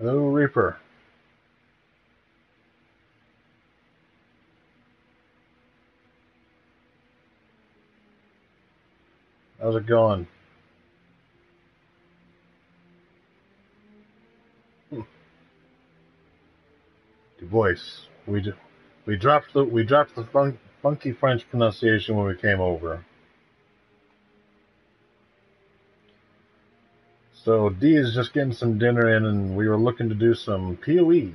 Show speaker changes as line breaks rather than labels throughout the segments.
Hello, Reaper. How's it going? Hmm. voice. We we dropped the we dropped the fun, funky French pronunciation when we came over. So D is just getting some dinner in, and we were looking to do some POE.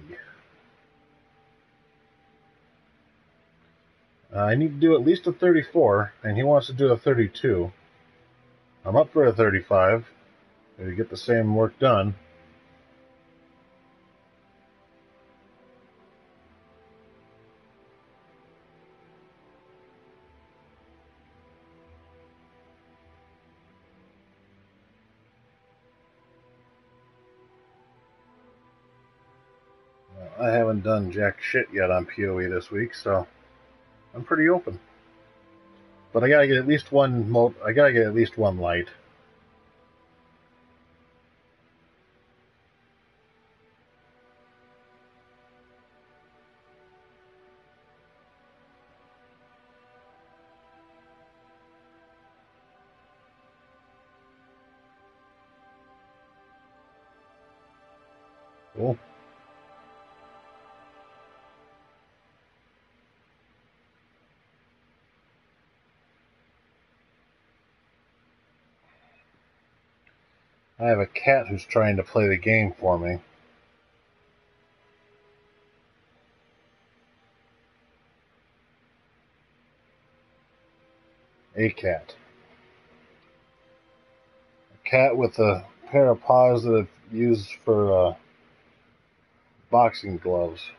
Uh, I need to do at least a 34, and he wants to do a 32. I'm up for a 35 to get the same work done. Done jack shit yet on PoE this week, so I'm pretty open. But I gotta get at least one mo I gotta get at least one light. I have a cat who's trying to play the game for me. A cat. A cat with a pair of paws that I've used for uh, boxing gloves.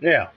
Yeah.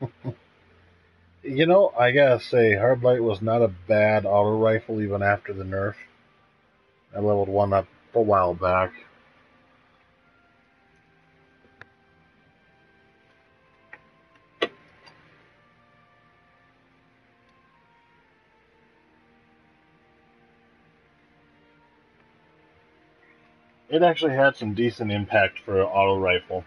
You know, I gotta say, Hard Light was not a bad auto rifle even after the nerf. I leveled one up a while back. It actually had some decent impact for an auto rifle.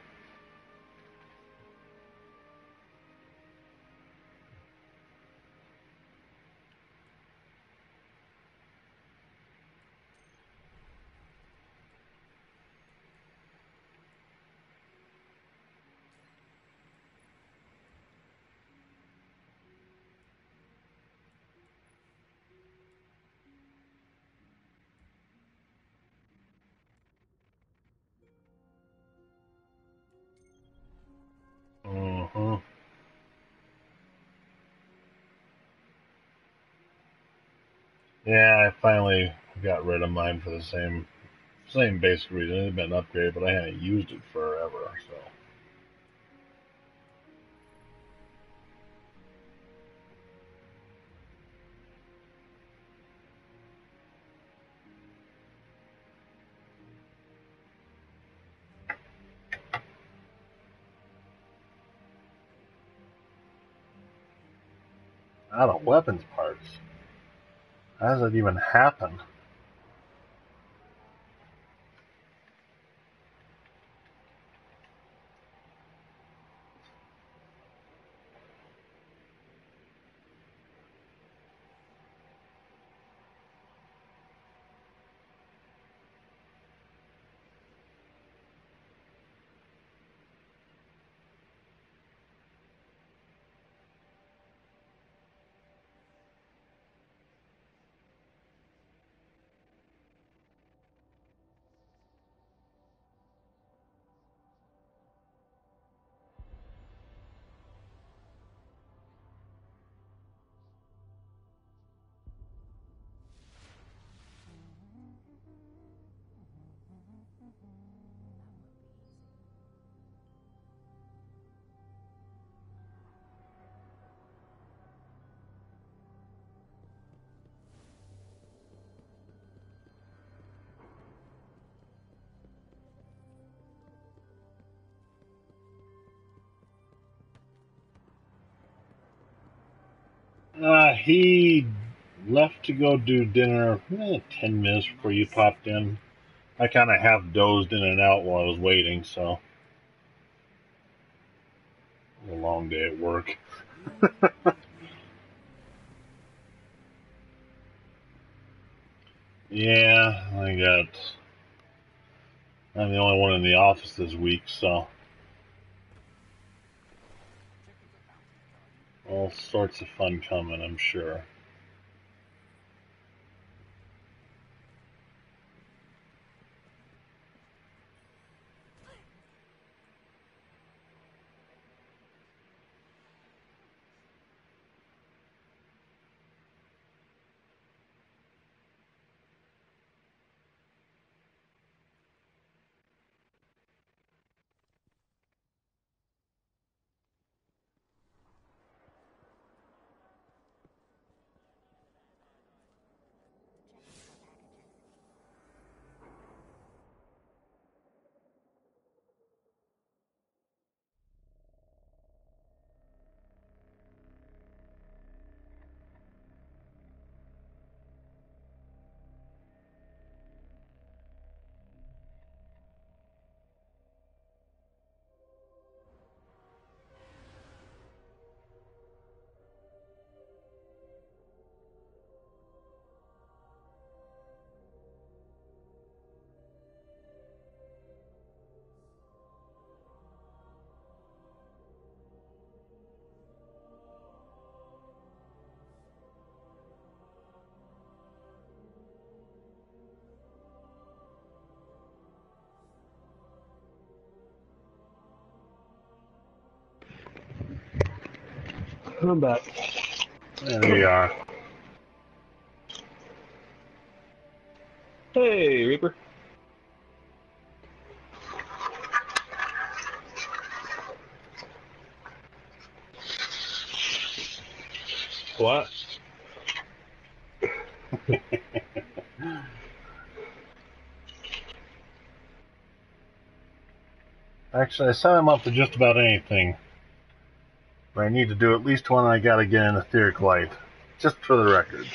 Rid of mine for the same same basic reason. It had been upgraded, but I hadn't used it forever, so. Out of weapons parts. How does that even happen? He left to go do dinner eh, 10 minutes before you popped in. I kind of half dozed in and out while I was waiting, so. A long day at work. yeah, I got. I'm the only one in the office this week, so. All sorts of fun coming, I'm sure.
I'm back.
There we are.
Hey, Reaper. What?
Actually, I set him up for just about anything. But I need to do at least one I gotta get an etheric light. Just for the record.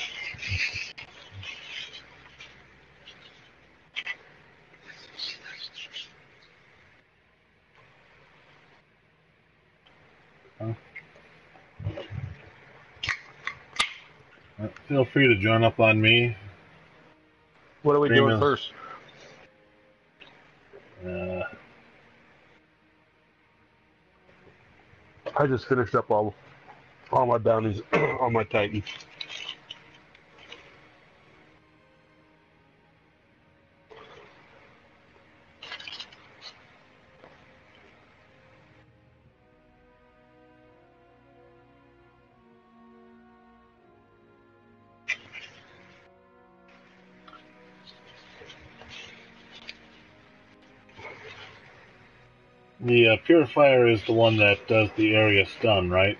Huh? Feel free to join up on me.
What are we doing
is-
first?
Uh,
I just finished up all all my bounties on my Titan.
The uh, purifier is the one that does the area stun, right?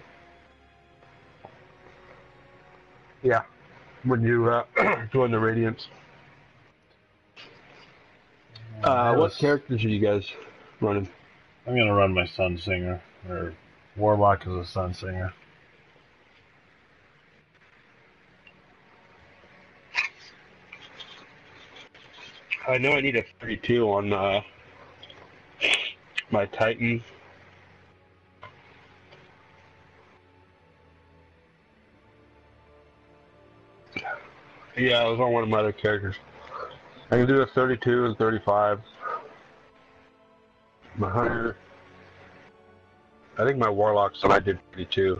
Yeah. When you uh, join the Radiance. Uh, what characters are you guys running?
I'm gonna run my Sunsinger, or Warlock is a Sunsinger.
I know I need a 32 on uh, my Titan. Yeah, I was on one of my other characters. I can do a 32 and 35. My hunter. I think my warlock warlock's I did 32.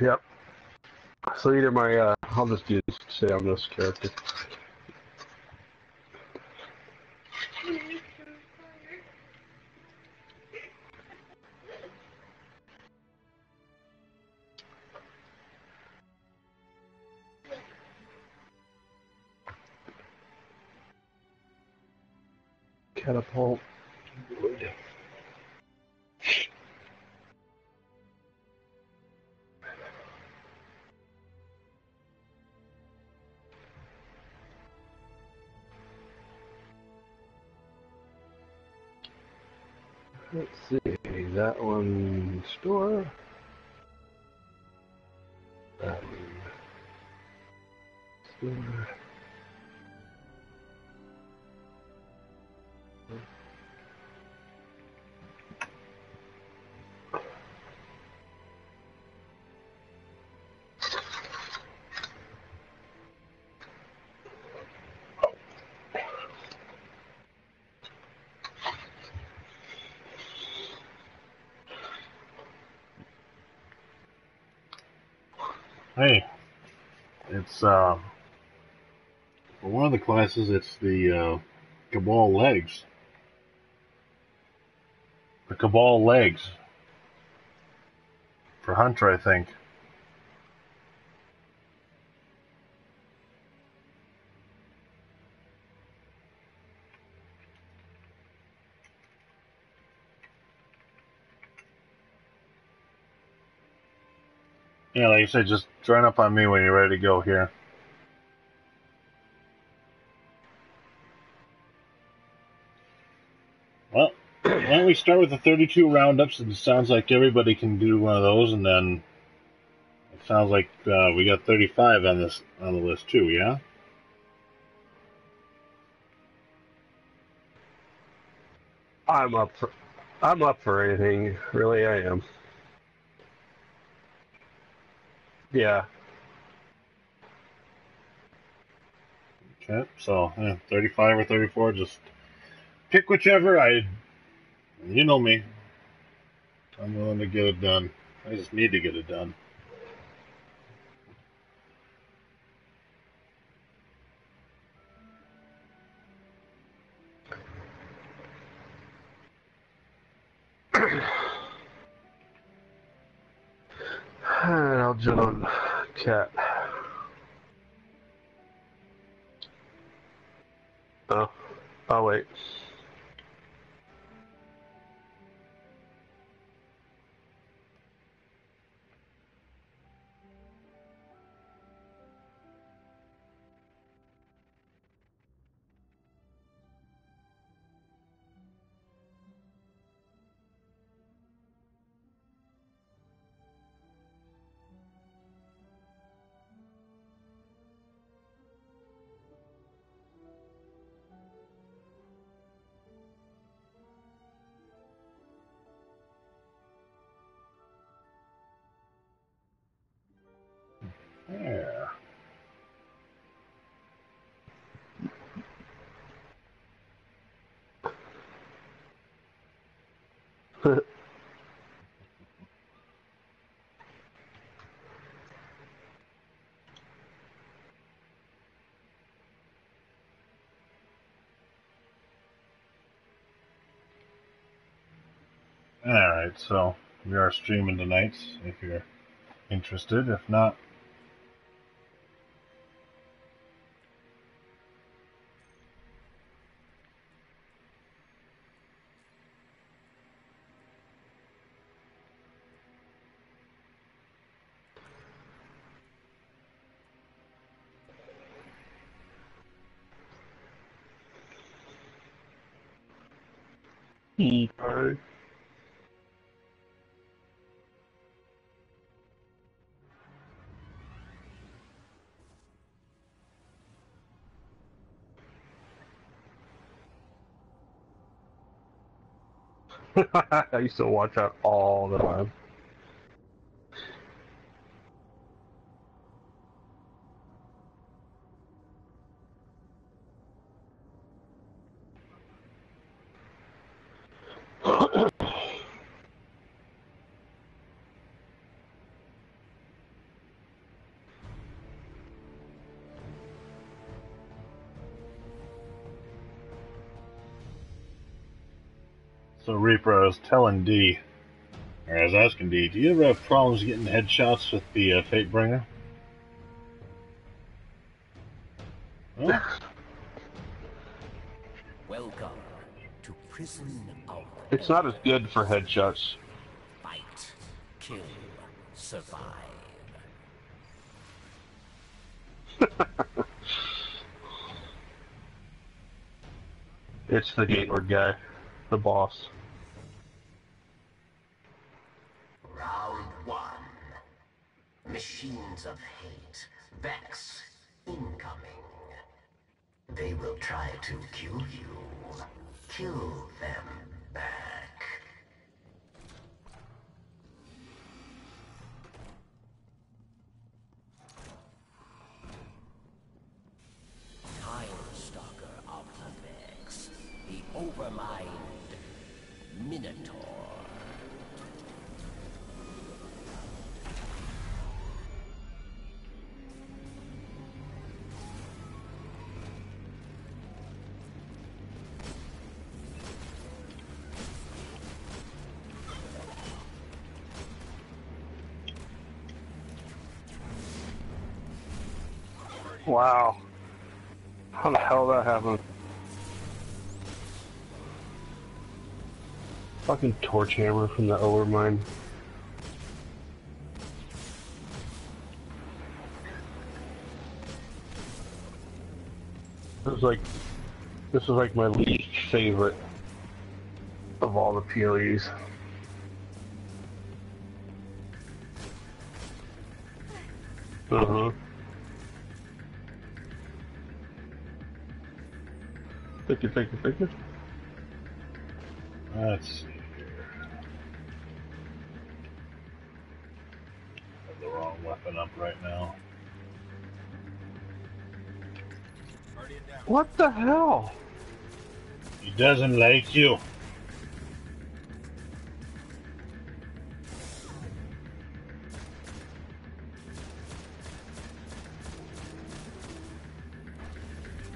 Yep. So either my, uh, I'll just do stay on this character.
It's uh, for one of the classes, it's the uh, Cabal legs. The Cabal legs for Hunter, I think. Said, just join up on me when you're ready to go here. Well, why don't we start with the 32 roundups? It sounds like everybody can do one of those, and then it sounds like uh, we got 35 on this on the list too. Yeah.
I'm up for I'm up for anything. Really I am. Yeah.
Okay, so yeah, 35 or 34, just pick whichever. I, you know me, I'm willing to get it done. I just need to get it done
on cat. Oh, oh wait.
Alright, so we are streaming tonight if you're interested. If not,
I used to watch that all the time.
Telling D, or I was asking D, do you ever have problems getting headshots with the uh, Fatebringer? Well,
Welcome to Prison of
It's not as good for headshots.
Fight, Kill, Survive.
It's the Gateward guy, the boss. Happened? Fucking torch hammer from the Overmind. This is like this is like my least favorite of all the PLEs. Uh-huh. Thank you, thank you, thank you.
let's see here. Have the wrong weapon up right now.
What the hell?
He doesn't like you.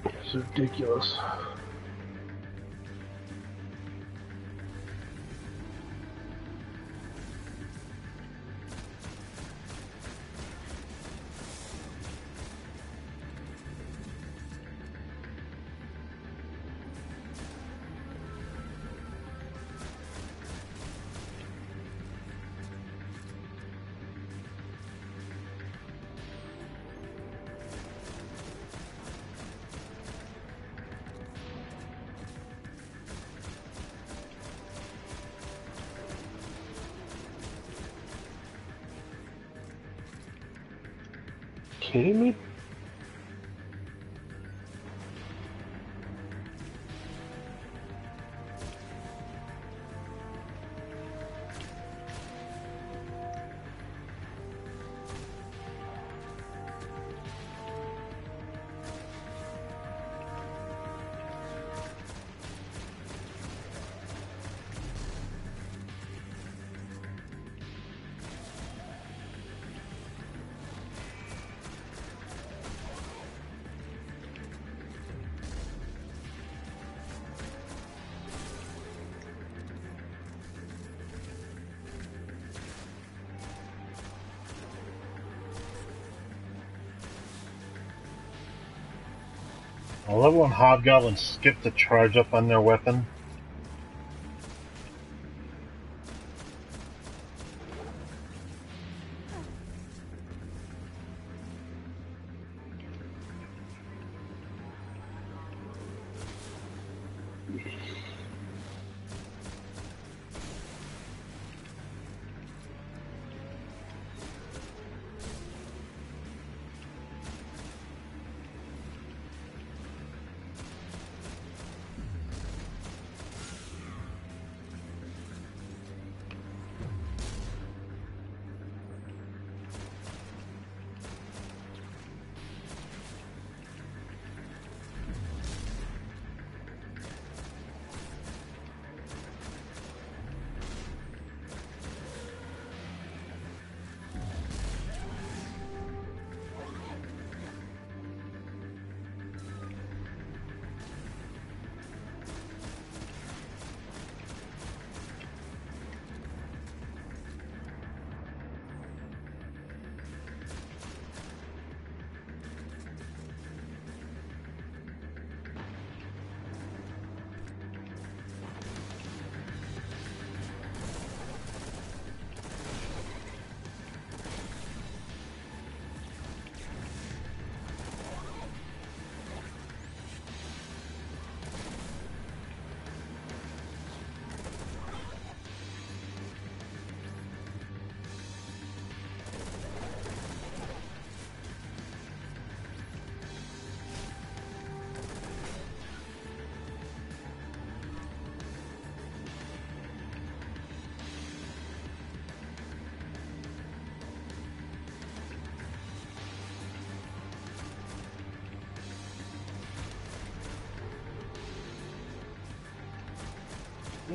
It's ridiculous.
I love when hobgoblins skip the charge up on their weapon.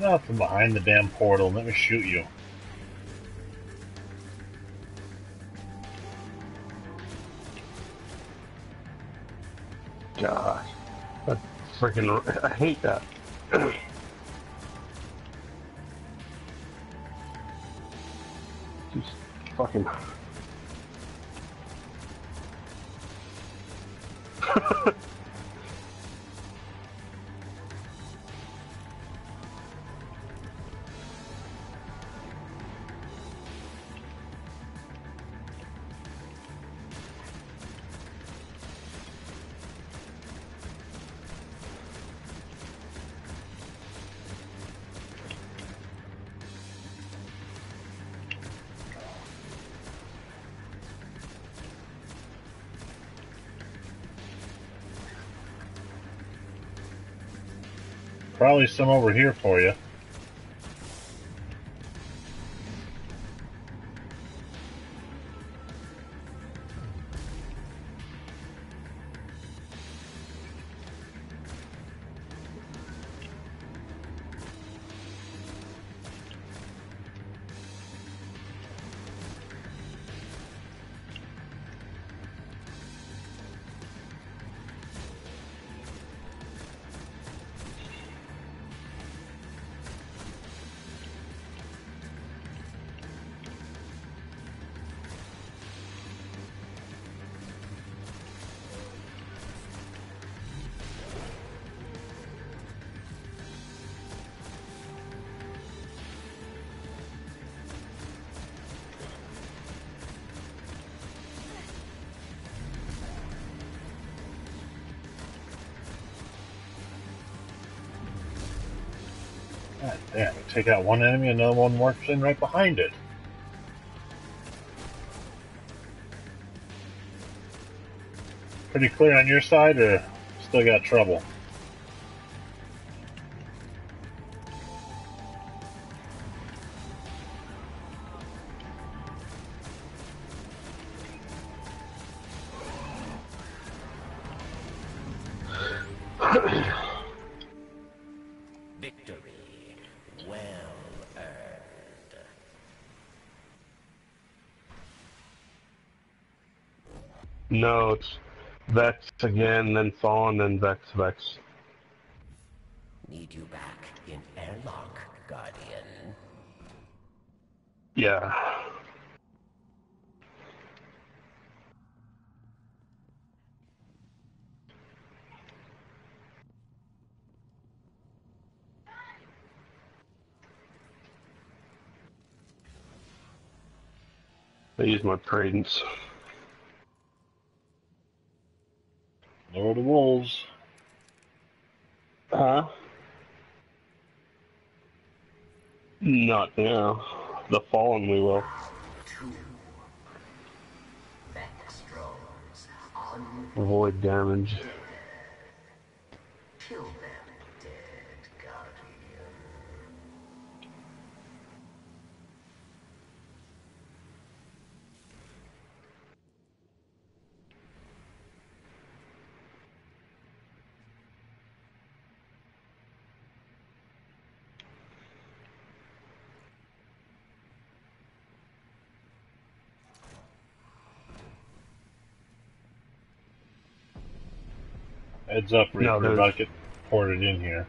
Out from behind the damn portal let me shoot you.
Gosh. That freaking. I hate that. Just fucking.
Probably some over here for you. Take out one enemy, another one works in right behind it. Pretty clear on your side, or still got trouble?
No, it's Vex again, then Fallen, then Vex, Vex.
Need you back in airlock, Guardian.
Yeah. I use my Prudence.
Lord of Wolves.
Huh? Not now. The we will. Avoid damage.
Heads up, Reaper,
No, there's-
about to get ported in here.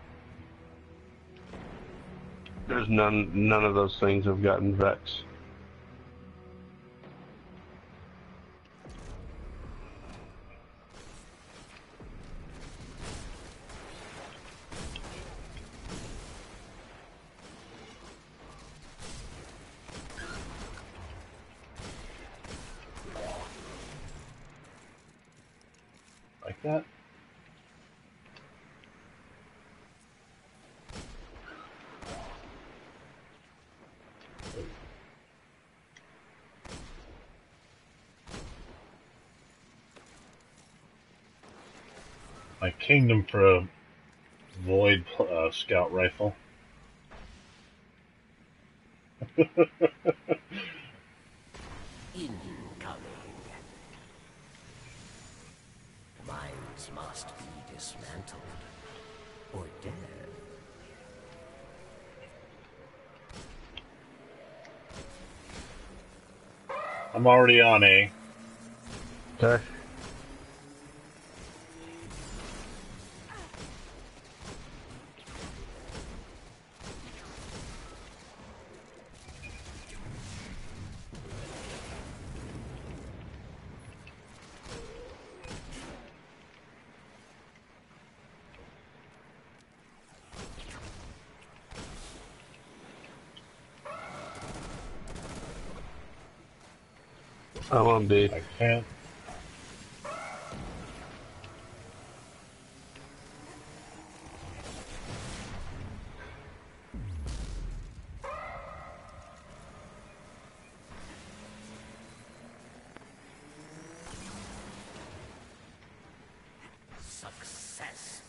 There's none none of those things have gotten Vex.
I'm already on A.
Okay. I'm on B.
I can't.
Success.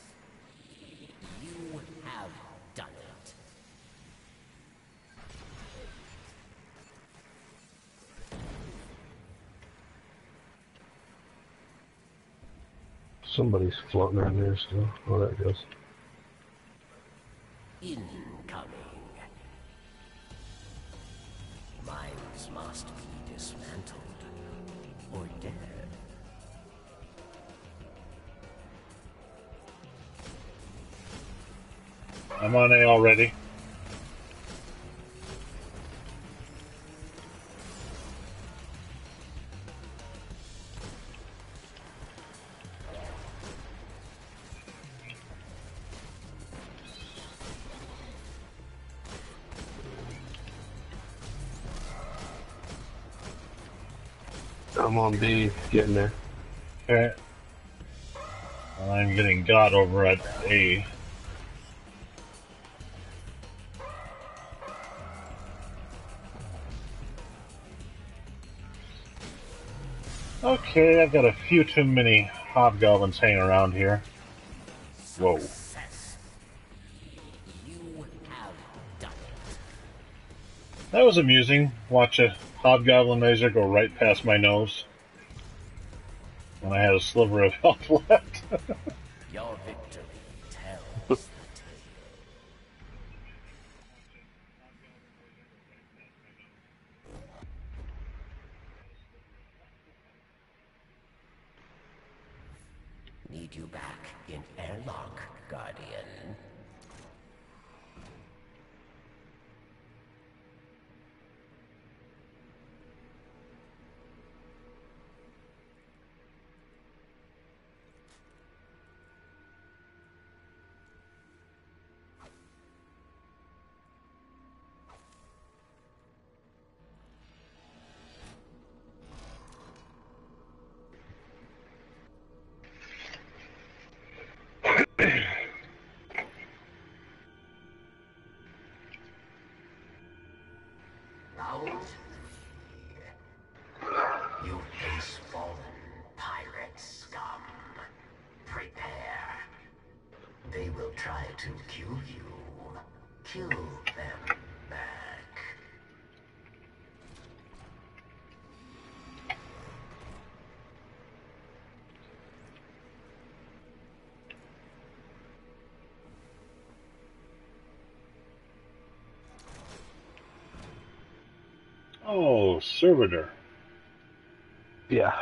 You have done it.
Somebody's floating around there still. Oh, there it goes.
Incoming. Minds must be dismantled or dead.
I'm on A already.
I'm on B, getting there.
Okay. I'm getting got over at A. Okay, I've got a few too many hobgoblins hanging around here. Whoa. That was amusing. Watch a hobgoblin laser go right past my nose. And I had a sliver of health left. oh, servitor.
Yeah.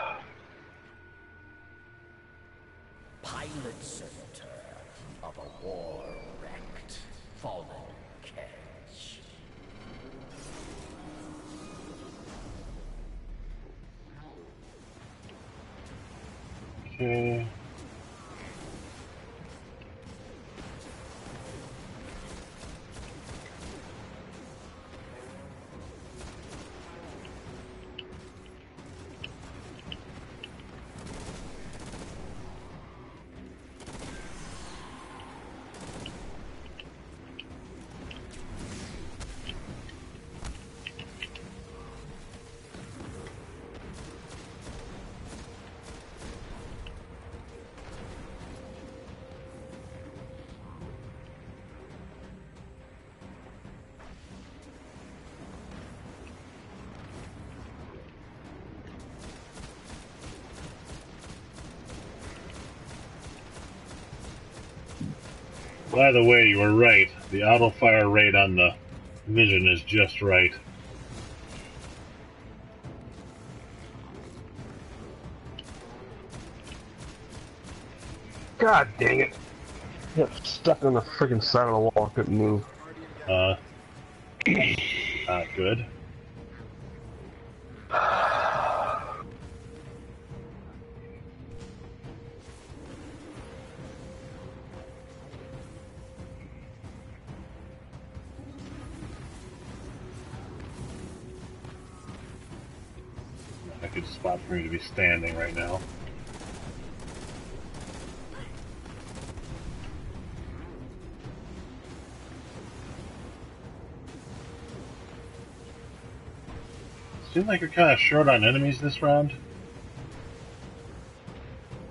Pilot servitor of a war-wrecked fallen Ketch.
Okay. By the way, you were right. The auto fire rate on the vision is just right.
God dang it. Got stuck on the freaking side of the wall, couldn't move.
Uh, not good. Standing right now. Seems like you're kind of short on enemies this round.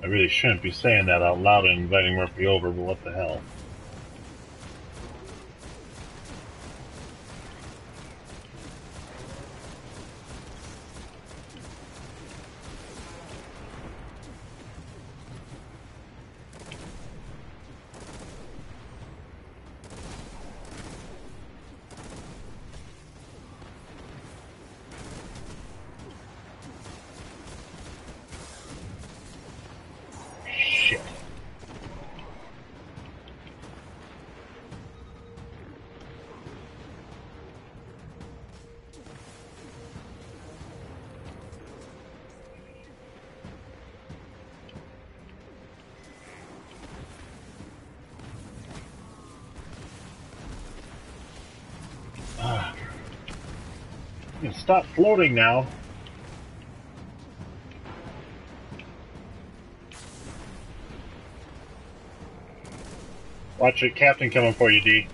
I really shouldn't be saying that out loud and inviting Murphy over, but what the hell? Stop floating now. Watch it, Captain coming for you, D.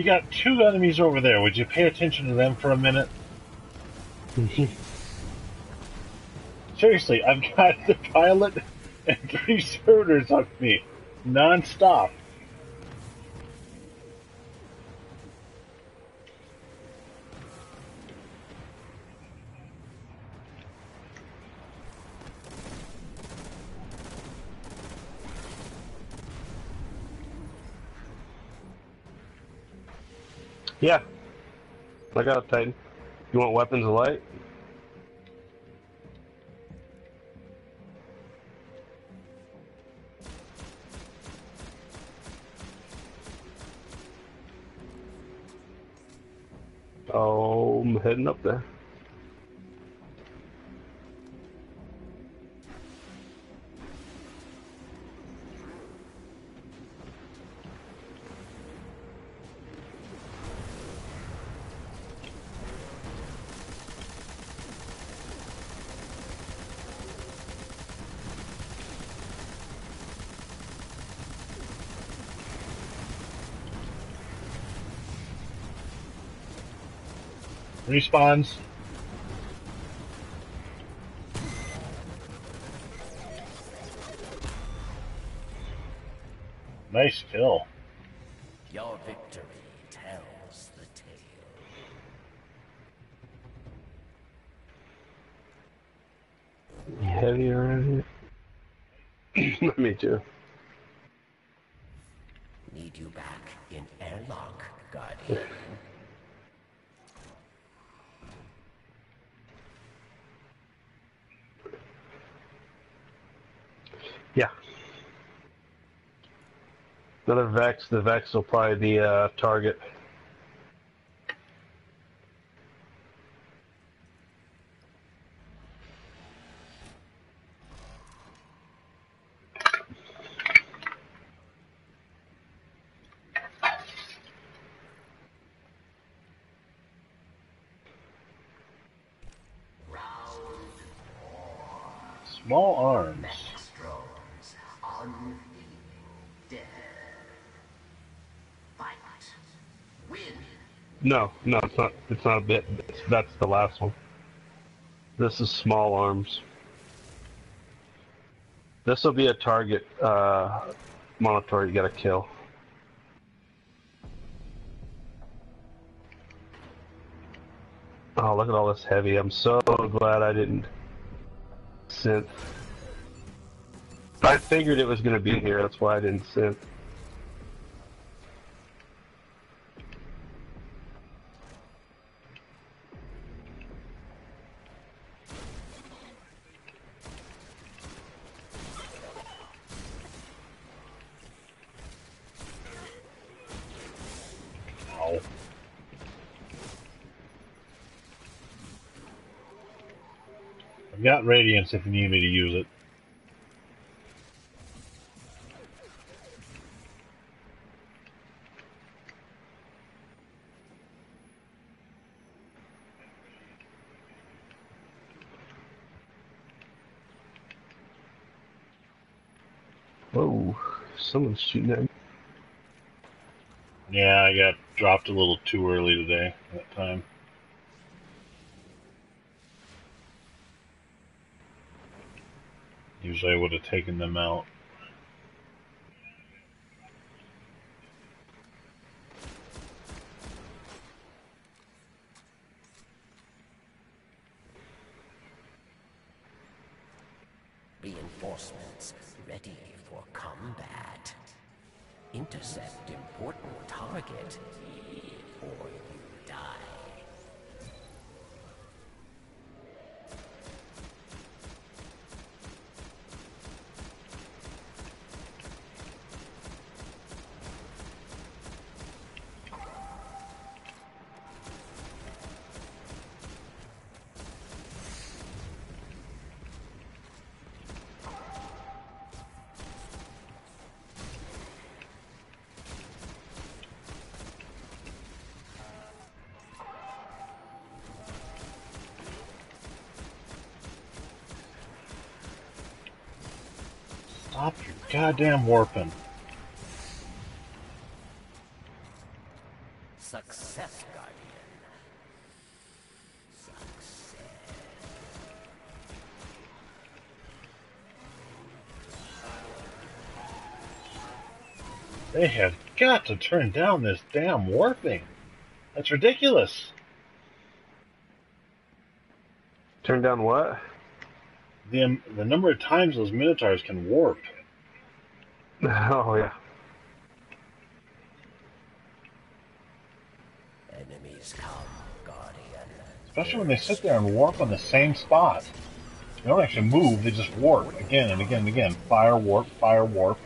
You got two enemies over there. Would you pay attention to them for a minute? Seriously, I've got the pilot and three servitors on me, non-stop.
I got a Titan. You want weapons of light? Oh, I'm heading up there.
Respawns. Nice kill.
Your victory tells the tale.
You heavy around here? Me too.
Need you back in airlock, Guardian.
Yeah. Another Vex. The Vex will probably be a target.
Small arms.
Drones, unfeeling, dead. Fight. Win.
No, it's not. It's not a bit. It's, that's the last one. This is small arms. This will be a target uh, monitor you gotta kill. Oh, look at all this heavy. I'm so glad I didn't synth. I figured it was gonna be here, that's why I didn't synth.
If you need me to use it.
Whoa, someone's shooting at me.
Yeah, I got dropped a little too early today, that time. I would have taken them out. Stop your goddamn warping. Success, Guardian. Success. They have got to turn down this damn warping. That's ridiculous.
Turn down what?
The, um, the number of times those Minotaurs can warp.
Oh yeah.
Enemies come, Guardian.
Especially when they sit there and warp on the same spot. They don't actually move, they just warp again and again and again. Fire, warp, fire, warp.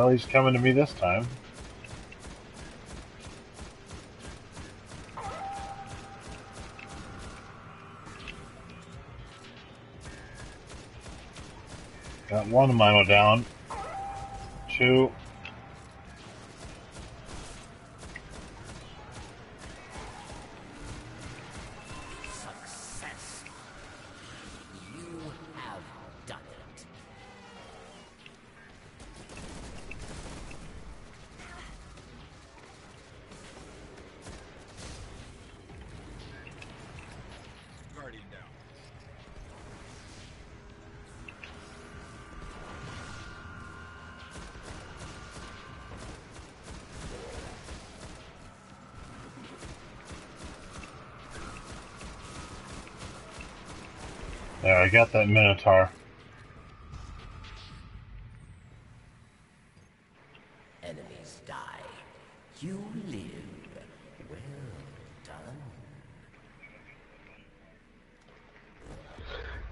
Well, he's coming to me this time. Got one Mino down. Two. Got that Minotaur.
Enemies die. You live. Well done.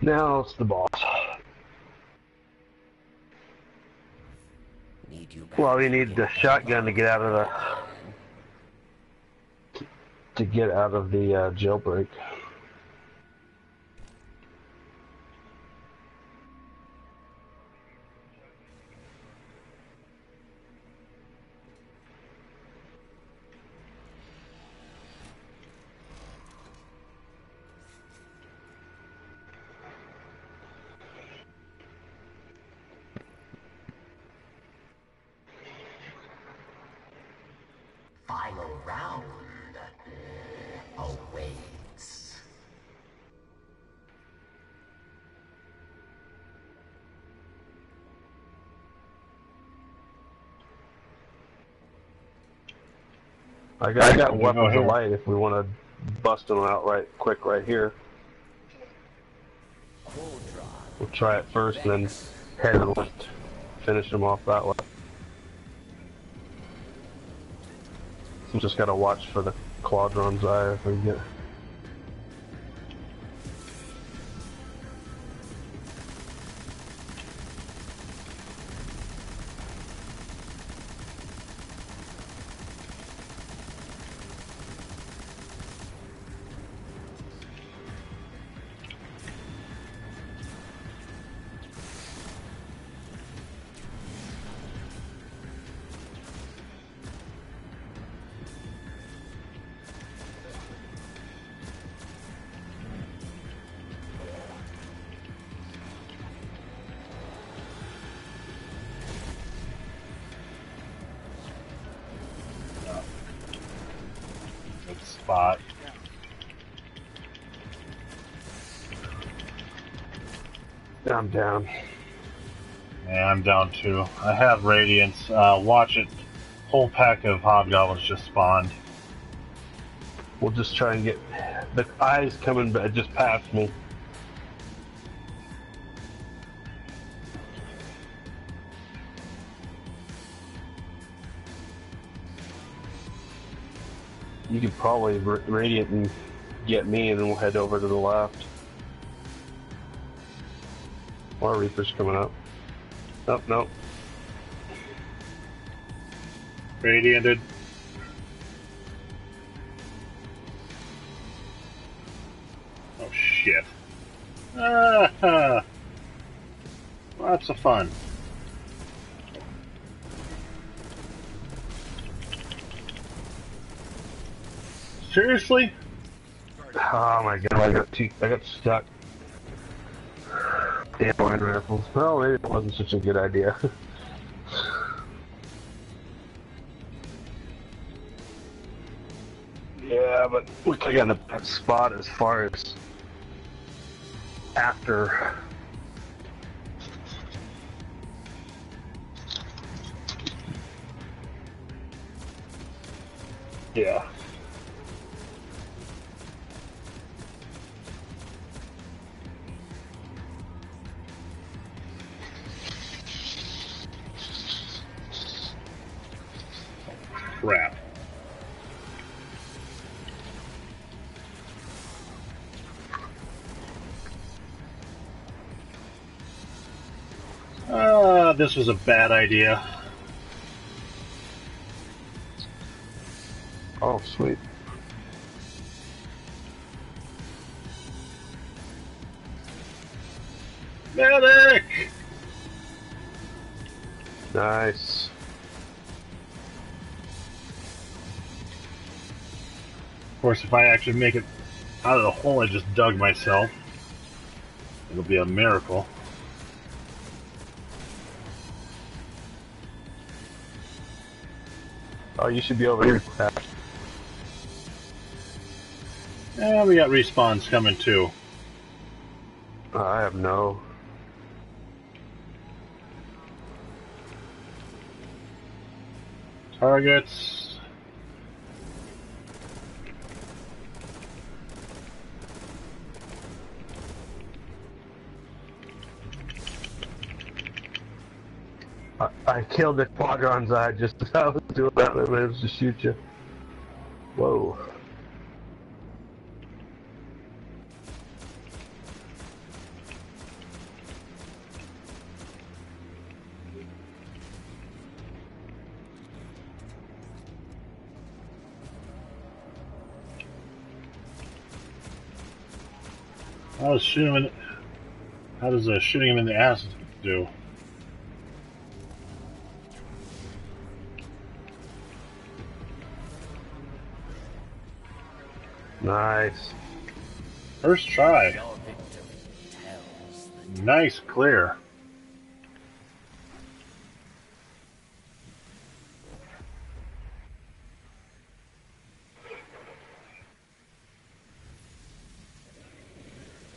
Now it's the boss.
Need you back
Well, we need the shotgun to get out of the to get out of the uh, jailbreak. I got, I got weapons of light if we want to bust them out right quick right here. We'll try it first and then head left. Finish them off that way. We just gotta watch for the Qodron's eye if we get. I'm down.
Yeah, I'm down too. I have Radiance. Uh, watch it. Whole pack of Hobgoblins just spawned.
We'll just try and get the eyes coming ba- just past me. You could probably ra- radiant and get me, and then we'll head over to the left. Reaper's coming up. Nope, nope.
Radiated. Oh shit. Ah, lots of fun. Seriously?
Oh my god, I got I got stuck. Rifles. Well, maybe it wasn't such a good idea. yeah, but we got in a spot as far as after.
This was a bad idea.
Oh, sweet.
Medic!
Nice.
Of course, if I actually make it out of the hole I just dug myself, it'll be a miracle.
Oh, you should be over here.
Yeah, we got respawns coming too.
Uh, I have no.
Targets.
I, I killed the Qodron's I just as Doing that. It was to shoot you. Whoa.
I was shooting. How does uh, shooting him in the ass do?
Nice.
First try.
Your victory tells the
Nice clear.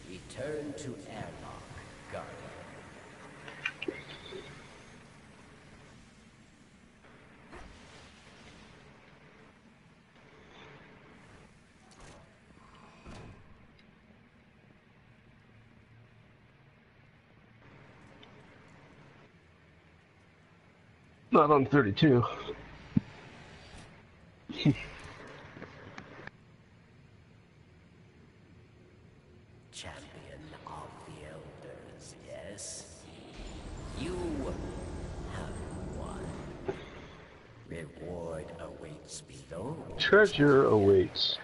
return to airlock, Guardian.
Not on 32.
Champion of the Elders, yes? You have won. Reward awaits below.
Treasure awaits.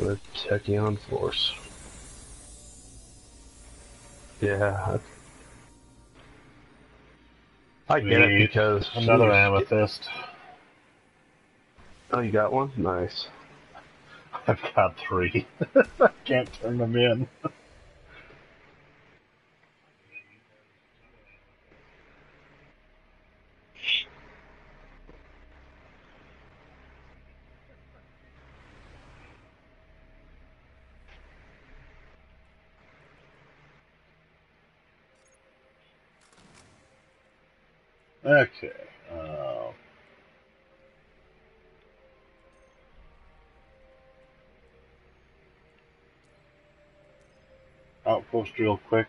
The Tachyon Force. Yeah. I get it because
Another amethyst.
Oh, you got one? Nice.
I've got three. I can't turn them in. Okay. Uh, outpost real quick.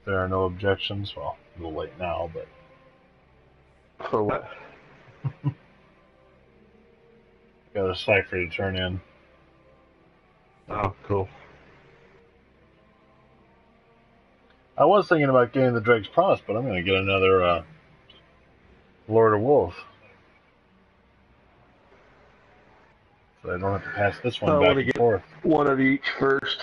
If there are no objections, well, a little late now, but
For what?
got a cipher to turn in.
Oh, cool.
I was thinking about getting the Drake's Promise, but I'm going to get another uh, Lord of Wolf. So I don't have to pass this one
I
back and
get-
forth.
One of each first.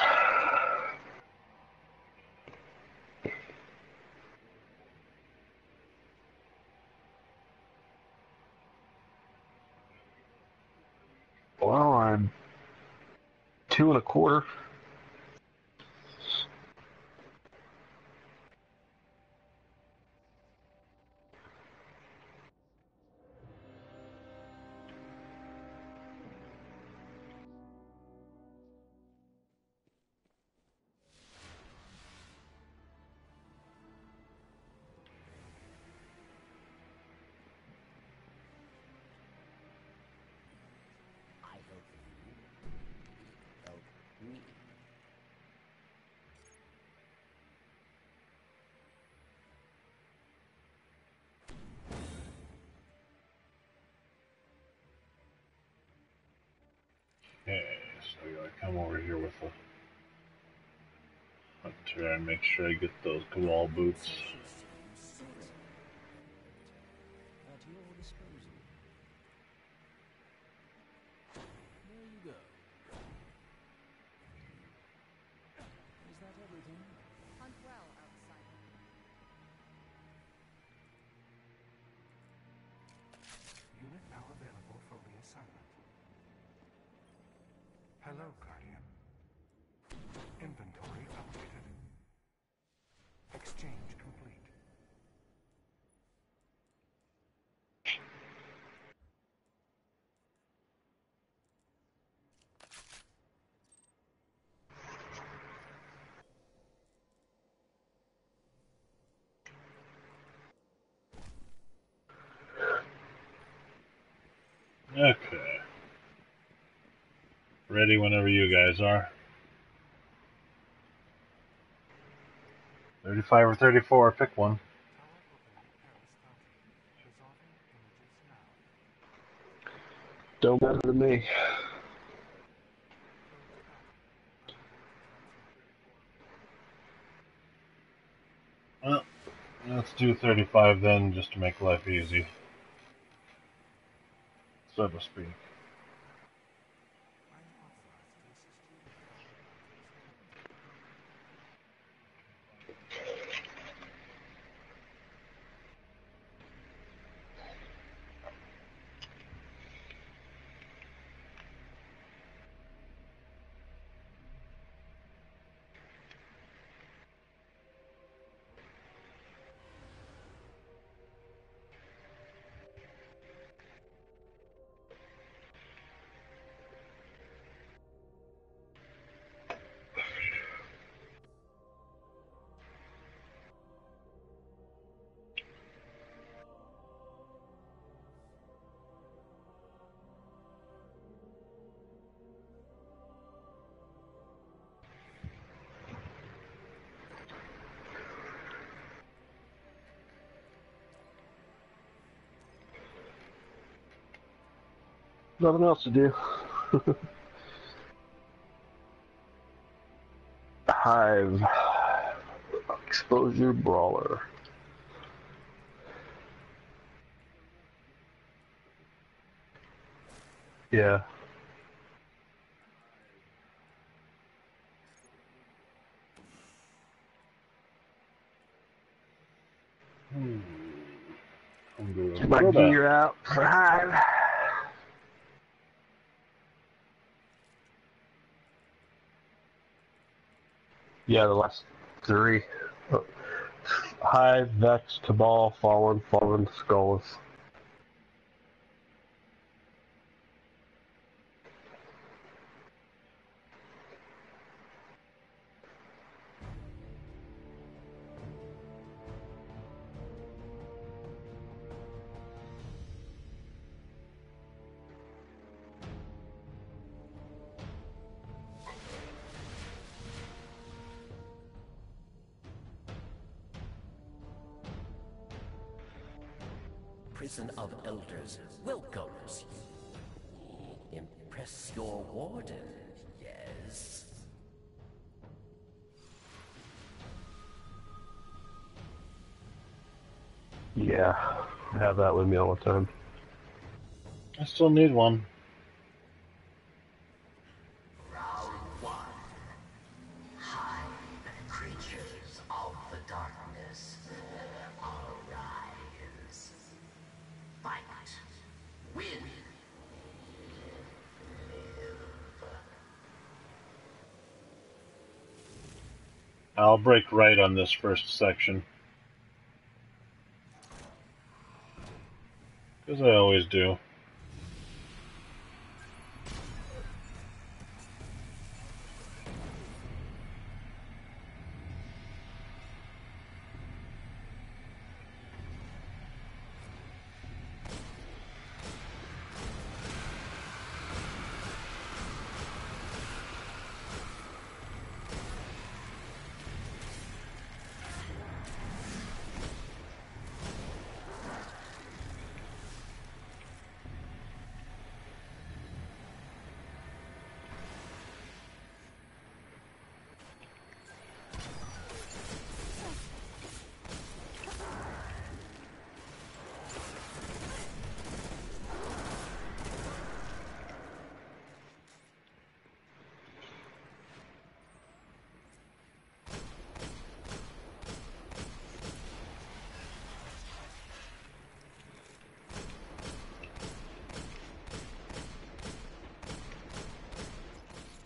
Well, I'm two and a quarter.
Hunter and make sure I get those Kowal boots. Ready whenever you guys are. 35 or 34, pick one.
Don't matter to me.
Well, let's do 35 then, just to make life easy. So to speak.
Nothing else to do. Hive. Exposure Brawler. Yeah.
Hmm.
My gear out for Hive. Yeah, the last three. Hive, Vex, Cabal, Fallen, Fallen, Skolas. have that with me all the time.
I still need one. I'll break right on this first section. Because I always do.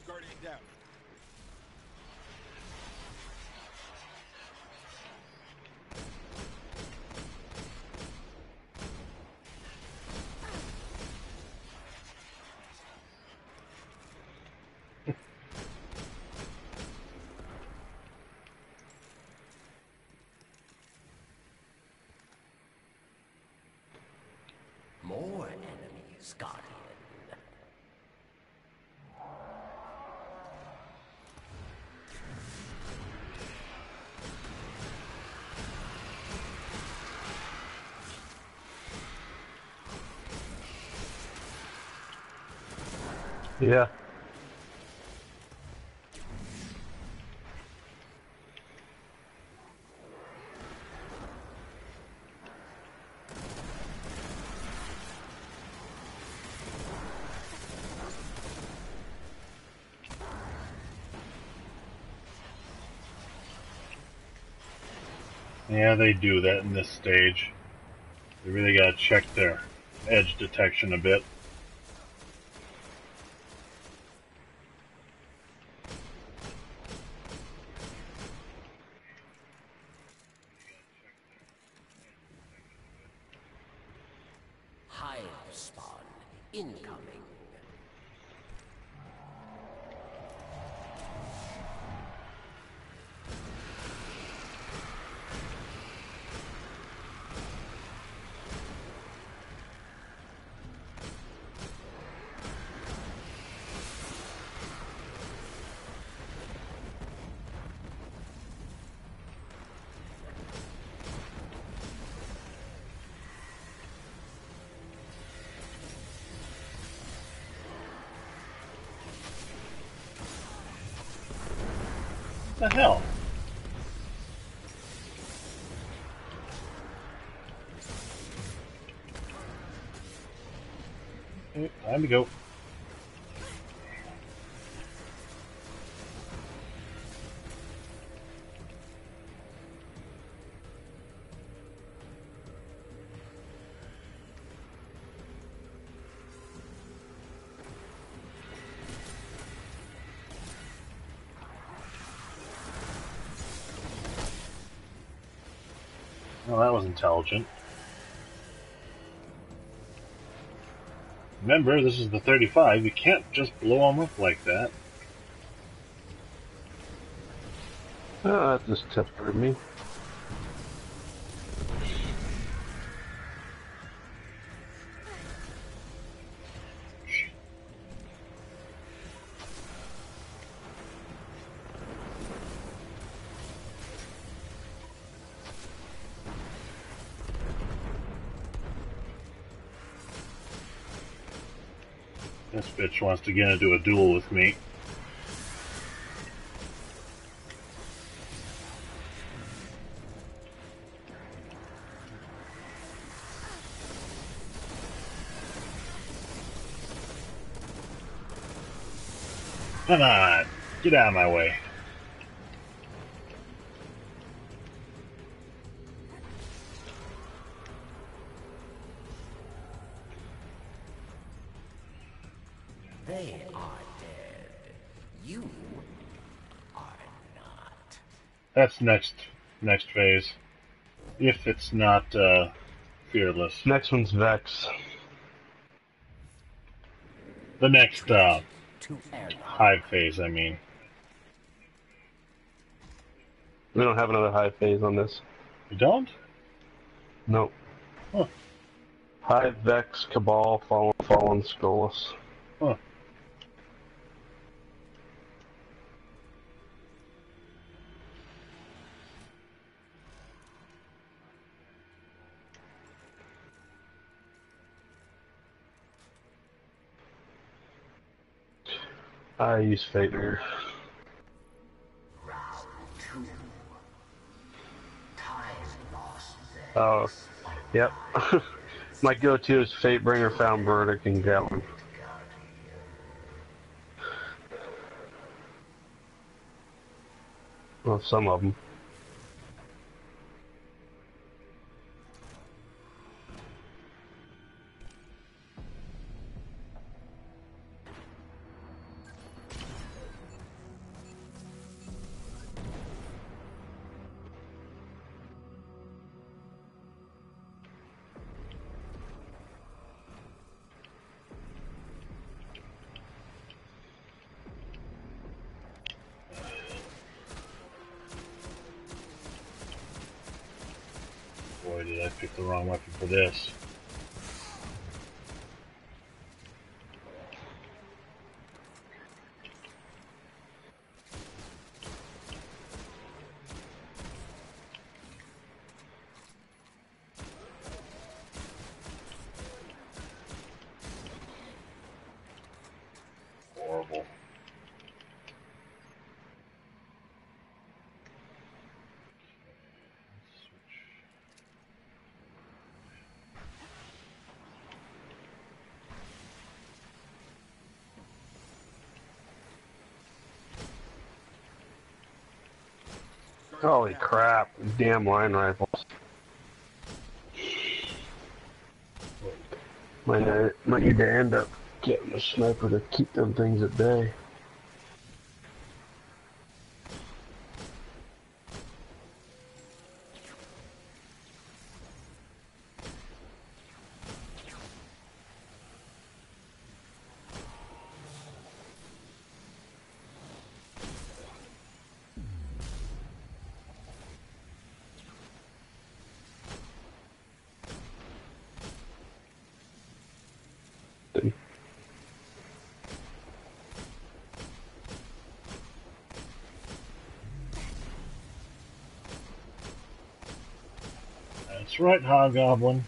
Guardian down.
More enemies, Guardian.
Yeah.
Yeah, they do that in this stage. They really gotta check their edge detection a bit. Intelligent. Remember, this is the 35. You can't just blow them up like that.
Oh, that just tempered me.
Bitch wants to get into a duel with me. Come on, get out of my way. That's next next phase. If it's not uh, fearless.
Next one's Vex.
The next uh, hive phase, I mean.
We don't have another high phase on this.
You don't?
Nope.
Huh.
Hive, Vex, Cabal, Fallen, Fallen, Skolas.
Huh.
I use Faker. Oh, yep. My go-to is Fatebringer, Found Verdict, and Gatlin. Well, some of them. Holy crap! Damn line rifles. Might, uh, might need to end up getting a sniper to keep them things at bay.
That's right, Hobgoblin.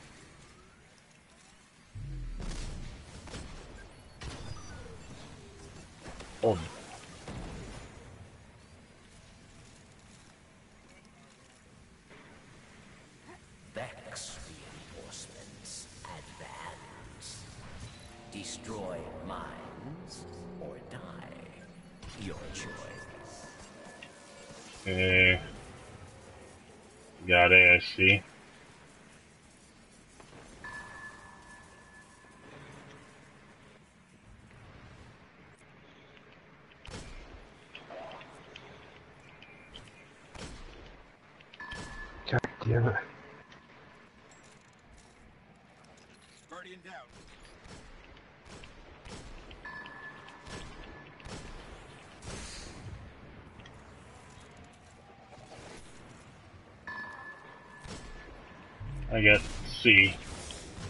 C,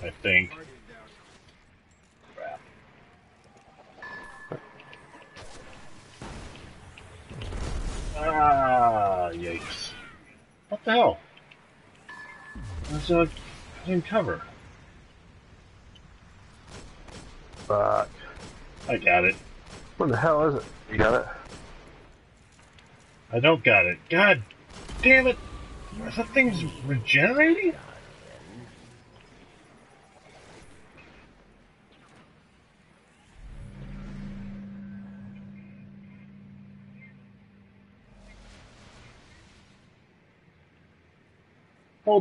I think. Ah, yikes. What the hell? There's a in cover.
Fuck.
I got it.
What the hell is it? You got it?
I don't got it. God damn it! Is that thing's regenerating?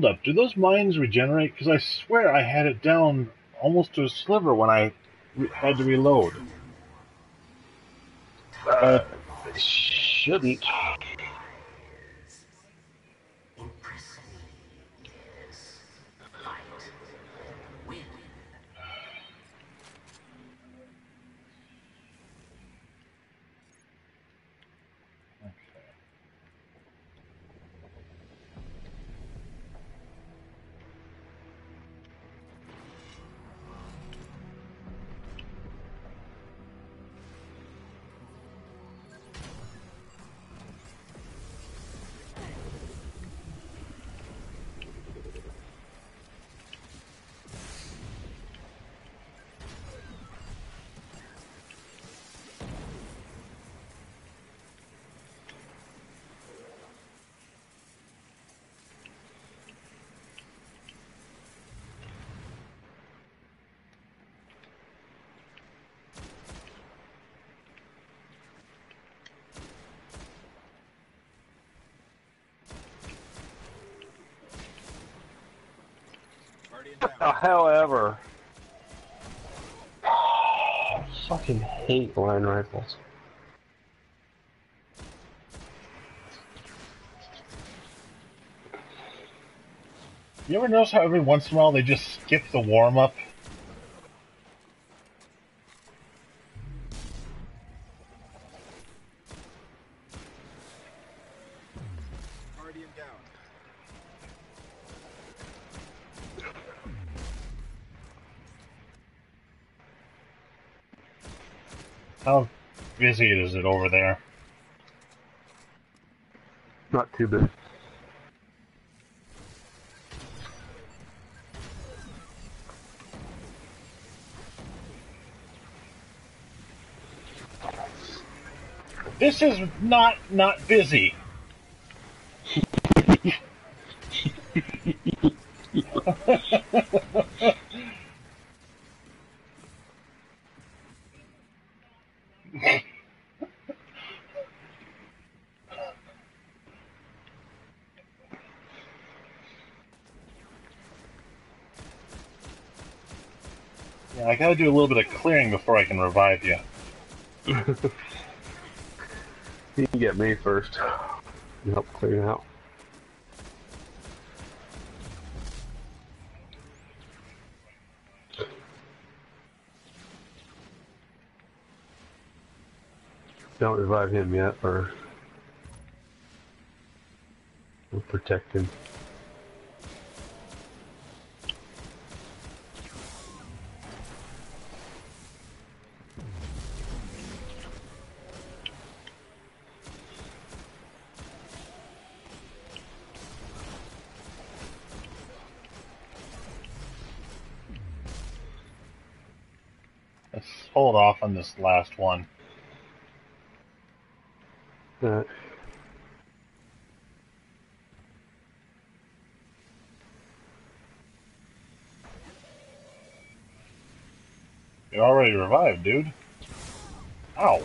hold up. Do those mines regenerate? Because I swear I had it down almost to a sliver when I re- had to reload.
Uh, shouldn't.
Guardian down.
However, fucking hate line rifles.
You ever notice how every once in a while they just skip the warm up?
Guardian down.
How busy is it over there?
Not too big.
This is not not busy. Gotta do a little bit of clearing before I can revive you.
You can get me first. Help clear it out. Don't revive him yet, or we'll protect him.
Last one. You're already revived, dude. Ow.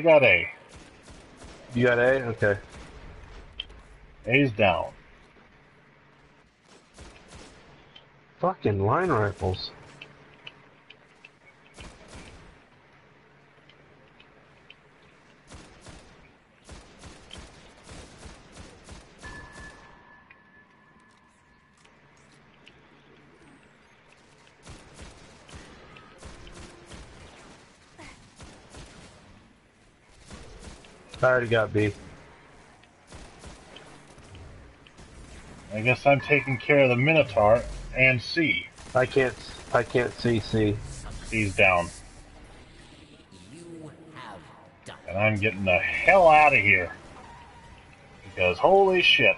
I got A.
you got A? Okay.
A's down.
Fucking line rifles. I already got B.
I guess I'm taking care of the Minotaur and C.
I can't. I can't see C.
C's down.
You have done.
And I'm getting the hell out of here. Because holy shit.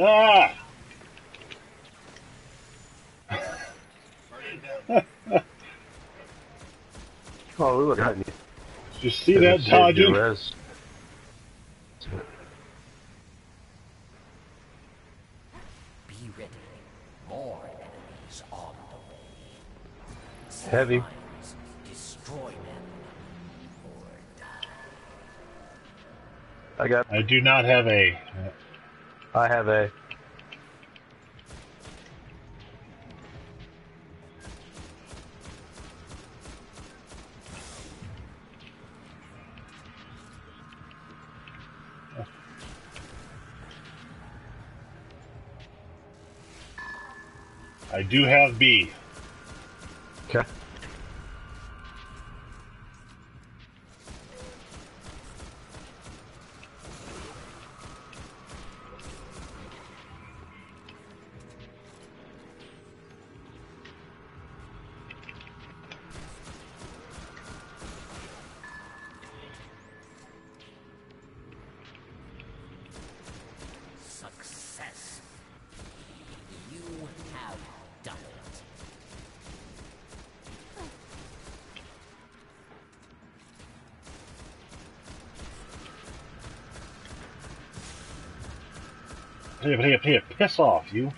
Ah!
Oh, look at
Did you see that dodging?
Be ready. More enemies on the way.
Heavy.
Sometimes Destroy them or die.
I got.
I do not have a.
I have a.
I do have B. Here, here, here, piss off, you.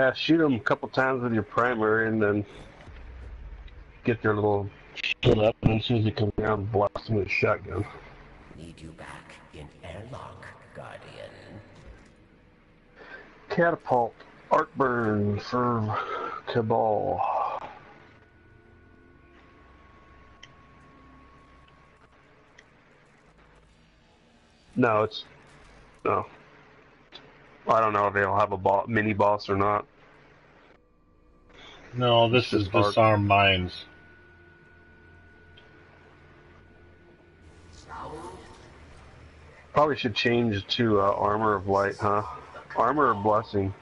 Yeah, shoot them a couple times with your primer, and then get their little shit up. And as soon as they come down, blast them with a shotgun.
Need you back in airlock, Guardian.
Catapult, arc burn for Cabal. No, it's no. I don't know if they'll have a bo- mini boss or not.
No, this
It's
is
just art.
disarm minds.
Probably should change to uh, armor of light, huh? Armor of blessing.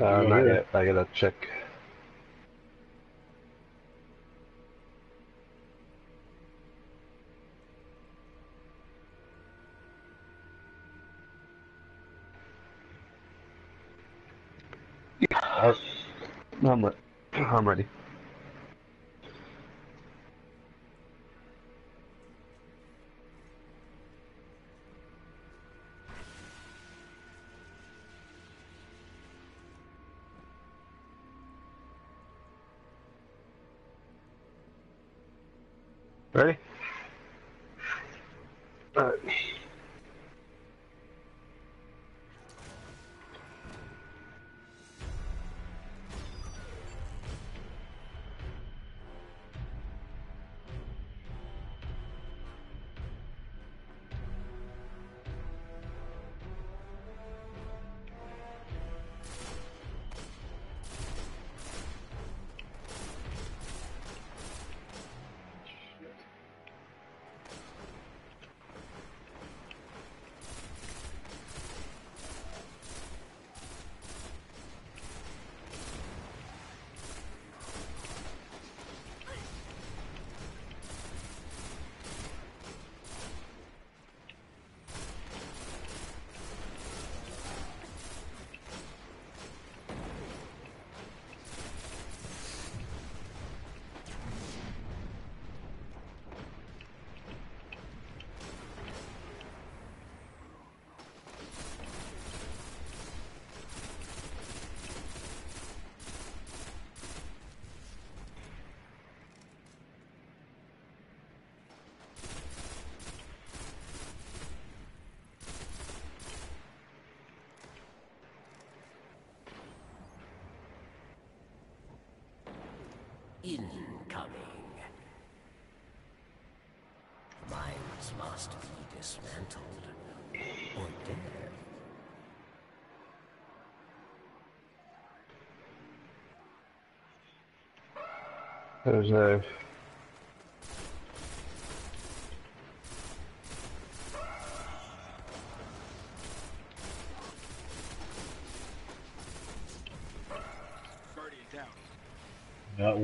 Uh, not yet. I gotta check.
Incoming. Minds must be dismantled or dead.
There's a.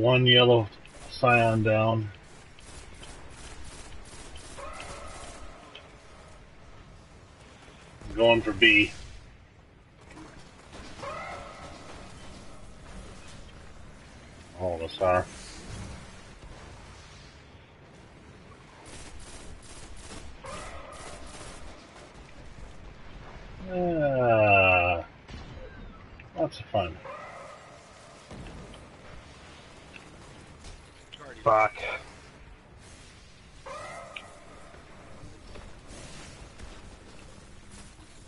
one yellow scion down. Going for B. Of us are. Ah, lots of fun.
Guardian.
Fuck.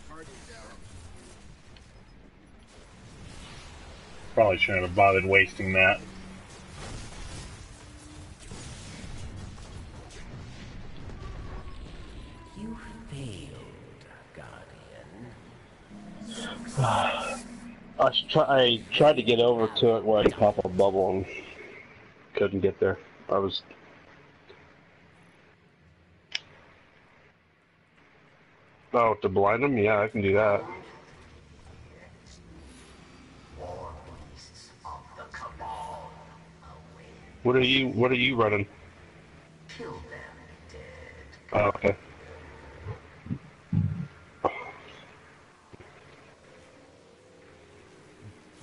Guardian down.
Probably shouldn't have bothered wasting that.
You failed, Guardian.
I, try- I tried to get over to it where I could pop a bubble and couldn't get there. I was. Oh, to blind them? Yeah, I can do that.
War beasts of the Cabal await.
What are you? What are you running?
Kill them dead.
Oh, okay.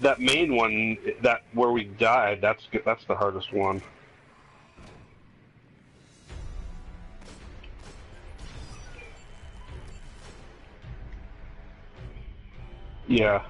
That main one, that where we died, that's that's the hardest one. Yeah.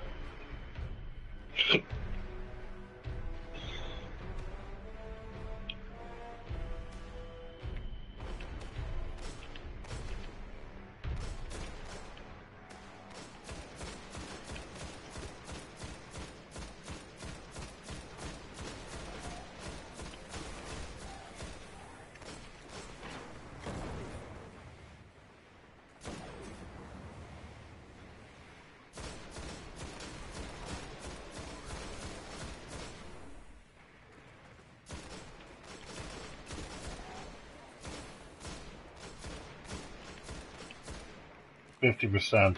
Fifty percent.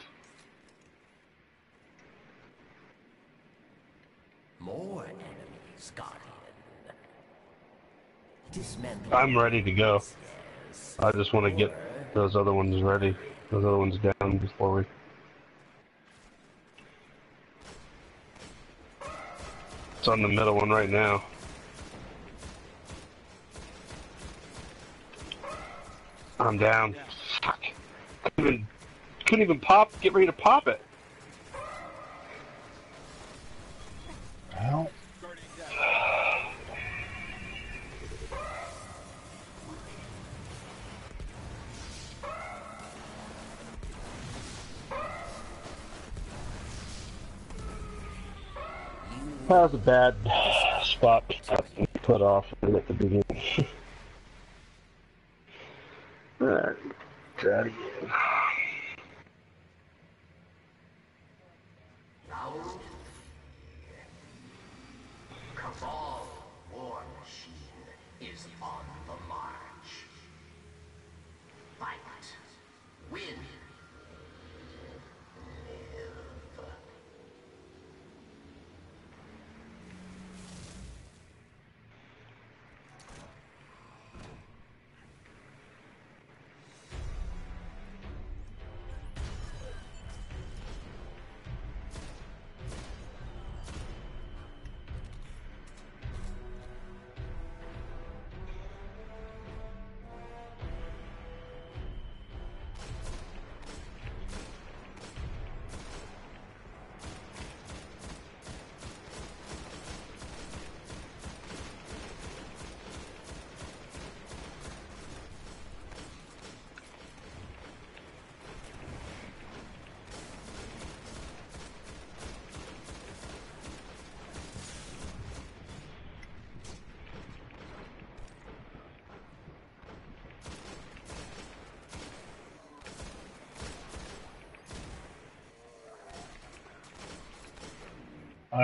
More enemies, Guardian. Dismantle.
I'm ready to go. I just want to get those other ones ready. Those other ones down before we. It's on the middle one right now. I'm down. Fuck. Even, couldn't even pop. Get ready to pop it.
Well,
That was a bad spot to put off at the beginning.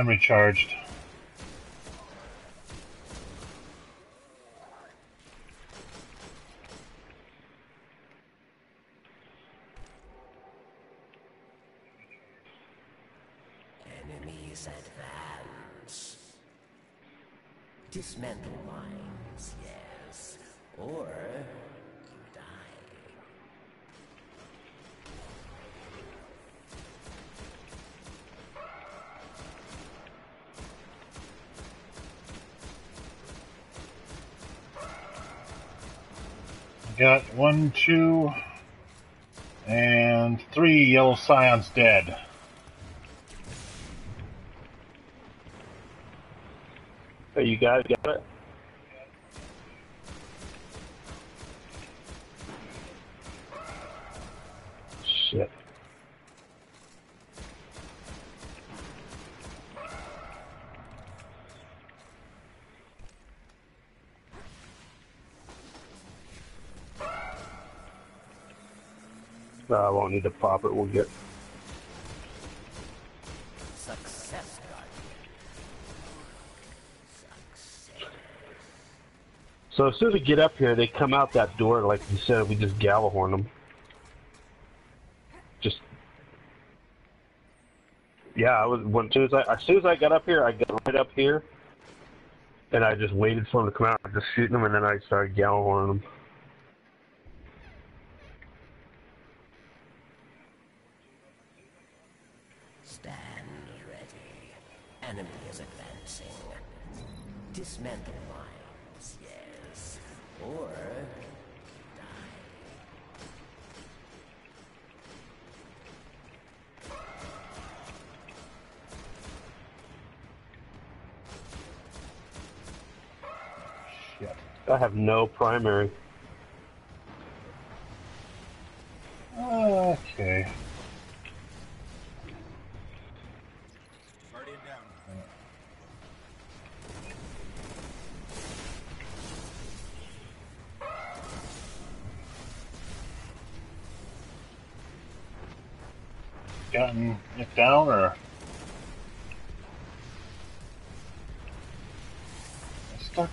I'm recharged.
Enemies advance. Dismantle mines, yes. Or
Got one, two, and three yellow scions dead.
Hey, you guys got it? Won't need to pop it. We'll get.
Success, Success.
So as soon as we get up here, they come out that door, like you said. We just Gjallarhorn them. Just. Yeah, I was. When, as soon as I, as soon as I got up here, I got right up here, and I just waited for them to come out, I just shooting them, and then I started Gjallarhorning them.
Stand ready. Enemy is advancing. Yes. Or.
Shit.
I have no primary.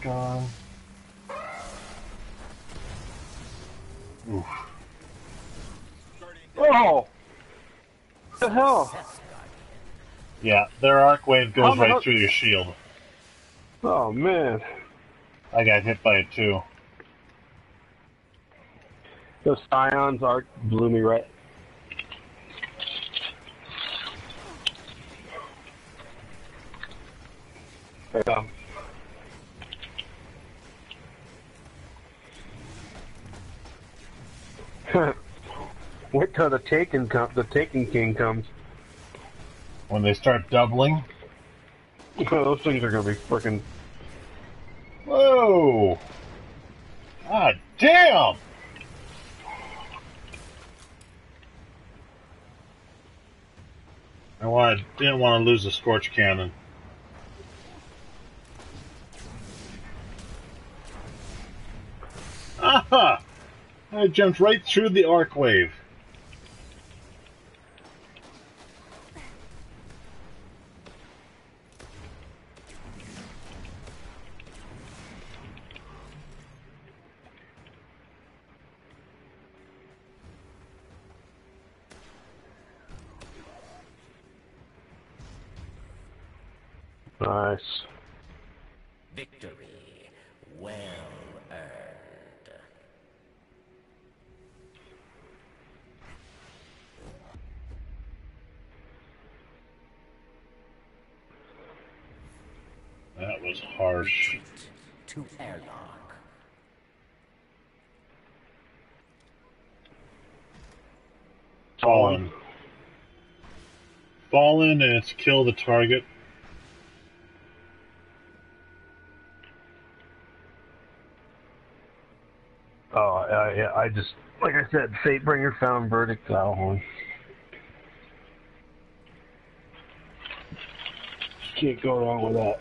Stuck on. Oof.
Oh! What the hell?
Yeah, their arc wave goes right through your shield.
Oh man,
I got hit by it too.
those Scions arc blew me right. Yeah. Till the Taken com- the Taken King comes.
When they start doubling,
Those things are gonna be freaking.
whoa! God damn! I wanted, didn't want to lose the Scorch Cannon. Aha! I jumped right through the arc wave.
Nice.
Victory well earned.
That was harsh.
Retreat to airlock.
Fallen. Fallen and it's kill the target.
Oh, I, yeah, I just like I said, Fatebringer found verdict Gjallarhorn. Can't go wrong with that.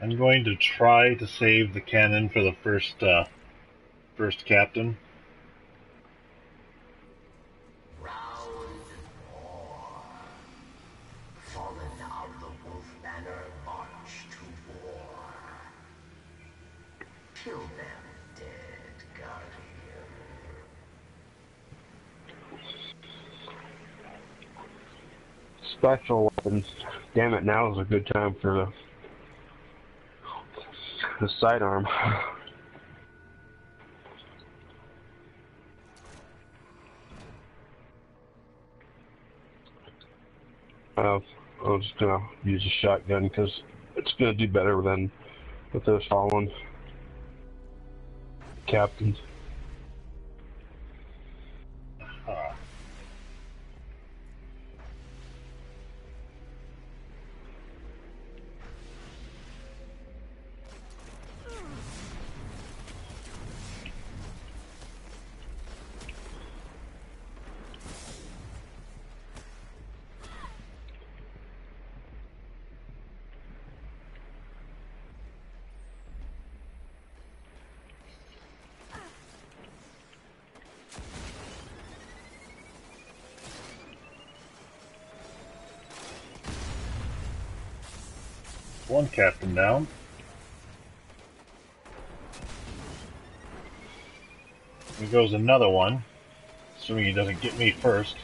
I'm going to try to save the cannon for the first uh, first captain.
Round four. Fallen of the Wolf Banner march to war. Kill them, dead Guardian.
Special weapons. Damn it, now is a good time for the the sidearm. Uh, I was just gonna use a shotgun because it's gonna do better than with those fallen captains.
Another one. Assuming he doesn't get me first.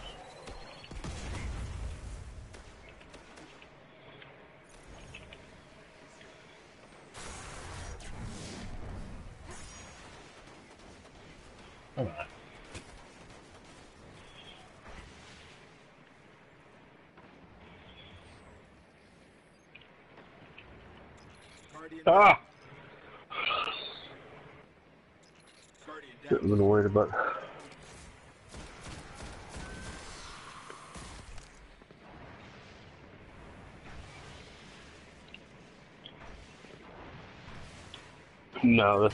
Come on.
Guardian,
Ah!
Guardian
Shouldn't
down.
have been worried about. No,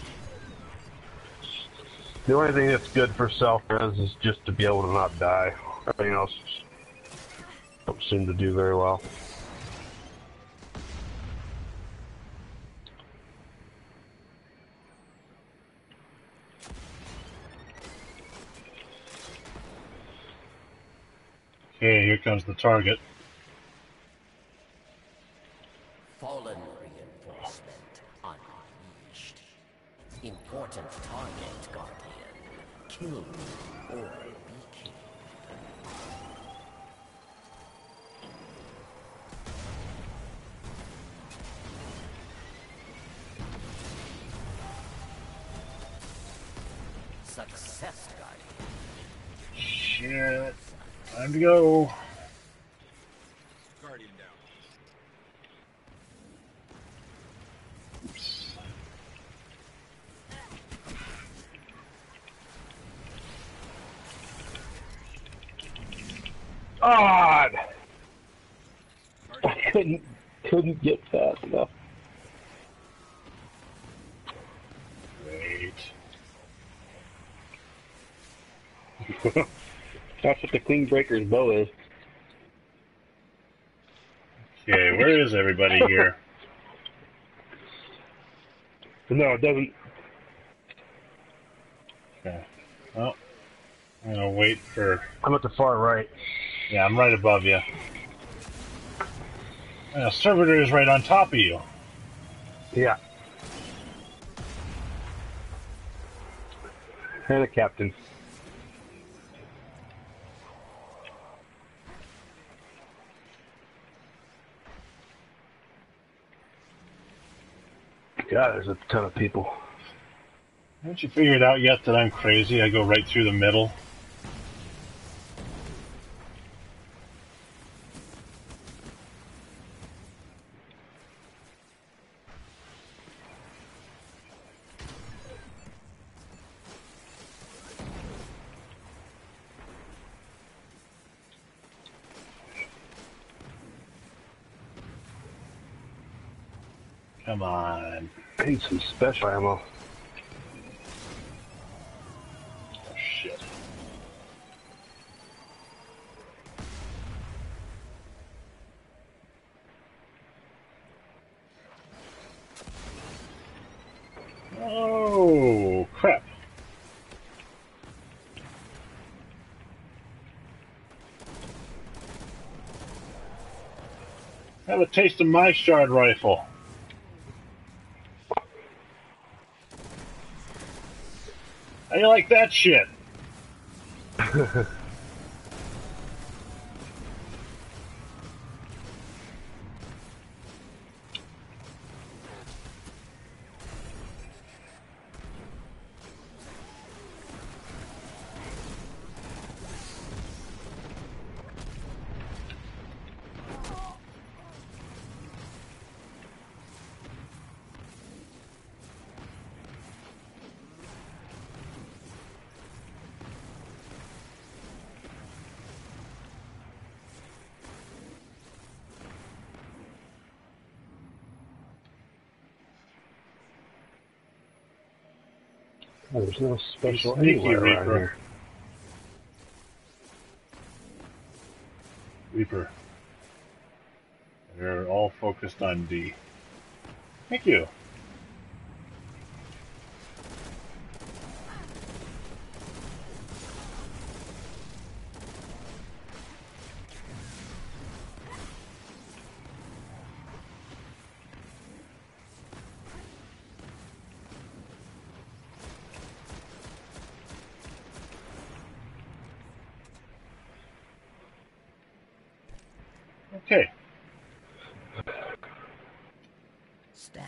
the only thing that's good for self res is just to be able to not die. Everything else don't seem to do very well.
Okay, here comes the target.
Fallen reinforcement unleashed. Important target, Guardian. Kill or be killed. Success, Guardian.
Shit. Time to go.
Guardian down.
Oops.
God! I
Guardian.
couldn't couldn't get fast enough.
Wait.
That's what the Queen Breaker's bow is.
Okay, where is everybody here?
No, it doesn't.
Okay. Well, I'm gonna wait for.
I'm at the far right.
Yeah, I'm right above you. And a servitor is right on top of you.
Yeah. And a captain. God, there's a ton of people.
Haven't you figured out yet that I'm crazy? I go right through the middle. Come on.
I need special ammo.
Oh, shit. Oh, crap. Have a taste of my shard rifle. You like that shit?
there's no special anywhere
Reaper.
here.
Reaper. They're all focused on D. Thank you. Okay,
Stand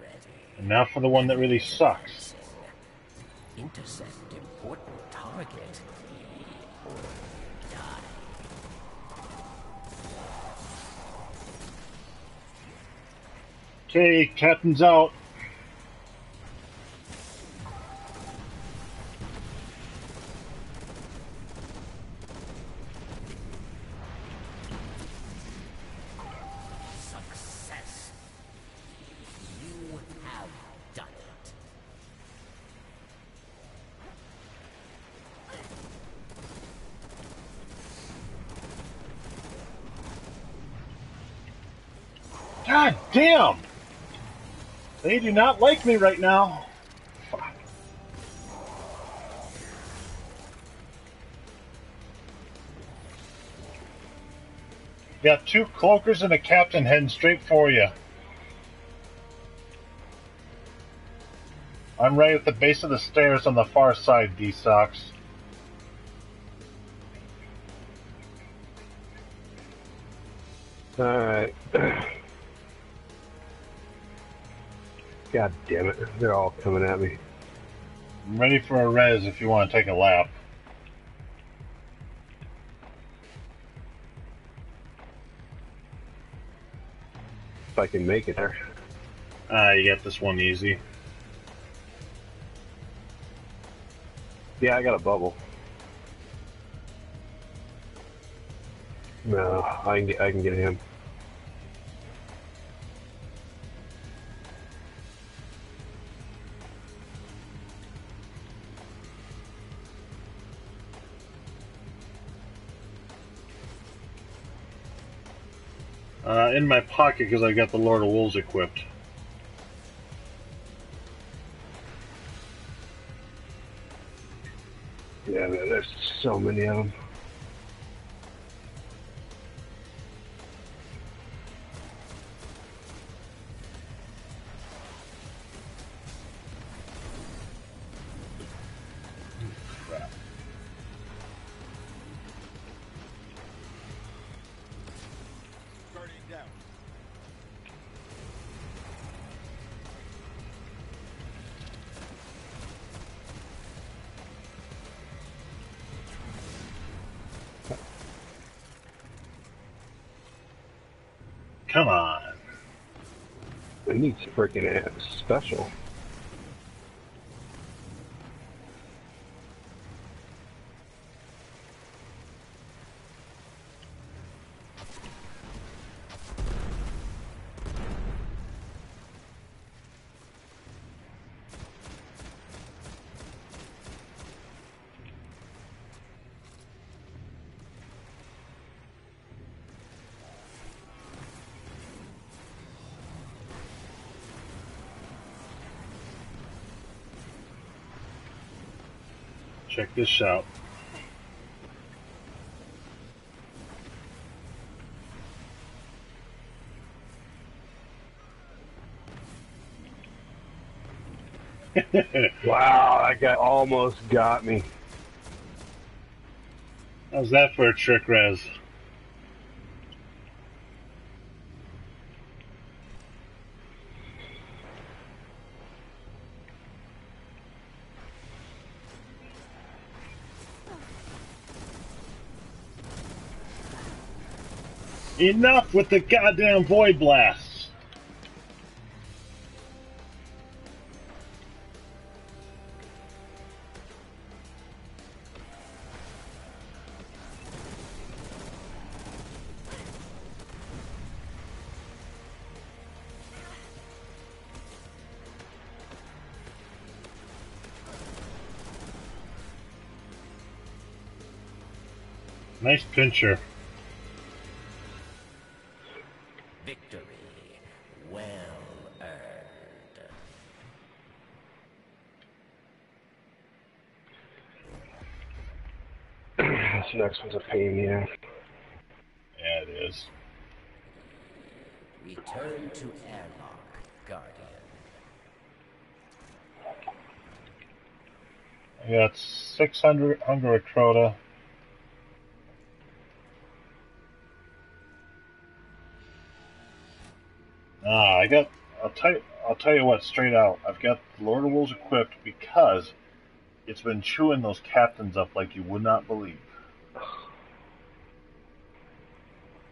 ready.
and now for the one that really sucks.
Intercept important target.
Okay, captain's out. Do not like me right now. Got two cloakers and a captain heading straight for you. I'm right at the base of the stairs on the far side, D-Sox.
Alright. God damn it. They're all coming at me.
I'm ready for a res if you want to take a lap.
If I can make it there.
Ah, you get this one easy.
Yeah, I got a bubble. No, I can get, I can get him.
Pocket because I got the Lord of Wolves equipped.
Yeah, man, there's so many of them. Freaking special.
Check this out.
Wow, that guy almost got me.
How's that for a trick res? Enough with the goddamn void blasts. Nice pincher.
This next one's a pain in the ass.
Yeah, it is.
Return to airlock, Guardian.
I got 600 Hunger Crota. Ah, I got. I'll tell you. I'll tell you what. Straight out, I've got Lord of Wolves equipped because it's been chewing those captains up like you would not believe.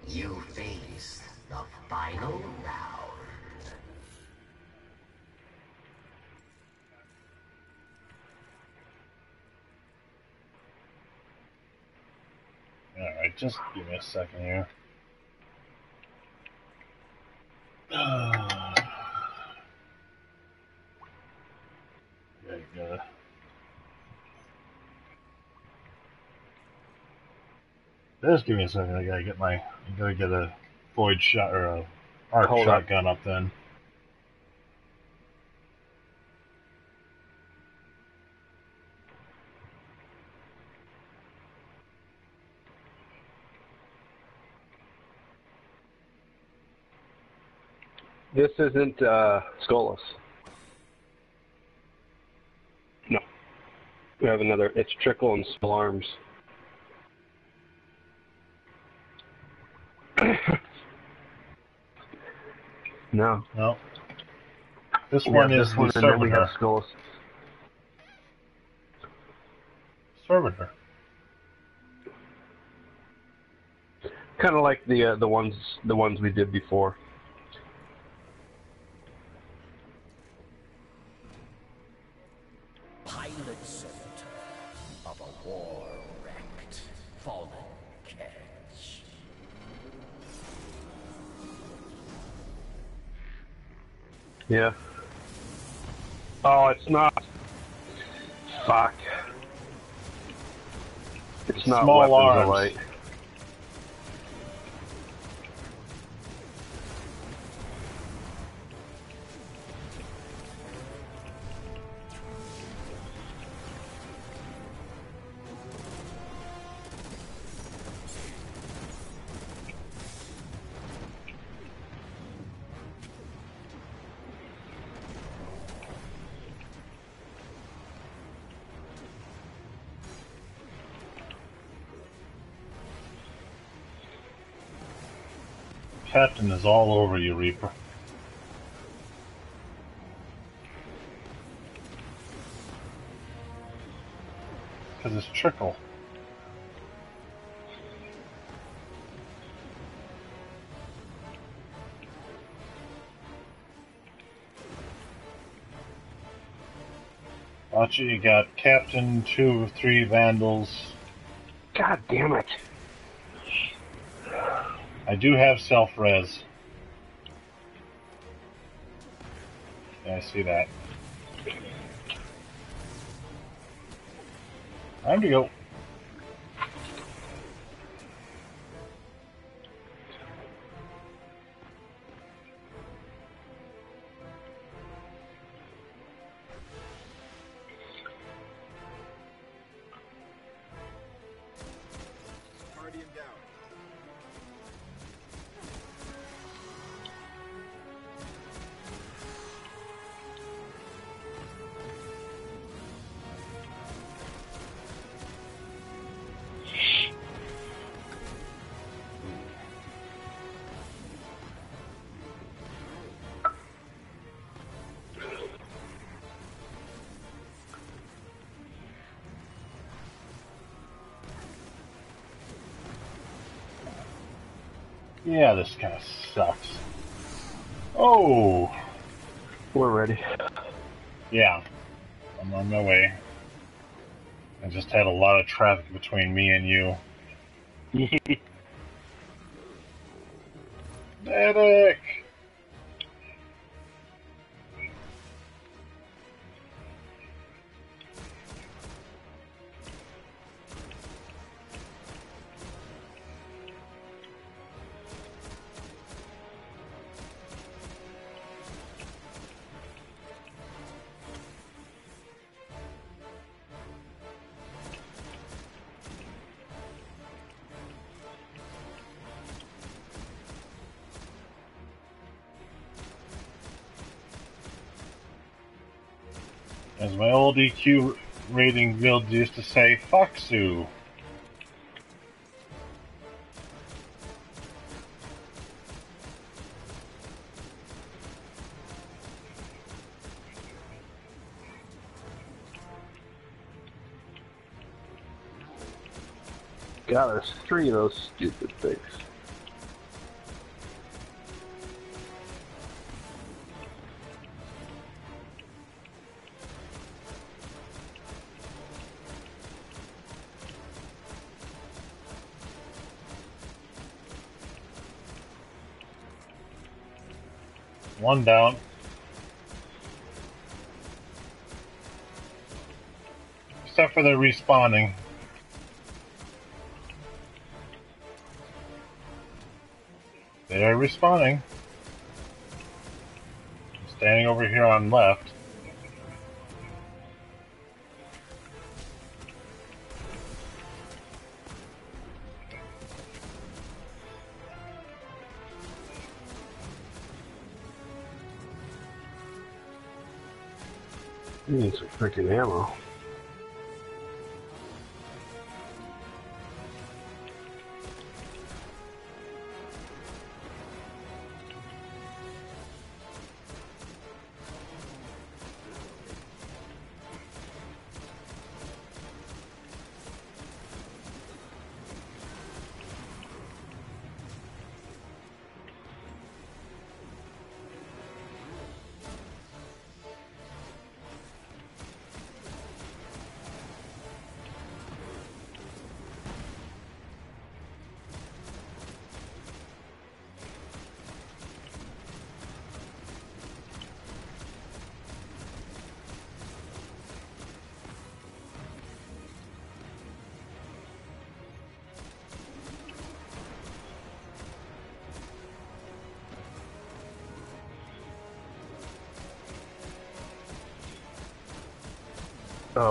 You face the final round.
All right, just give me a second here. Ah. You. Just give me a second. I gotta get my. I gotta get a void shot or a arc
Hold up.
shotgun up then.
This isn't uh, Skolas. No. We have another. It's Trickle and Small Arms. No.
No. This one
this
is
one the servitor. we have skulls.
Servitor.
Kind of like the uh, the ones the ones we did before. Yeah. Oh, it's not. Fuck. It's not
Small
weapons
arms.
light.
Is all over you, Reaper. Because it's trickle. Watch it, you got Captain, two, of three Vandals.
God damn it.
I do have self see that. Time to go. Yeah, this kind of sucks. Oh,
We're ready.
yeah. I'm on my way. I just had a lot of traffic between me and you. My rating build used to say, Foxu.
God, there's three of those stupid things.
One down. Except for the respawning. They are respawning. I'm standing over here on left.
Freaking ammo.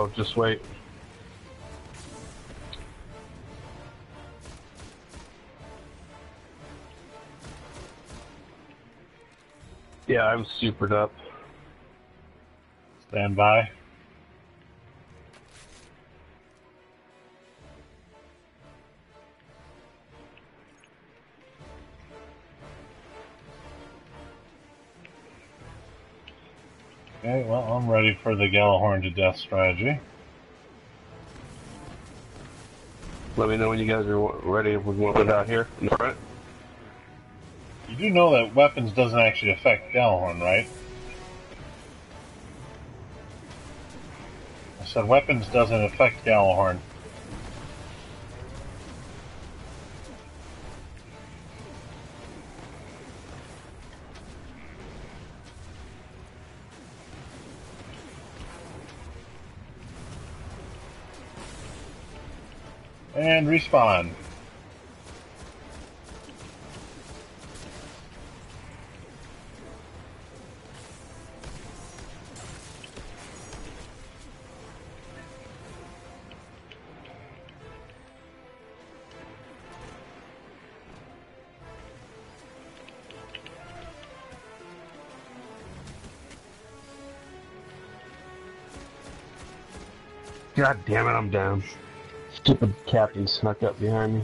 Just wait. Yeah, I'm supered up.
Stand by. For the Gjallarhorn to death strategy.
Let me know when you guys are ready. We want it out here in the front.
You do know that weapons doesn't actually affect Gjallarhorn, right? I said weapons doesn't affect Gjallarhorn. Respawn.
God damn it, I'm down. Stupid captain snuck up behind me.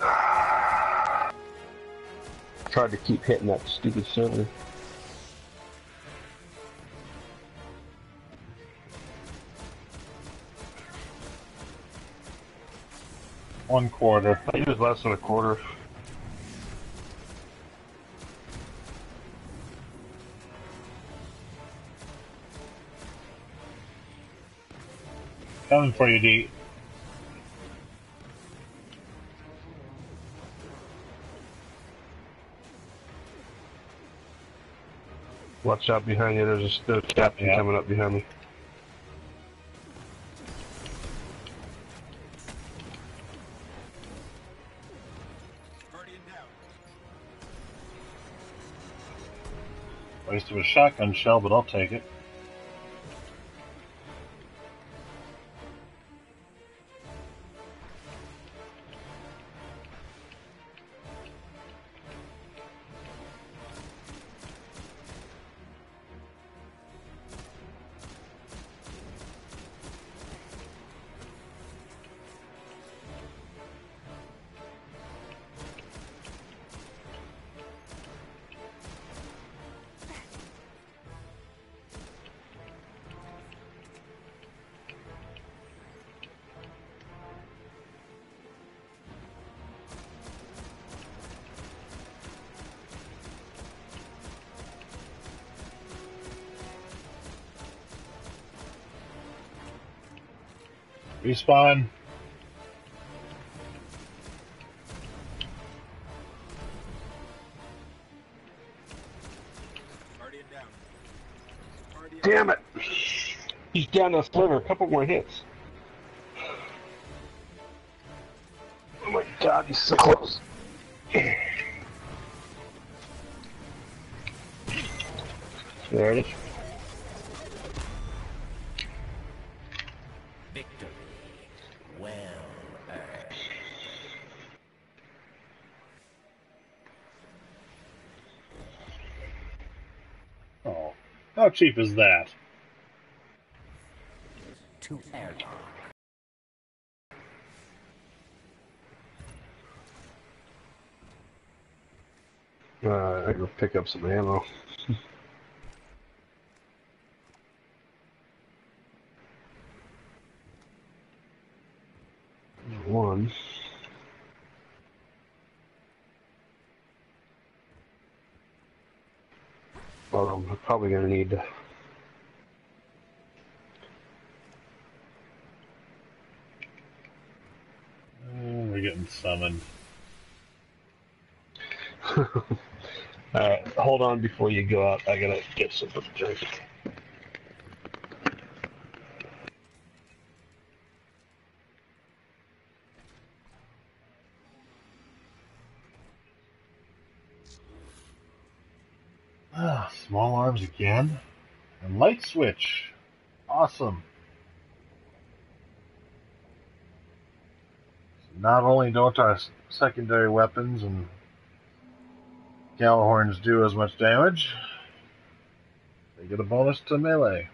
Tried to keep hitting that stupid server.
One quarter.
I think it was less than a quarter.
Coming for you, D.
Watch out behind you. There's a, there's a captain
Yeah.
coming up behind me.
Guardian down.
Waste of a shotgun shell, but I'll take it. Respawn.
Damn it! He's down a sliver. A couple more hits. Oh my god, he's so close. There it is.
Victory. Well earned.
Oh, how cheap is that?
To airlock.
Uh, I go pick up some ammo. One. Well, I'm probably gonna need to.
Oh, we're getting summoned.
Alright, hold on before you go out. I gotta get something to drink.
Ah, small arms again. And light switch. Awesome. Not only don't our secondary weapons and Gjallarhorns do as much damage, they get a bonus to melee.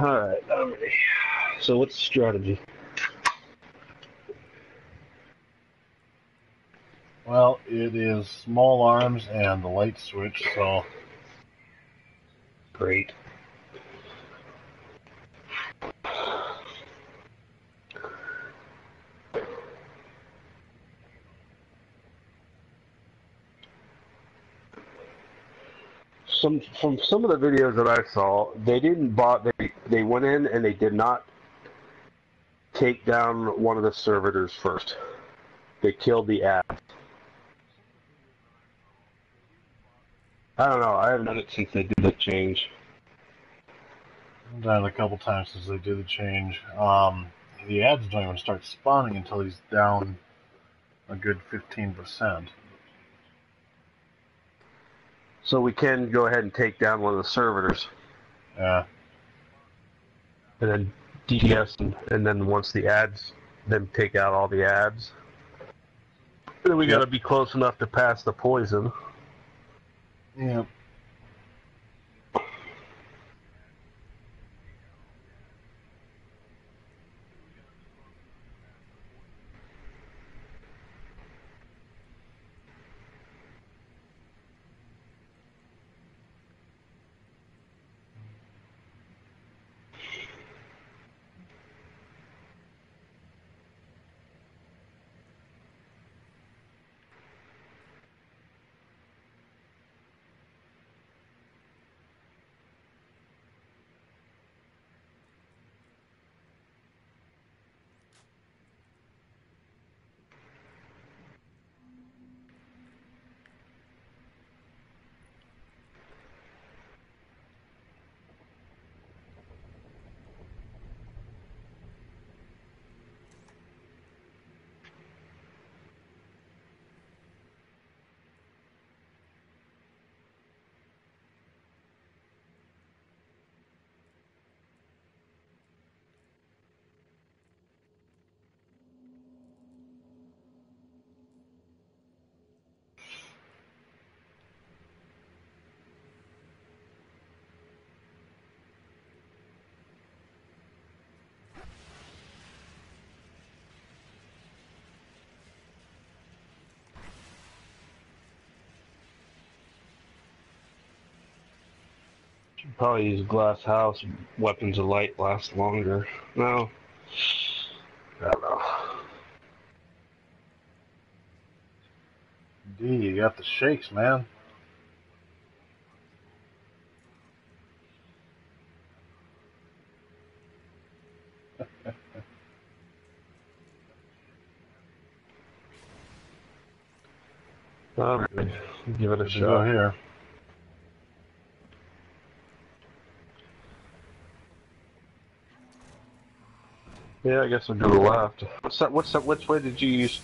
Alright, I'm ready. So what's the strategy?
Well, it is small arms and the light switch, so
Great. Some from some of the videos that I saw, they didn't bought they they went in and they did not take down one of the servitors first. They killed the ass. I don't know. I haven't done it since they did the change.
I've done it a couple times since they did the change. Um, the ads don't even start spawning until he's down a good 15%.
So we can go ahead and take down one of the servitors,
Yeah.
And then DDS, and, and then once the ads, then take out all the ads. Then we got to be close enough to pass the poison.
Yeah.
Should probably use glass house. Weapons of light last longer. No. I don't know.
D, you got the shakes, man.
Alright, um, give it a
Go
shot.
here.
Yeah, I guess we'll do the left. What's that? What's that? Which way did you use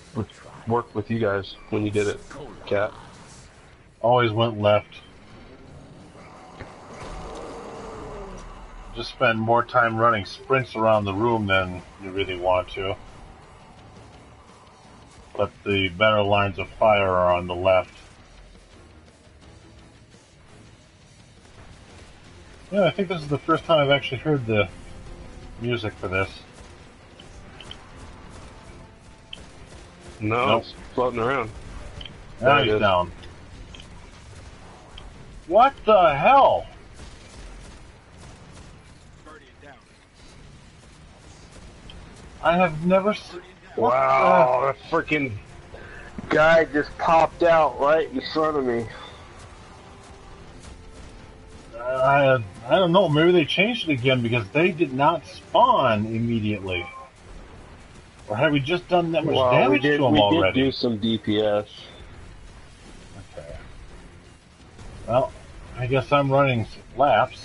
work with you guys when you did it, Cat?
Always went left. Just spend more time running sprints around the room than you really want to. But the better lines of fire are on the left. Yeah, I think this is the first time I've actually heard the music for this.
No,
Nope.
it's floating around.
Now
There
he's down. What the hell? I have never s-
Guardian down.
What
Wow, that freaking guy just popped out right in front of me.
I, I don't know. Maybe they changed it again because they did not spawn immediately. Or have we just done that much
Well, we
damage
did,
to them
we
already?
did do some DPS.
Okay. Well, I guess I'm running laps.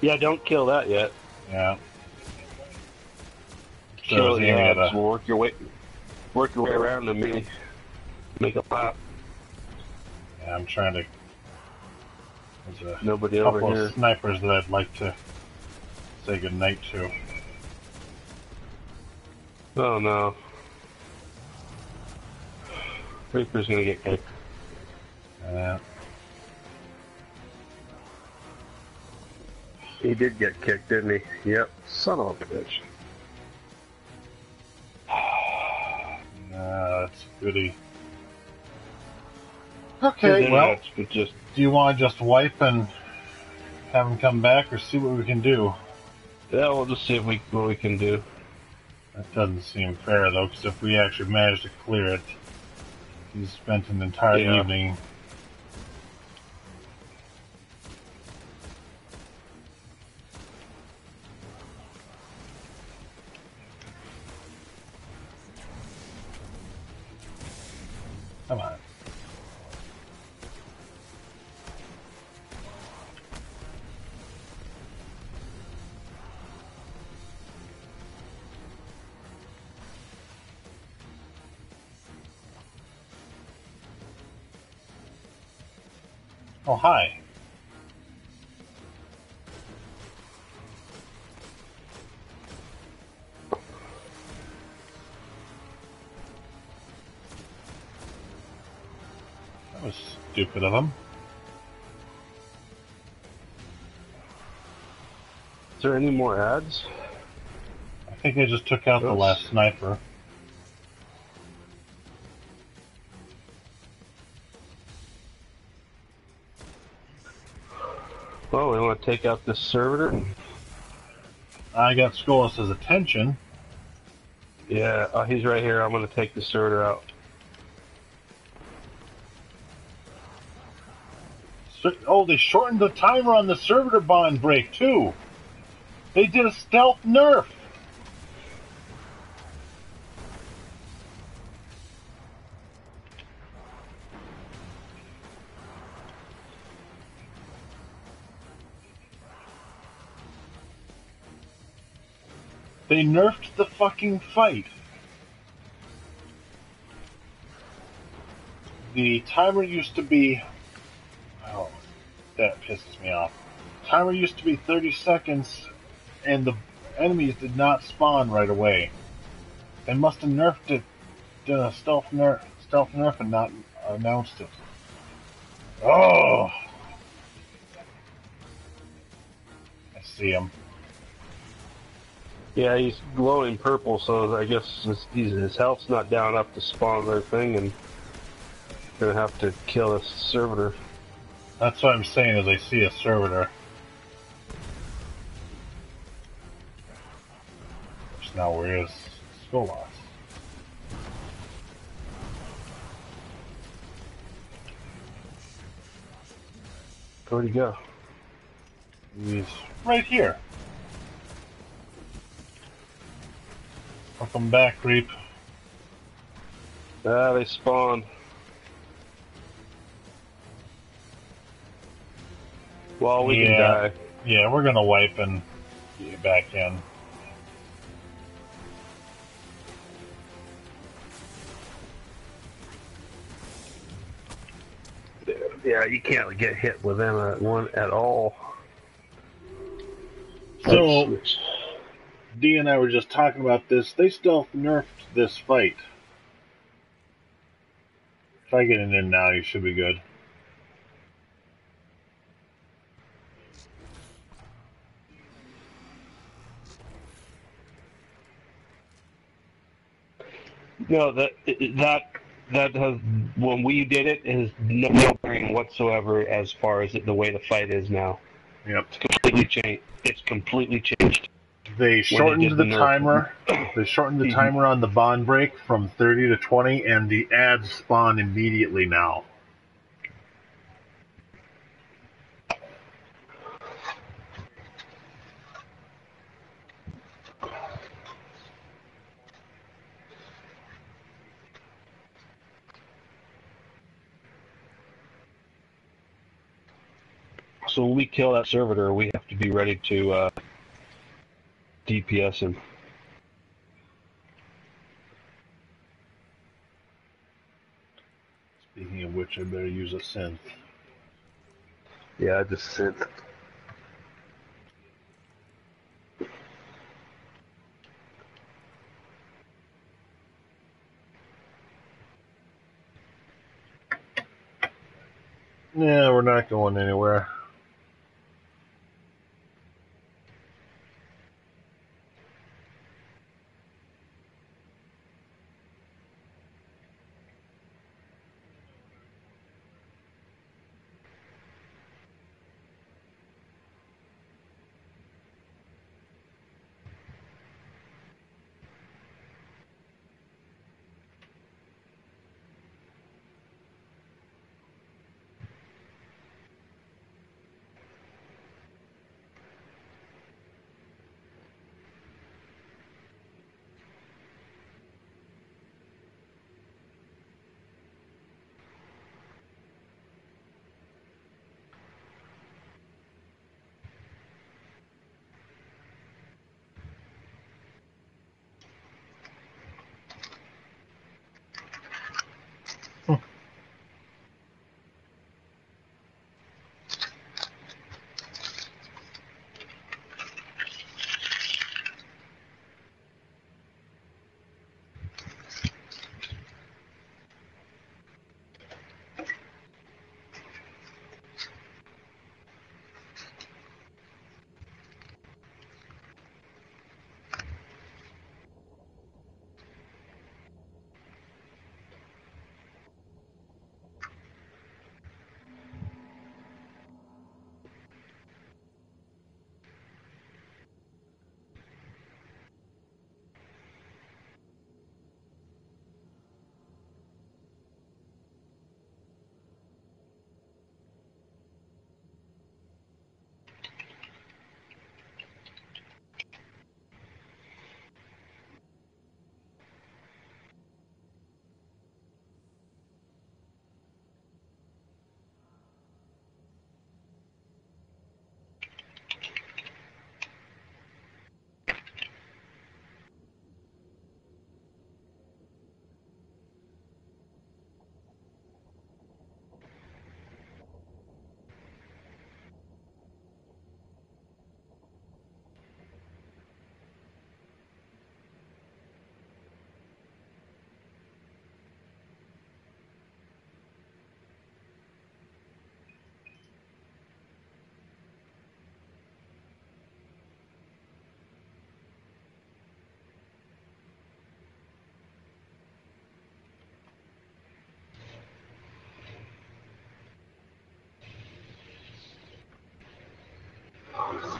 Yeah, don't kill that yet.
Yeah. So
Kill it, yeah,
a-
work your way, work your way around to me. Make a lap.
yeah, I'm trying to. There's a
Nobody over
couple
here.
of snipers that I'd like to say goodnight to.
Oh no. Reaper's gonna get kicked.
Uh,
He did get kicked, didn't he? Yep. Son of a bitch.
uh, that's goody. Okay, well,
internet's but just
do you want to just wipe and have him come back, or see what we can do?
yeah, we'll just see if we what we can do.
That doesn't seem fair, though, because if we actually manage to clear it, he's spent an entire
Yeah.
evening. Hi. That was stupid of him.
Is there any more ads?
I think they just took out the last sniper.
Take out this servitor.
I got Skolas's attention.
Yeah, oh, he's right here. I'm gonna take the servitor out.
Oh, they shortened the timer on the servitor bond break, too. They did a stealth nerf. They nerfed the fucking fight. The timer used to be. Oh, that pisses me off. Timer used to be 30 seconds, and the enemies did not spawn right away. They must have nerfed it, did a stealth nerf, stealth nerf, and not announced it. Oh, I see him.
Yeah, he's glowing purple, so I guess his, his health's not down up to spawn their thing, and gonna have to kill this servitor.
That's what I'm saying. Is I see a servitor. Which now where is Skolas?
Where'd he go?
He's right here. Welcome back, creep.
Ah, they spawned. Well, we
Yeah.
can die.
Yeah, we're gonna wipe and get back in.
Yeah, you can't get hit with them at one at all.
So
That's-
D and I were just talking about this. They still nerfed this fight. Try getting in now. You should be good.
no, that that that has when we did it is no, no bearing whatsoever as far as the way the fight is now.
Yep.
It's completely changed. It's completely changed.
They shortened the timer. They shortened the timer on the bond break from 30 to 20, and the ads spawn immediately now.
So when we kill that servitor, we have to be ready to uh, DPS him.
Speaking of which, I better use a synth.
Yeah, I just sent.
Yeah, we're not going anywhere.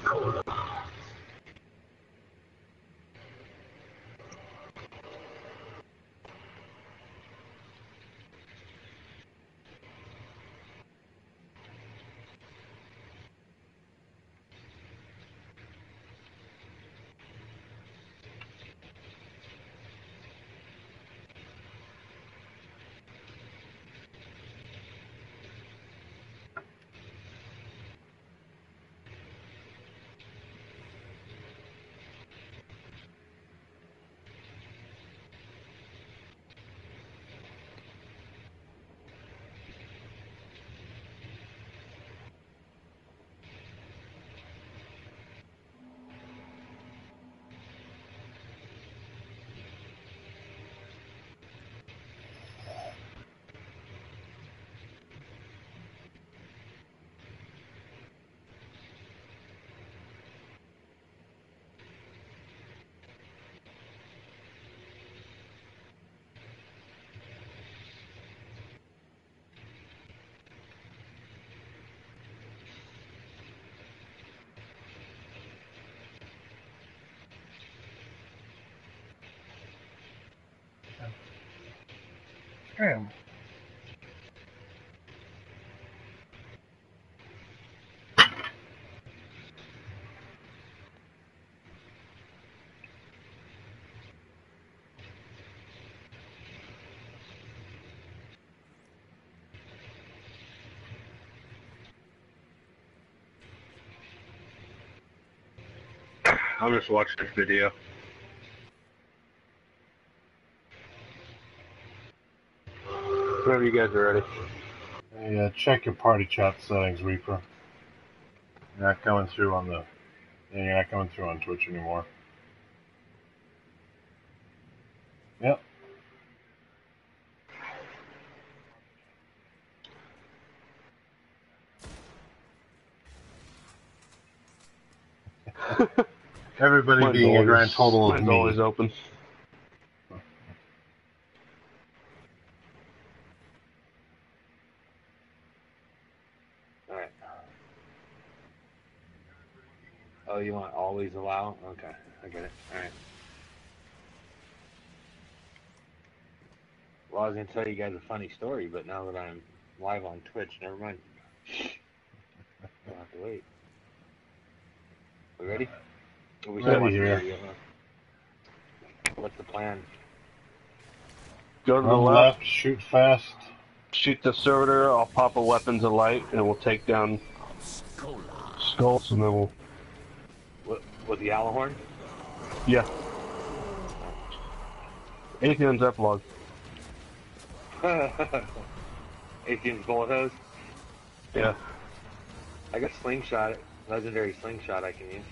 cola. Damn.
I'm just watching this video. Whenever you guys are ready.
Hey, uh, check your party chat settings, Reaper. You're not coming through on the. Yeah, you're not coming through on Twitch anymore. Yep. Everybody
Mine's
being a grand total of
mine's
me.
always open.
Alright. Oh, you want always allow? Okay, I get it. Alright. Well, I was going to tell you guys a funny story, but now that I'm live on Twitch, never mind. I'll have to wait. We ready? Or we
Ready
watch
here.
video, huh? What's the plan?
Go to the left,
left, shoot fast.
shoot the servitor, I'll pop a weapons of light, and we'll take down Skolas, and then we'll...
What, with the Gjallarhorn?
Yeah. Atheon's epilogue.
Atheon's bullet hose?
Yeah.
I got slingshot, legendary slingshot I can use.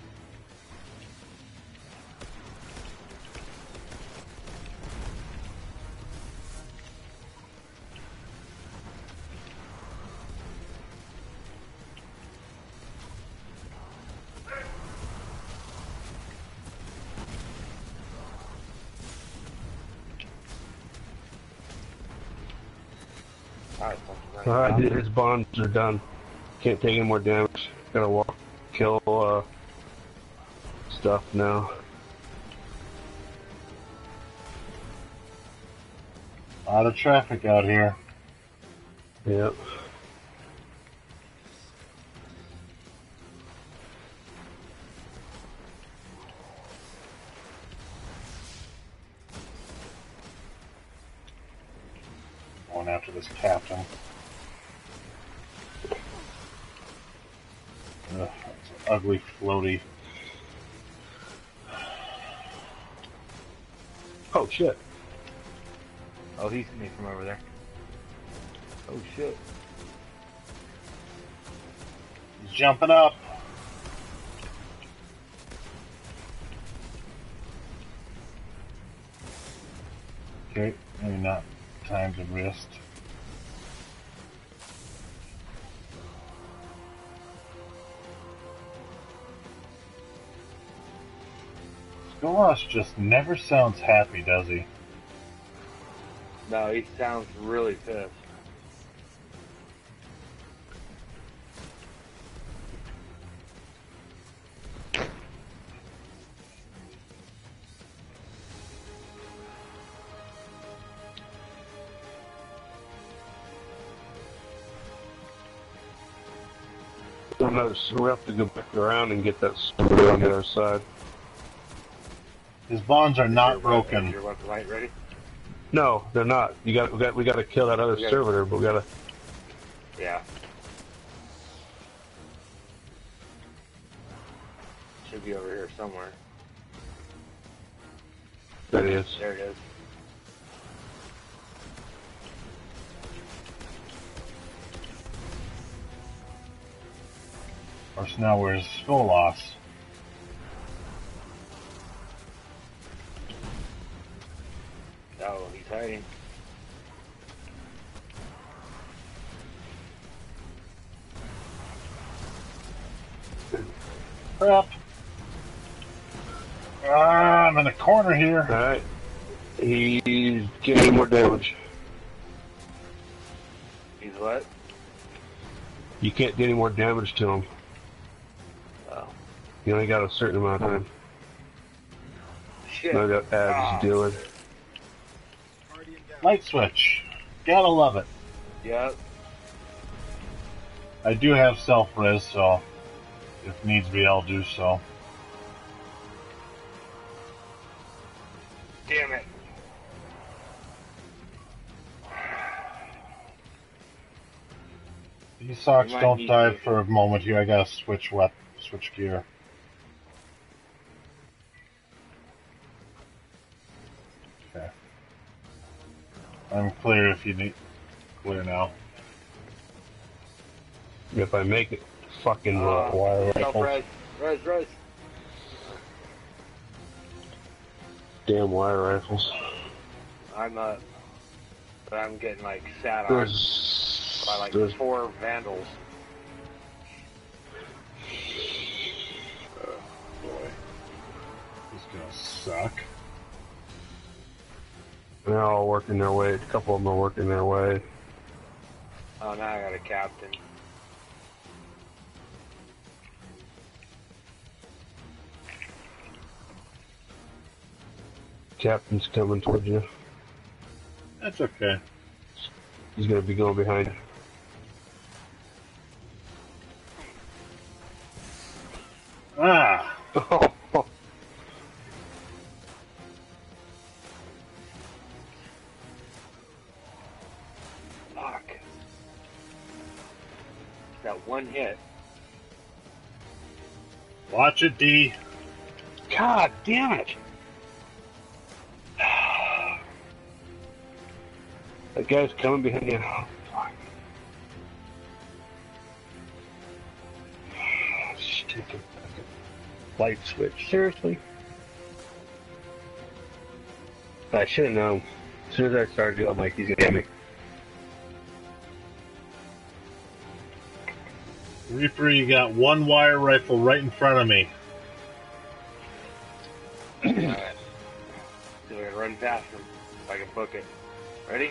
Alright.
Alright, his bonds are done. Can't take any more damage. Gotta walk, kill, uh, stuff now.
A lot of traffic out here.
Yep.
Jumping up. Okay, maybe not time to wrist. Skolas just never sounds happy, does he?
No, he sounds really pissed.
No, so we have to go back around and get that servitor on the other side.
His bonds are not
Your weapon-
broken.
Your weapon light ready?
No, they're not. You got we got we got to kill that other
gotta-
servitor, but we got to.
Yeah.
Can't do any more damage to him.
Oh.
You only got a certain amount of time.
Shit.
Got ads
Ah.
dealing.
Light switch. Gotta love it.
Yep.
I do have self res, so if needs be, I'll do so. Socks don't
need
dive for a moment here. I gotta switch wep- switch gear. Okay. I'm clear if you need clear now.
If I make it, fucking uh,
Uh,
wire
Self
rifle.
res. Res, res.
Damn wire rifles.
I'm uh but I'm getting like sat on
There's,
by like
there's
four vandals.
Oh boy, this is gonna suck.
they're all working their way. A couple of them are working their way.
Oh now I got a captain.
Captain's coming towards you.
That's okay.
He's gonna be going behind.
Ah,
Fuck. That one hit.
watch it, D.
God damn it! That guy's coming behind you. Oh, fuck. Stupid light switch. Seriously? I should have known. As soon as I started doing, I'm like, he's gonna hit me.
Reaper, you got one wire rifle right in front of me.
Alright. So we're gonna run past him if I can book it. Ready?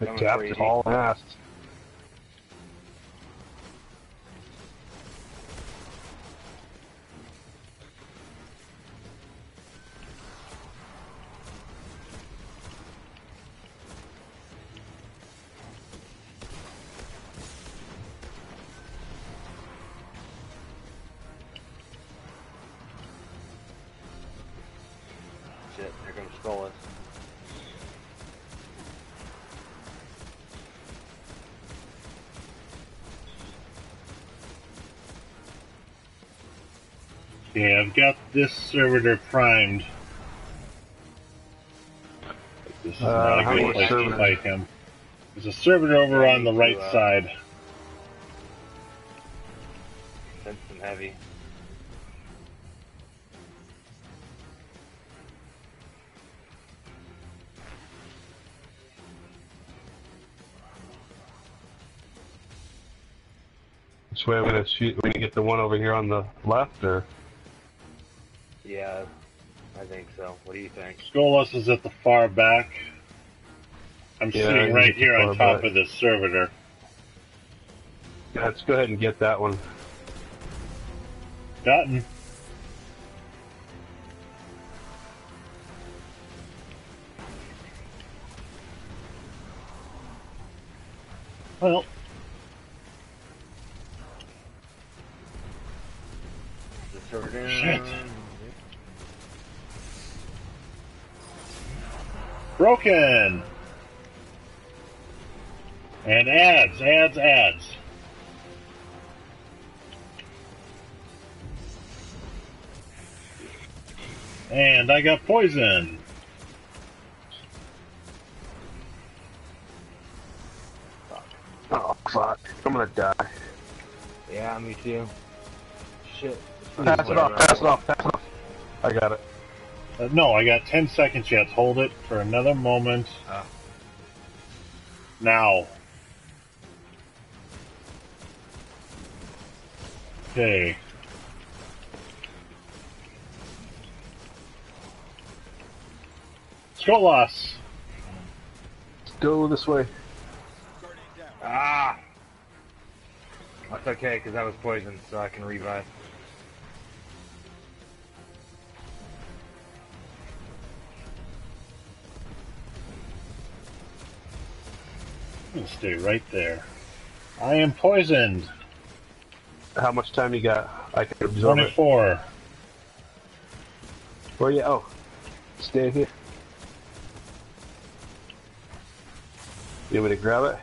The
Coming
cap's
crazy.
all ass.
Shit, comes Skolas.
Okay, I've got this servitor primed. This is
Uh,
not a
how
good place to fight him. There's a servitor over on the right
Uh,
side.
Sent some heavy.
This way I'm gonna shoot. We gonna get the one over here on the left, or
Yeah, I think so. What do you think?
Skolas is at the far back. I'm
Yeah,
sitting right here on top
back.
of this servitor.
yeah, let's go ahead and get that one.
Gotten. Broken. And ads, ads, ads. And I got poison.
Oh fuck! I'm gonna die.
Yeah, me too. Shit.
Pass it off. Pass it off. Pass it off. I got it.
Uh, no, I got 10 seconds yet. Hold it for another moment.
Ah.
Now. Okay. Skolas!
Go this way.
Guardian.
Ah! it's okay because I was poisoned, so I can revive.
I'm gonna stay right there. I am poisoned.
How much time you got? I can absorb it.
24.
Where you? Oh, stay here. You want me to grab it?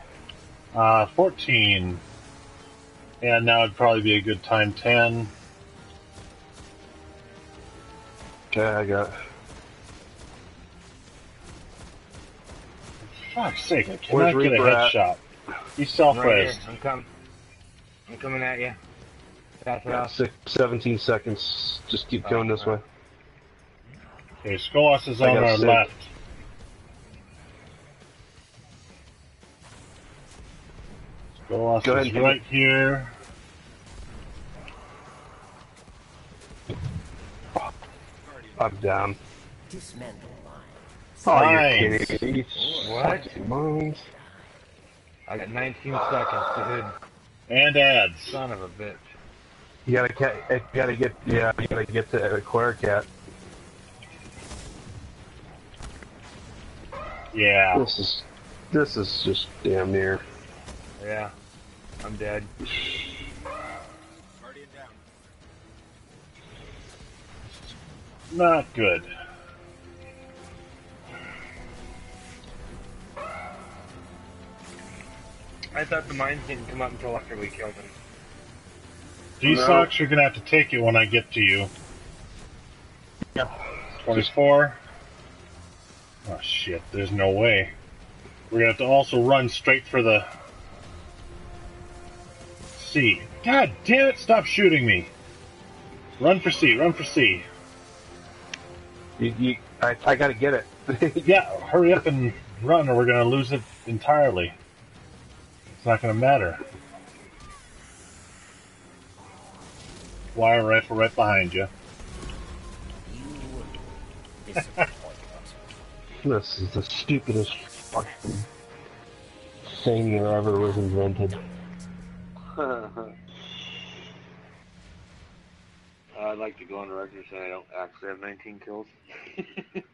Uh, 14. And now would probably be a good time. 10.
Okay, I got it.
Fuck's sake, I
Where's
cannot get a
Reaper at?
headshot. He's
I'm
self
right I'm coming. I'm coming at you. Pass it off.
six, 17 seconds. Just keep going this way.
Okay, Skolas is
I
on our
six.
left. Skolas
Go ahead
is
and hit
right here.
I'm down.
Dismantle mine.
Oh, you're kidding me.
What?
Fucking moans.
I got 19 seconds, dude.
And ads.
Son of a bitch.
You gotta, ca- eh, you gotta get, yeah, you gotta get to Aquaricat.
Yeah.
This is, this is just damn near.
Yeah. I'm dead.
Not good.
I thought the mines didn't come up until after we killed them.
D-Sox, you're gonna have to take it when I get to you.
Yeah.
24. Oh shit, there's no way. We're gonna have to also run straight for the C. God damn it, stop shooting me. Run for C, run for C.
You, you, I, I gotta get it.
Yeah, hurry up and run or we're gonna lose it entirely. It's not gonna matter. Wire rifle right behind you.
You
this is the stupidest fucking thing that ever was invented.
I'd like to go on record saying I don't actually have 19 kills.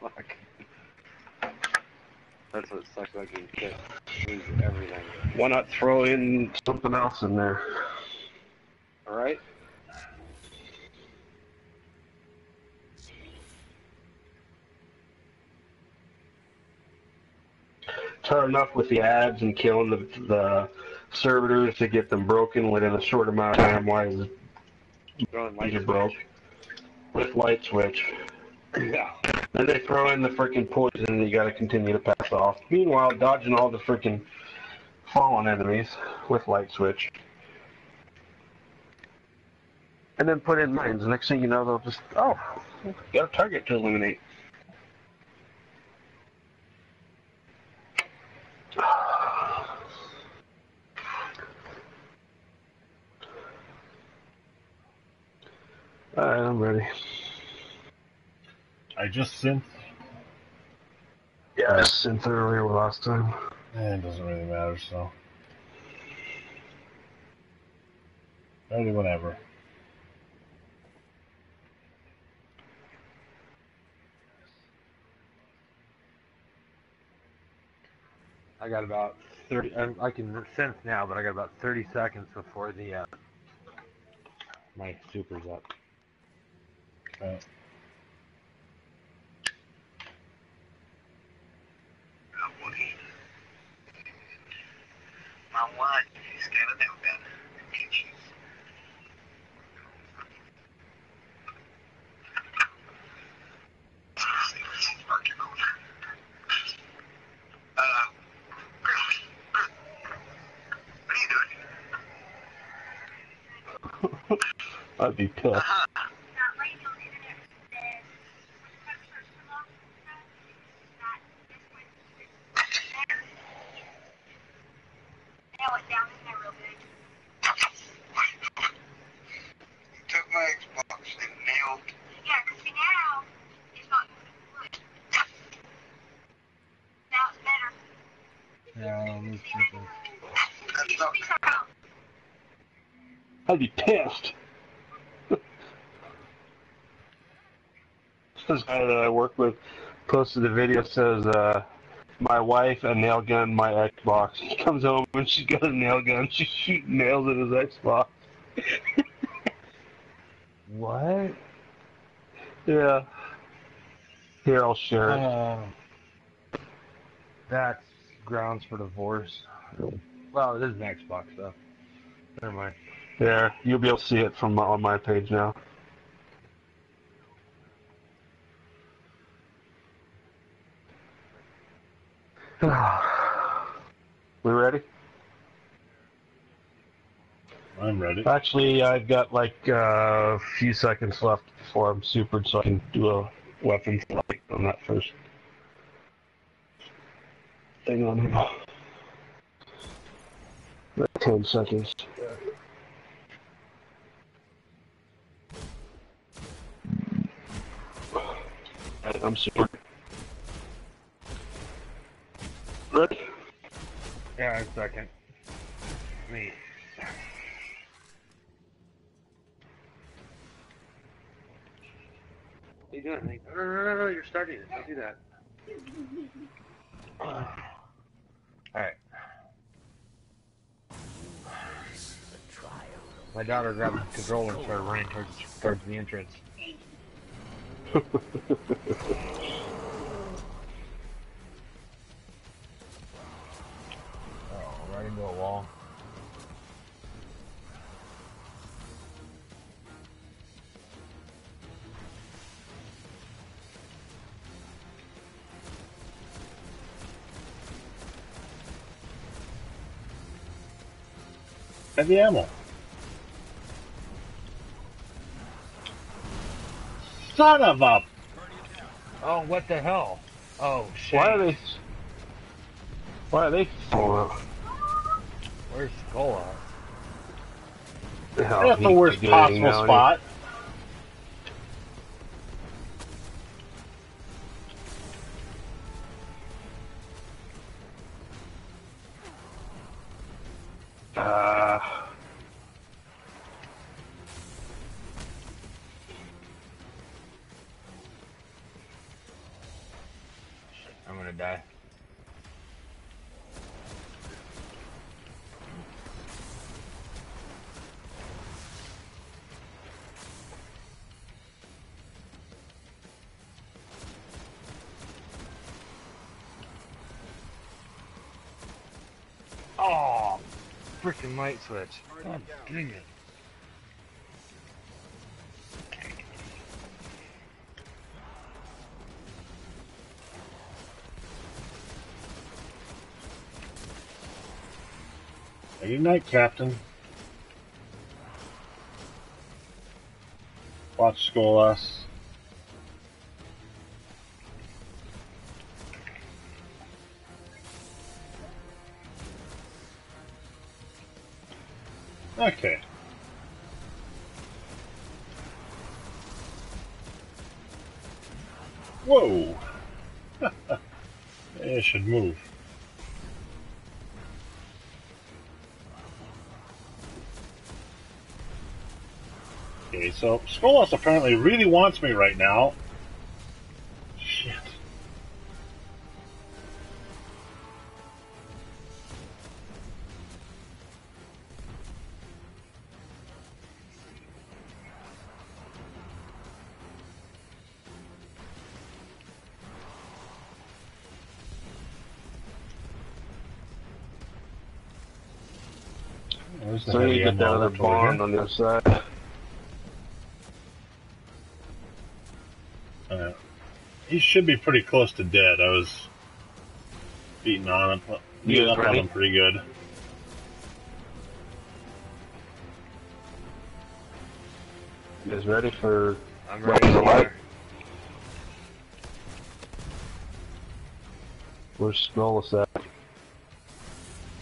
Fuck. That's what sucks. I can get, lose everything.
Why not throw in something else in there?
All right.
It's hard enough with the ads and killing the, the servitors to get them broken within a short amount of time. Why is it broke with light switch?
Yeah.
Then they throw in the freaking poison and you gotta continue to pass off. Meanwhile, dodging all the freaking fallen enemies with light switch. And then put in mines. Next thing you know, they'll just, oh, got a target to eliminate. Alright, I'm ready.
I just synth.
Yeah, I sent it earlier last time.
Eh, it doesn't really matter, so. Ready whenever.
I got about 30. I, I can sense now, but I got about 30 seconds before the uh, my super's up.
Okay.
My wife is scared of them better. She's she's working on it. Uh, what are you doing?
I'd be pissed.
Uh-huh. Took my Xbox and nailed.
Yeah,
That's not.
I'd be pissed. this guy that I work with posted a video says, uh, my wife a nail gun, my Xbox. She comes home and she's got a nail gun. She's shooting nails at his Xbox.
What?
Yeah. Here, I'll share it.
Uh, that's grounds for divorce. Well, it is an Xbox though. Never mind.
There, you'll be able to see it from my, on my page now. we ready? Actually, I've got like uh, a few seconds left before I'm supered, so I can do a weapon flight on that first thing on him. About Ten seconds. I'm supered. Ready?
Yeah, a second. Me. What are you doing? Like, no, no, no, no, no, you're starting it. Don't do that. Alright. My daughter grabbed the controller and started running towards, towards the entrance.
Heavy ammo. Son of a.
Oh, what the hell? Oh, shit.
Why are they? Why are they out?
Where's Skull at?
That's the worst possible spot.
Freaking light switch. God dang it.
Good night, Captain. Watch Skolas. So Skolas apparently really wants me right now. Shit. The
so you get
ammo
that other
over here?
bond on the other side.
He should be pretty close to dead. I was beating on him, beating
guys
up on him pretty good.
You guys ready for
I'm ready
of
to
light?
fire.
where's Skolas at?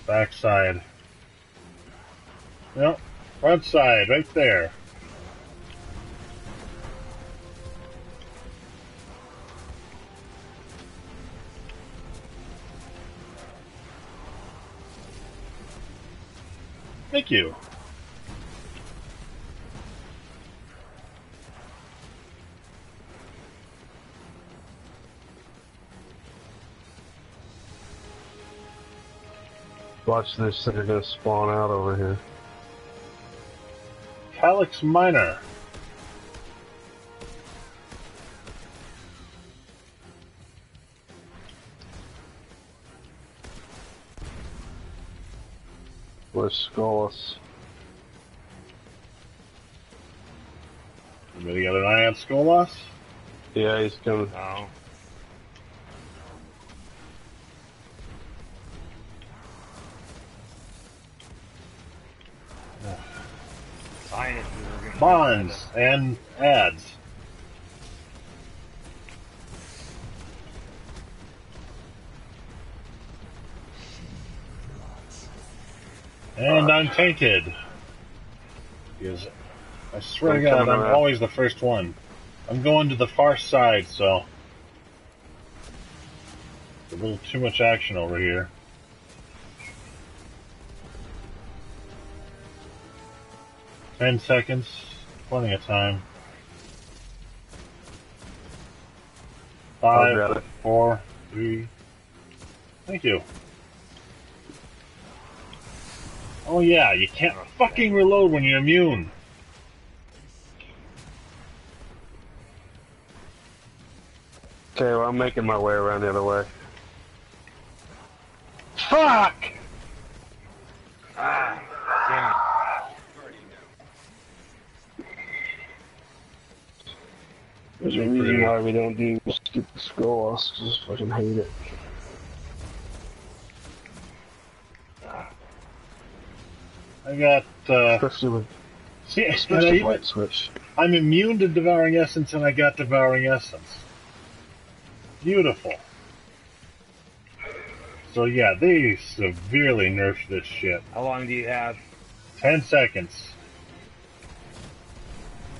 Backside. Yep, front side, right there. Thank you.
Watch this, they're gonna spawn out over here.
Calyx Miner.
Where's Skolas?
Anybody got an eye on Skolas?
Yeah, he's coming.
No. Science is gonna-
Bonds and ads. I'm tainted. Because I swear to God, I'm
around.
always the first one. I'm going to the far side, so a little too much action over here. Ten seconds, plenty of time. Five, four, three. Thank you. Oh yeah, you can't fucking reload when you're immune.
Okay, well, I'm making my way around the other way.
Fuck!
Ah, damn it.
There's a reason why we don't do stupid Skolas. Just fucking hate it.
I got, uh,
Especially with,
see, and I,
light switch.
I'm immune to Devouring Essence and I got Devouring Essence. Beautiful. So yeah, they severely nerfed this shit.
How long do you have?
Ten seconds.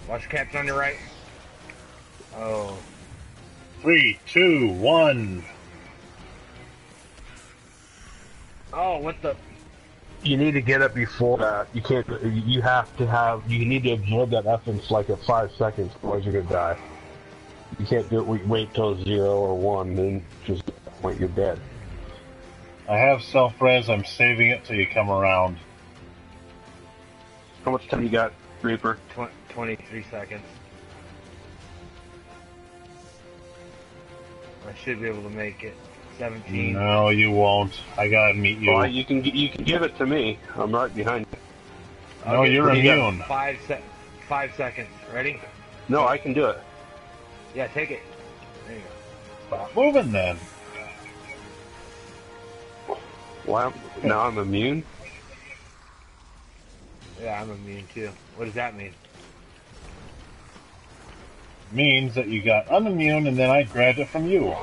Watch Captain on your right. Oh,
Three, two, one.
oh, what the?
You need to get it before that. You can't. You have to have. You need to absorb that essence like at five seconds, otherwise you're gonna die. You can't do it. Wait, wait till zero or one, then just wait. You're dead.
I have self res, I'm saving it till you come around.
How much time you got, Reaper?
Tw- 23 seconds. I should be able to make it. 17.
No, you won't. I gotta meet you.
Well, you can you can give it to me. I'm right behind you.
no, you're
you
immune.
Five sec. Five seconds. Ready?
No, I can do it.
Yeah, take it. There you go.
Stop moving then.
Well, now I'm immune.
Yeah, I'm immune too. What does that mean?
Means that you got unimmune and then I grabbed it from you.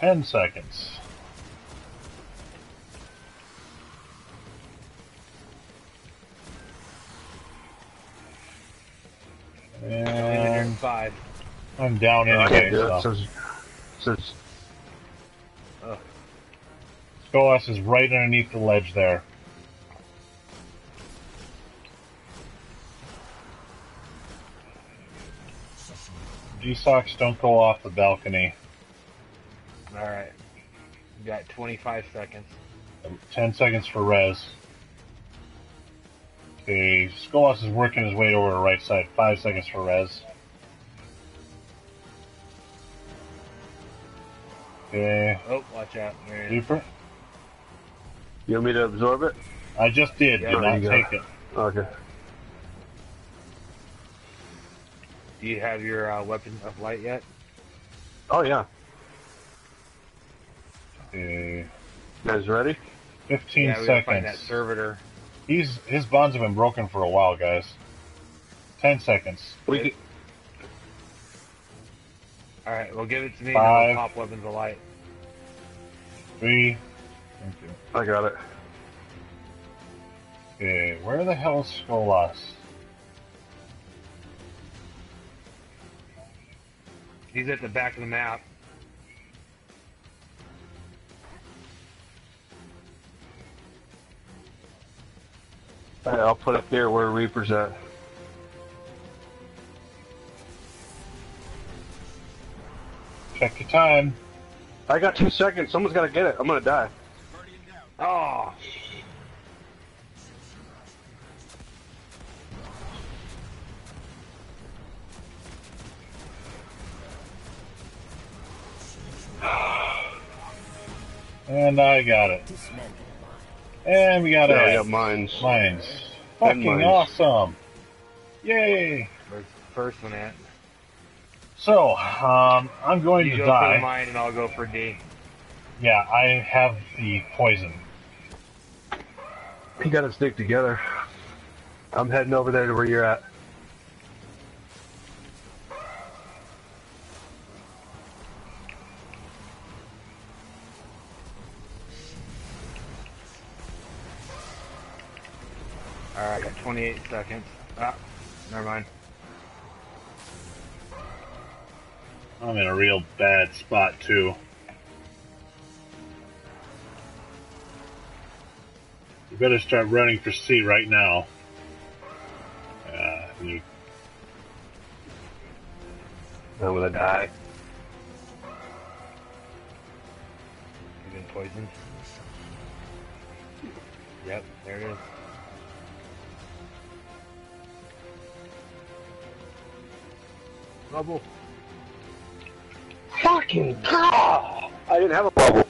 Ten seconds.
I'm
And
five.
I'm down
in
anyway,
can't do
so.
Says, says
Skolas is right underneath the ledge there. D-Sox don't go off the balcony.
All right. You got 25 seconds.
Ten seconds for res. Okay, Skolas is working his way over to the right side. Five seconds for res. Okay,
Oh, watch out. There it is.
Reaper.
you want me to absorb it?
I just did.
Yeah,
did not
you go.
take it.
Okay.
Do you have your uh, weapon of light yet?
Oh yeah.
Okay,
You guys ready?
Fifteen
yeah, we gotta find that
seconds.
servitor.
He's his bonds have been broken for a while, guys. Ten seconds.
We can,
All right, well, give it to me.
Five.
And I'll pop weapons of light.
Three. Thank you.
I got it.
Okay, where the hell is Skolas?
He's at the back of the map.
Right, I'll put up here where Reaper's at.
Check your time.
I got two seconds. Someone's got to get it. I'm going to die.
Oh.
and I got it.
Dismantle
And we got
Yeah,
it.
yeah, mines.
Mines. Fucking
mines.
awesome. Yay.
Where's the first one at?
So, um, I'm going
You
to
go for
die.
the mine and I'll go for D.
Yeah, I have the poison.
You gotta stick together. I'm heading over there to where you're at.
Alright, got 28 seconds. Ah, never mind.
I'm in a real bad spot too. You better start running for C right now. Uh, you,
I'm gonna die.
You've been poisoned? Yep, there it is. Bubble.
Fucking God! I didn't have a bubble.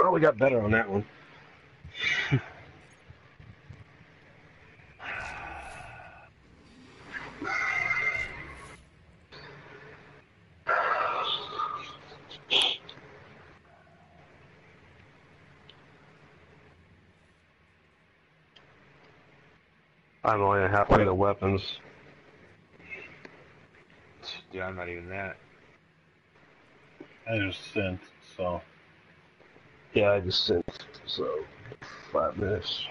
Oh, we got better on that one. I'm only halfway to weapons.
Dude, I'm not even that.
I just sent, so.
Yeah, I just sent so five minutes.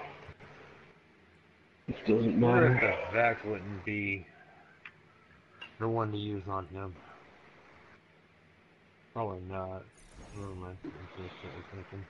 It doesn't matter.
if the Vac wouldn't be the one to use on him. Probably not. Never mind. I'm just thinking.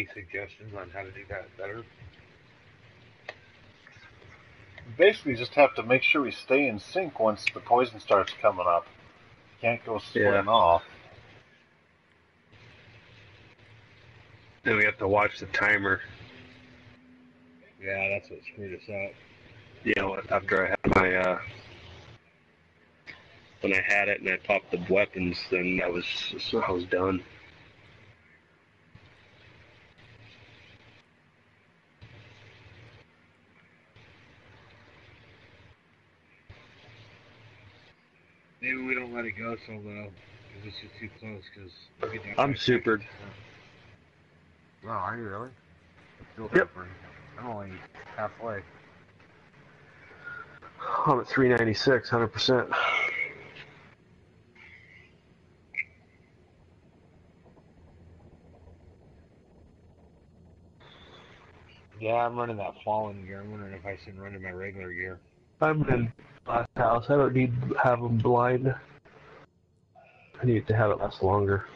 Any suggestions on how to do that better?
Basically, just have to make sure we stay in sync once the poison starts coming up. Can't go splitting
Yeah.
off.
Then we have to watch the timer.
Yeah, that's what screwed us up.
You know, after I had my, uh, when I had it and I popped the weapons, then I was, so I was done.
Maybe we don't let it go so low. If it's just too close, because
I'm supered.
Oh, are you really? Still
Yep.
suffering. I'm only halfway.
I'm at 396, 100%.
Yeah, I'm running that fallen gear. I'm wondering if I should run in my regular gear.
I'm in last house. I don't need to have them blind. I need to have it last longer.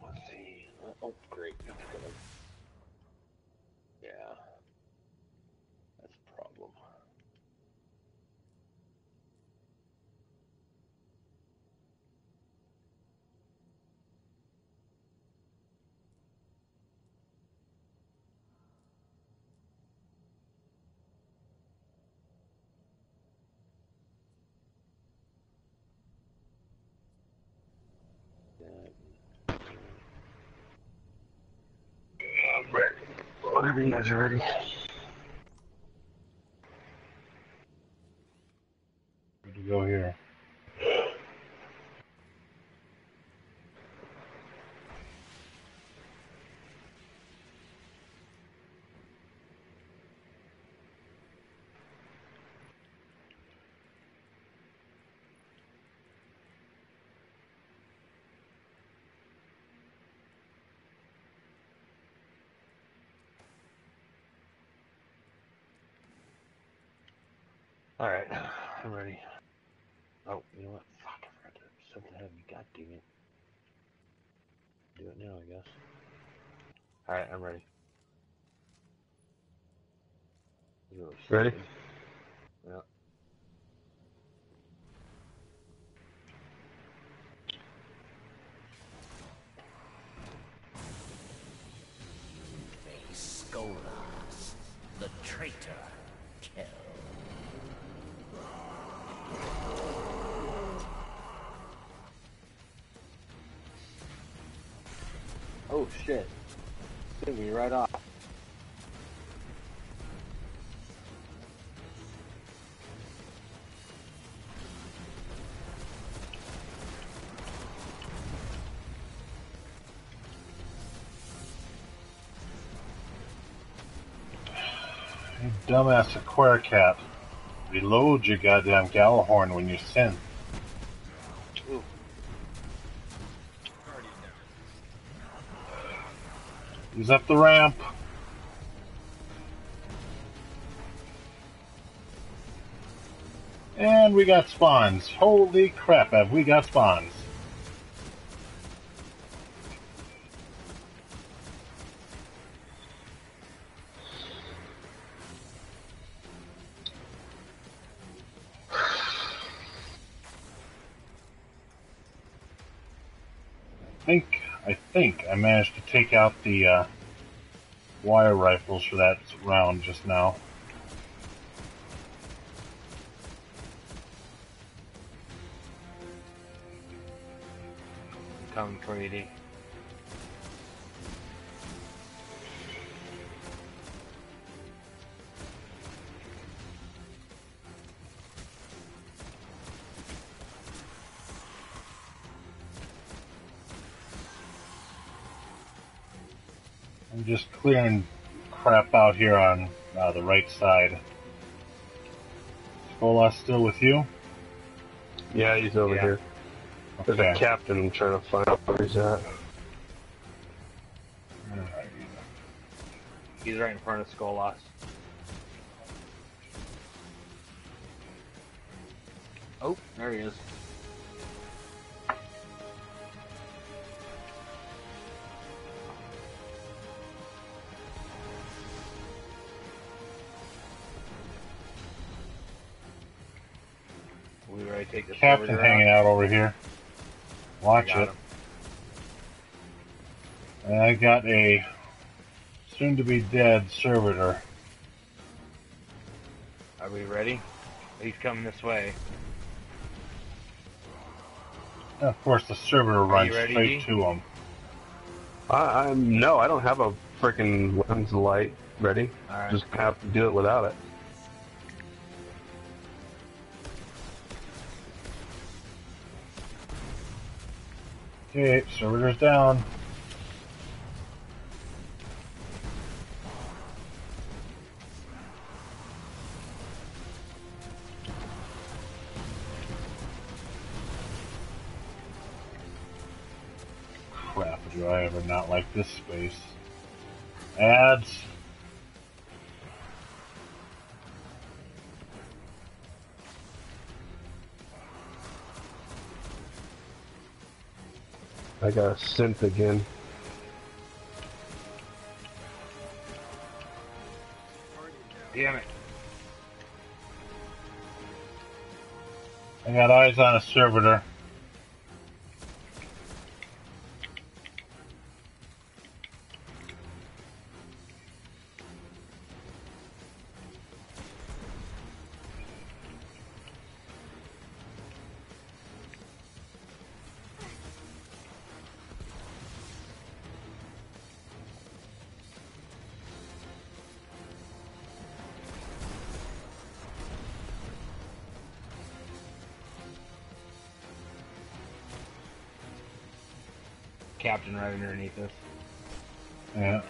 Let's see. Oh, great. That's good. Yeah. That's a problem.
I'm ready. Whenever you guys are ready.
Alright, I'm ready. Oh, you know what? Fuck, I forgot to set the heavy. God it. Do it now, I guess. Alright, I'm ready.
Ready?
Shit. Me right off.
You dumbass Aquaricat. Reload your goddamn Gjallarhorn when you sin. Use up the ramp. And we got spawns. Holy crap, have we got spawns. Managed to take out the uh, wire rifles for that round just now.
Coming for
clearing crap out here on uh, the right side. Skolas still with you?
Yeah, he's over
Yeah.
here. There's a captain I'm trying to find out where he's at.
Alright.
He's right in front of Skolas. Oh, there he is. Take this
Captain hanging out over here. Watch it.
him.
And I got a soon to be dead servitor.
Are we ready? He's coming this way.
And of course, the servitor
you
runs
ready,
straight
D?
to him.
I, I'm no, I don't have a freaking weapons light ready.
Alright.
Just have to do it without it.
Okay, servitor's down. Crap, do I ever not like this
I got a synth again.
Damn it.
I got eyes on a servitor.
Captain right underneath us.
Yeah.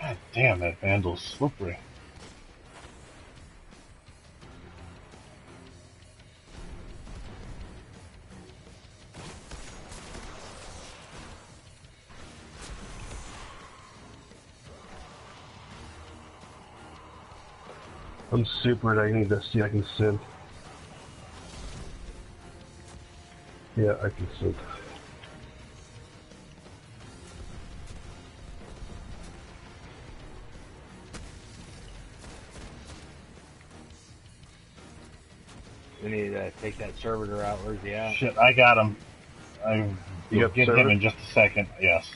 God damn, that vandal's slippery.
I'm super. I need to see I can synth. Yeah, I can synth.
We need to take that servitor out. Where's he at?
Shit, I got him. I
You
will
got the
get him in just a second. Yes.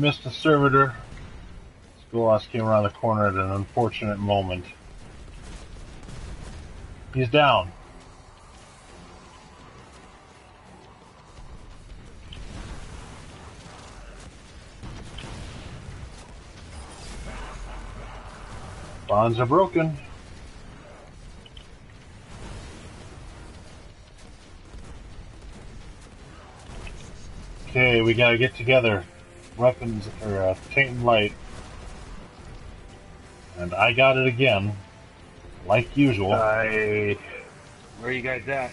Missed the servitor. Skolas came around the corner at an unfortunate moment. He's down. Bonds are broken. Okay, we gotta get together. Weapons or uh, taint and light. And I got it again, like usual.
I
Where you guys at?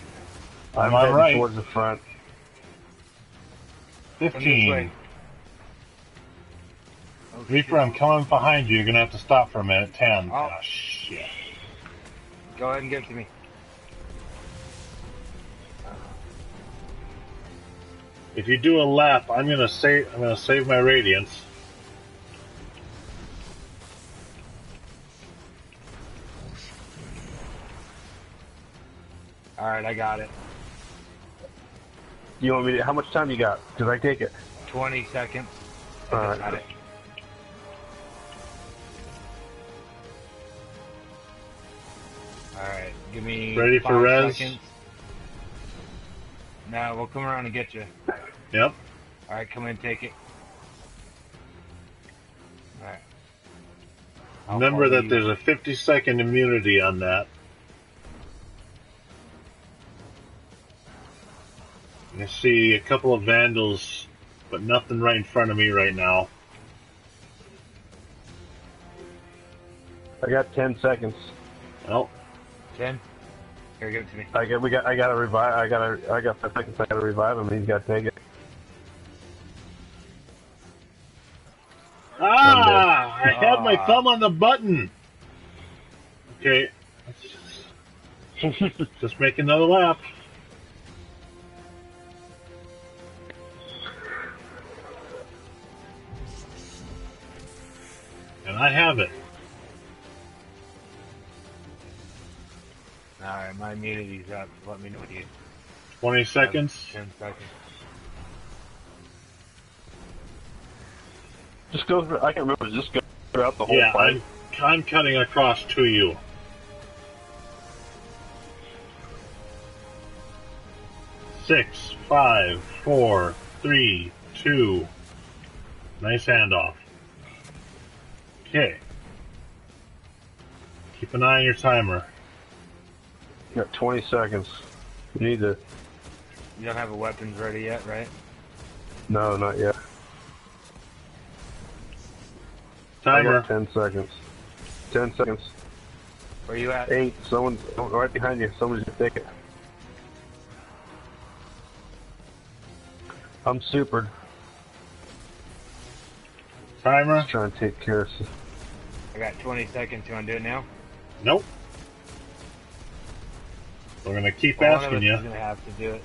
I'm
on
heading
right.
towards the front.
Come this way.
Fifteen.
Oh,
Reaper, I'm coming behind you. You're gonna have to stop for a minute. Ten.
Oh.
Shit.
shit. Go ahead and give it to me.
If you do a lap, I'm gonna save. I'm gonna save my radiance.
All right, I got it.
You want me to? How much time you got? Cause I take it.
20 seconds.
All
Got it. All right, give me.
Ready for res?
Seconds. No, we'll come around and get you.
Yep.
All right, come in, take it. All right. I'll
Remember that
you.
there's a 50 second immunity on that. I see a couple of vandals, but nothing right in front of me right now.
I got ten seconds.
Well,
ten. Here, give it to me.
I got. We got. I got to revive. I got. to I got five seconds. I got to revive him. He's got to take it.
Thumb on the button. Okay, just make another lap. And I have it.
All right, my immunity's up. Let me know when you.
20 seconds.
Ten seconds.
Just go. Through, I can't remember. Just go throughout the whole
Yeah,
fight.
I'm, I'm cutting across to you. Six, five, four, three, two. Nice handoff. Okay. Keep an eye on your timer.
You got 20 seconds. You need to.
You don't have a weapons ready yet, right?
No, not yet. I
Timer.
got 10 seconds. 10 seconds.
Where you at?
Eight. Someone's right behind you. Someone's gonna take it. I'm supered.
Timer.
Just trying to take care of.
I got 20 seconds. You want to do it now?
Nope. We're gonna keep
Well, one of
asking
us
you.
is gonna have to do it.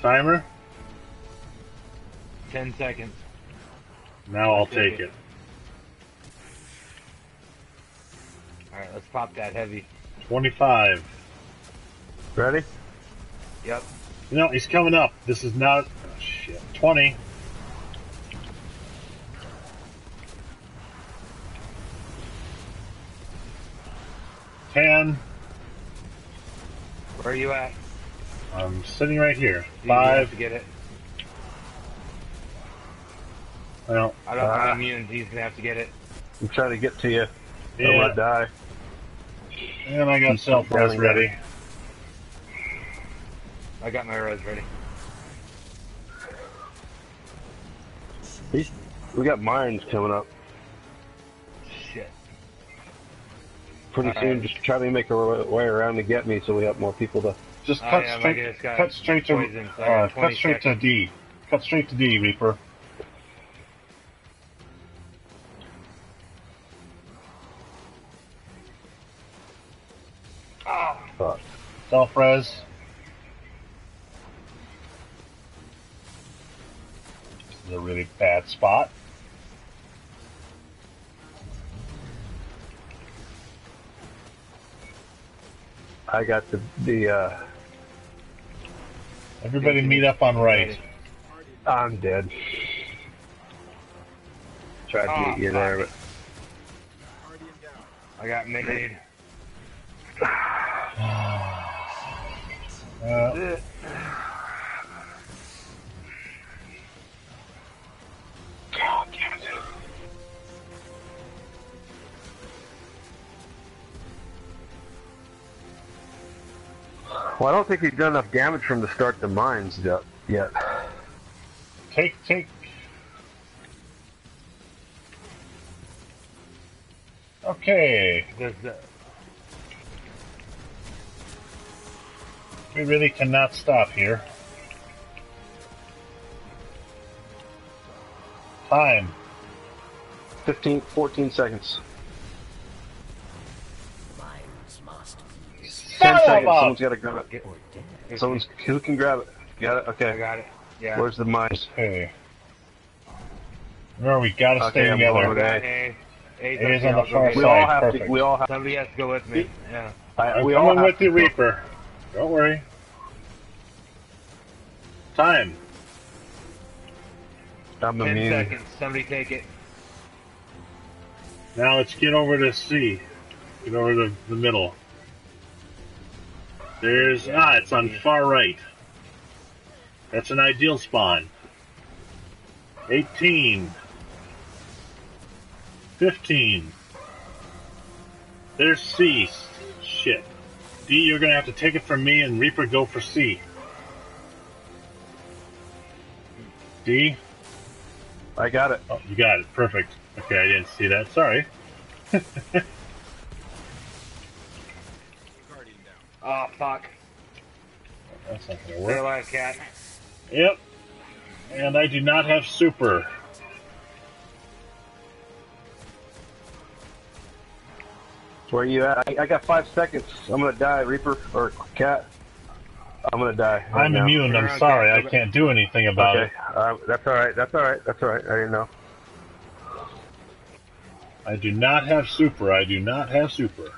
Timer.
10 seconds.
Now I'll
Take
take
it.
it.
All right, let's pop that heavy.
25.
Ready?
Yep.
No, he's coming up. This is not. Shit. 20. Ten.
Where are you at?
I'm sitting right here.
You
Five.
to get it.
Well,
I don't
Ah.
have immunity. He's gonna have to get it.
I'm trying to get to you. Or
yeah.
I die.
And I got
He's
self res ready.
I got my res ready.
We got mines coming up.
Shit.
pretty
All
soon.
right.
Just try to make a way around to get me, so we have more people to.
Just cut
am, I
straight, cut straight to,
poisoned, so I
uh, cut straight to. D. Cut straight to D, Reaper.
Fuck.
Self res. This is a really bad spot.
I got the the. uh
Everybody meet up on right.
I'm dead. Tried to
Oh,
get you there, but
I got made.
Well, I don't think he's done enough damage from to start the mines yet.
Take, take. Okay, we really cannot stop here. Time.
15, 14 seconds.
Mines must be
Ten
Son
seconds.
a-
Someone's got to grab it. Someone's who can grab it? Got it. Okay.
I got it. Yeah.
Where's the mines?
Hey. Remember, we gotta
Okay,
stay
I'm
together.
going
Got
with
A. A's
A is
up
on the
here,
far
I'll go
We
get
side.
all
it.
have
perfect.
to. We all have.
Somebody has to go with me. Yeah.
I,
I'm
we all
coming
have
with
to
you,
go.
Reaper. Don't worry. Time.
I'm
Ten
immune.
seconds. Somebody take it.
Now let's get over to C. Get over to the middle. There's ah, it's on far right. That's an ideal spawn. 18. 15. There's C. Shit. D, you're gonna have to take it from me and Reaper go for C. D?
I got it.
Oh, you got it. Perfect. Okay, I didn't see that. Sorry.
Oh fuck.
That's not gonna work.
alive, cat.
Yep. And I do not have super.
Where are you at? I, I got five seconds. I'm gonna die, Reaper or Cat. I'm gonna die. right
I'm
now.
immune. I'm
Okay,
sorry. I can't do anything about it.
Okay, uh, that's all right. That's all right. That's all right. I didn't know.
I do not have super. I do not have super.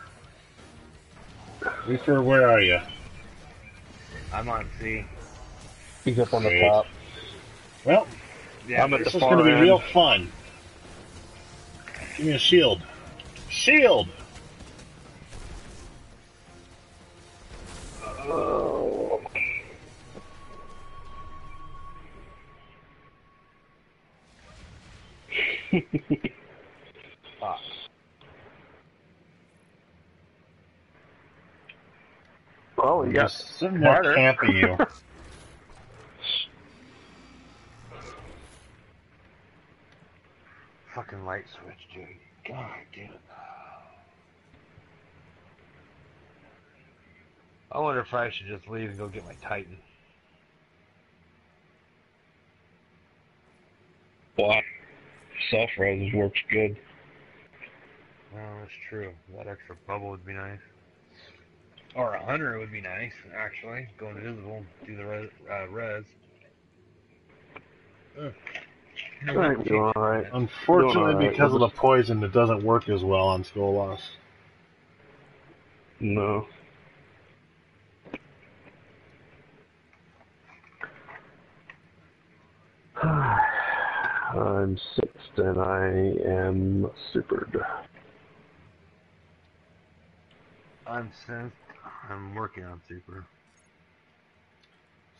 Reaper, where are you?
I'm on C.
He's up on the top.
Well,
Yeah,
I'm at
this
the
is going to be real fun. Give me a shield. Shield!
Oh.
Fuck.
Well, we got
Just sitting there
harder.
camping you.
Fucking light switch, dude. God damn it. I wonder if I should just leave and go get my Titan.
Well, self res works good.
Well, that's true. That extra bubble would be nice. Or a hunter would be nice, actually. Go invisible, do the res. Uh, res. Ugh.
I think we're doing all right.
Unfortunately,
Doing all right.
because of the poison, it doesn't work as well on Skolas.
No. I'm sixth and I am supered.
I'm synth. I'm working on super.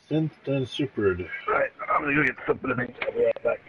Synth and supered.
Alright, I'm gonna go get something to eat. I'll be right back.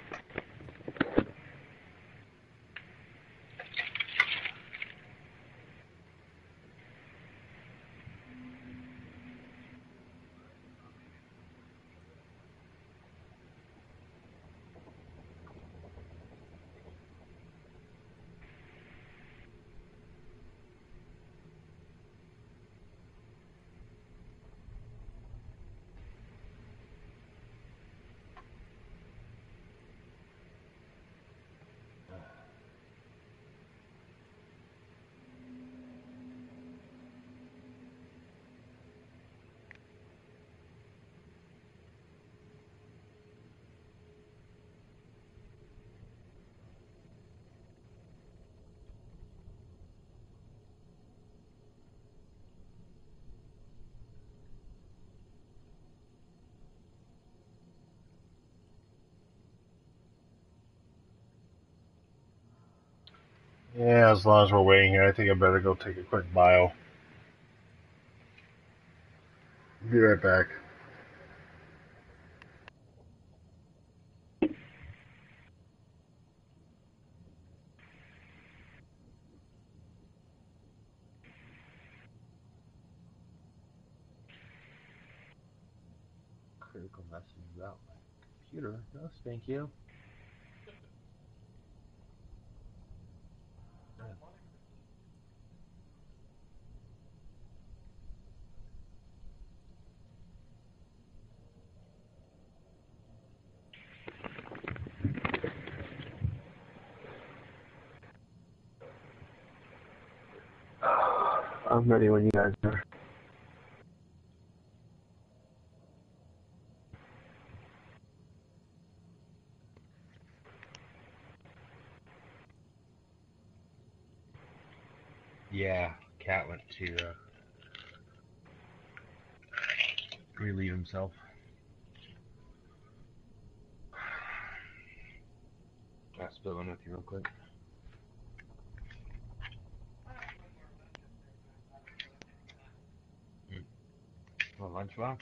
Yeah, as long as we're waiting here, I think I better go take a quick bio. Be right back.
Critical message about my computer. No, thank you.
I'm ready when you guys are.
Yeah, Cat went to uh, relieve himself. Can I split one with you real quick? Mm. Oh,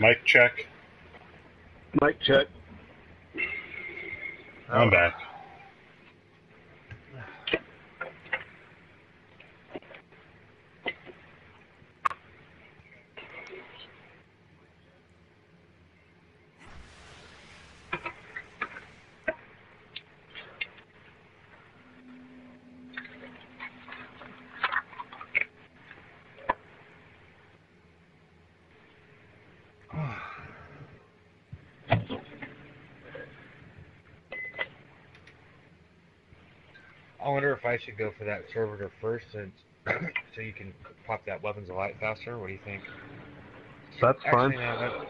Mic check.
Mic check.
I'm back.
I wonder if I should go for that servitor first, since so you can pop that weapons of light faster. What do you think?
That's
Actually,
fine.
no, that,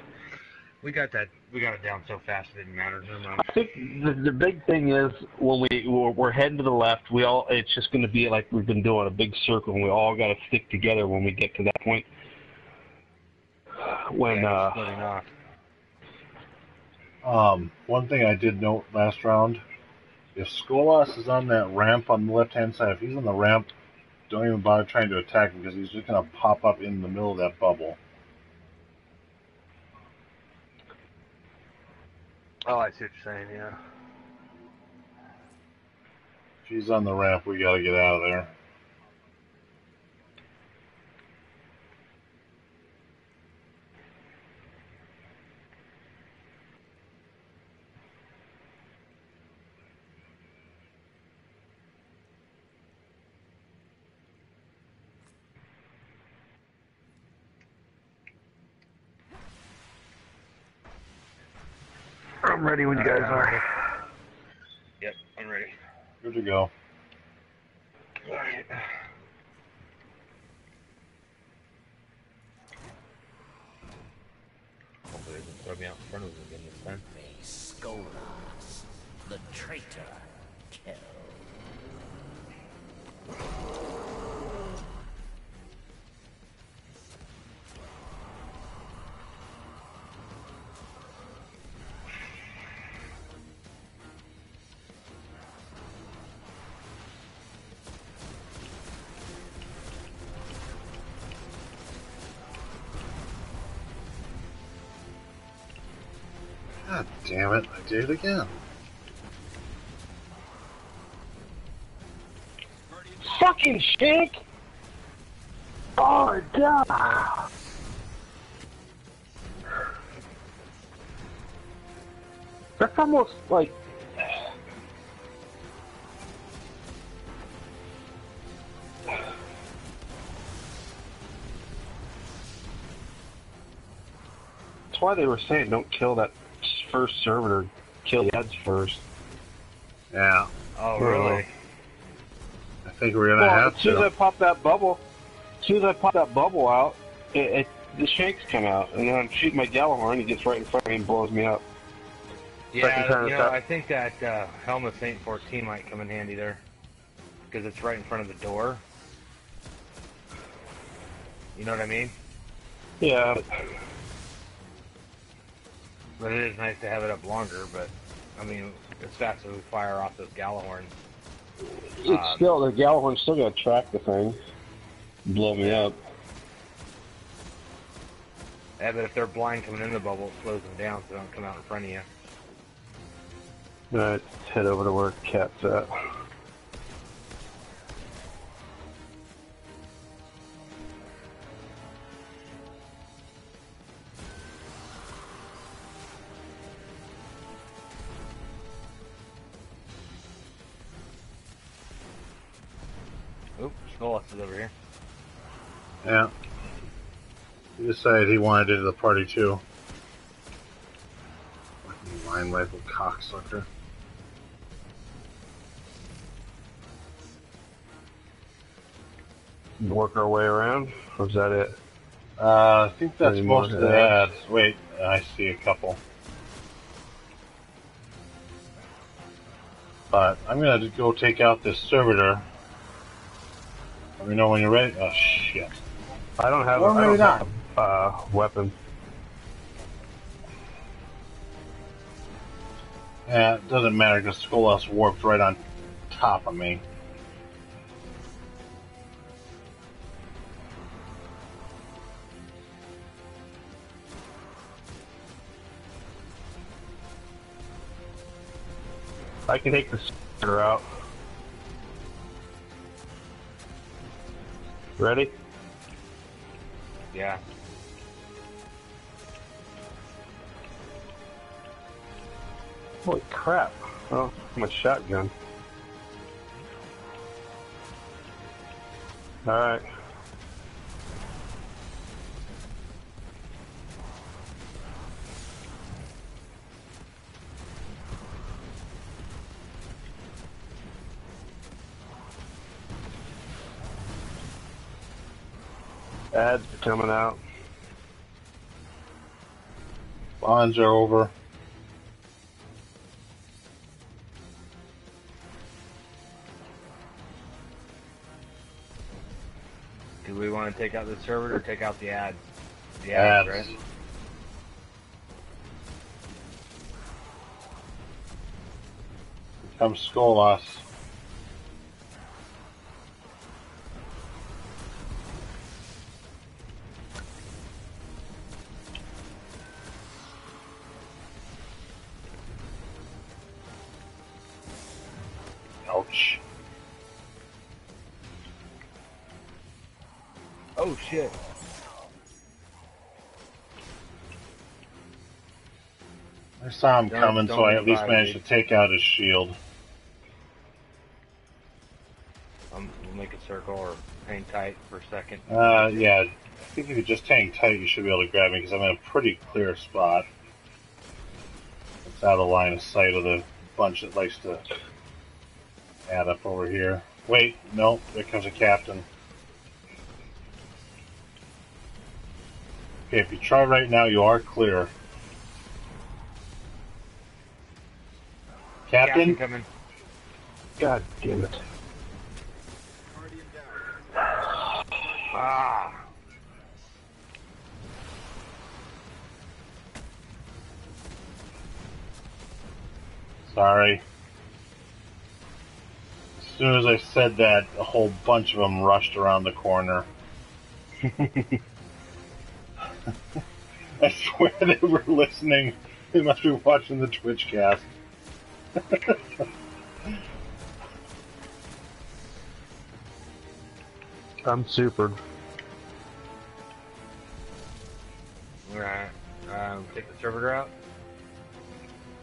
we got that. We got it down so fast it didn't matter. Never mind.
I think the, the big thing is when we we're, we're heading to the left, we all it's just going to be like we've been doing a big circle, and we all got to stick together when we get to that point. When
Yeah,
uh,
off.
Um, one thing I did note last round, if Skolas is on that ramp on the left hand side, if he's on the ramp, don't even bother trying to attack him because he's just gonna pop up in the middle of that bubble.
Oh, I see what you're saying. Yeah.
If he's on the ramp. We gotta get out of there.
I'm ready when you guys are.
Yep, I'm ready.
Good to go.
Alright. Hopefully it doesn't throw me out in front of him again this time.
May Skolas, the traitor,
damn it! I did it again.
Fucking shank! Oh, God! That's almost like. That's why they were saying don't kill that first servitor. Kill the ads first.
Yeah,
Oh,
really?
I think we're gonna
Well,
have
as soon as I pop that bubble, as soon as I pop that bubble out, it, it the shanks come out, and then I shoot my Gjallarhorn, he gets right in front of me and blows me up.
Yeah, you know,
up.
I think that uh, Helm of Saint 14 might come in handy there. Because it's right in front of the door. You know what I mean?
Yeah,
But it is nice to have it up longer, but, I mean, as fast as we fire off those Gjallarhorns.
it's
Um,
still the Gjallarhorn's still gonna track the thing, blow me up.
Yeah, but if they're blind coming in the bubble, it slows them down so they don't come out in front of you.
Alright, let's head over to where Cat's at.
Decided he wanted into the party too. Fucking line rifle cocksucker.
Work our way around. Or is that it?
Uh, I think that's most of the
ads?
ads. Wait, I see a couple. But I'm gonna go take out this servitor. Let me know when you're ready. Oh shit.
I don't have.
Or maybe not.
Uh, weapon.
Yeah, it doesn't matter because Skolas warped right on top of me.
I can take the starter out. Ready?
Yeah.
Holy crap! Oh, I'm a shotgun. All right. Ads are coming out.
Bonds are over.
We want to take out the server or take out the ads? The ads,
Ads.
right?
Comes Skolas. bitch. Saw him
Don't-
coming, so I at least managed
me.
to take out his shield.
Um, we'll make a circle or hang tight for a second.
Uh, yeah. I think if you just hang tight, you should be able to grab me because I'm in a pretty clear spot. It's out of line of sight of the bunch that likes to add up over here. Wait, no, there comes a captain. Okay, if you try right now, you are clear. Captain?
coming.
God damn it.
Ah.
Sorry. As soon as I said that, a whole bunch of them rushed around the corner. I swear they were listening. They must be watching the Twitch cast.
I'm super.
Alright. Um, take the servitor out.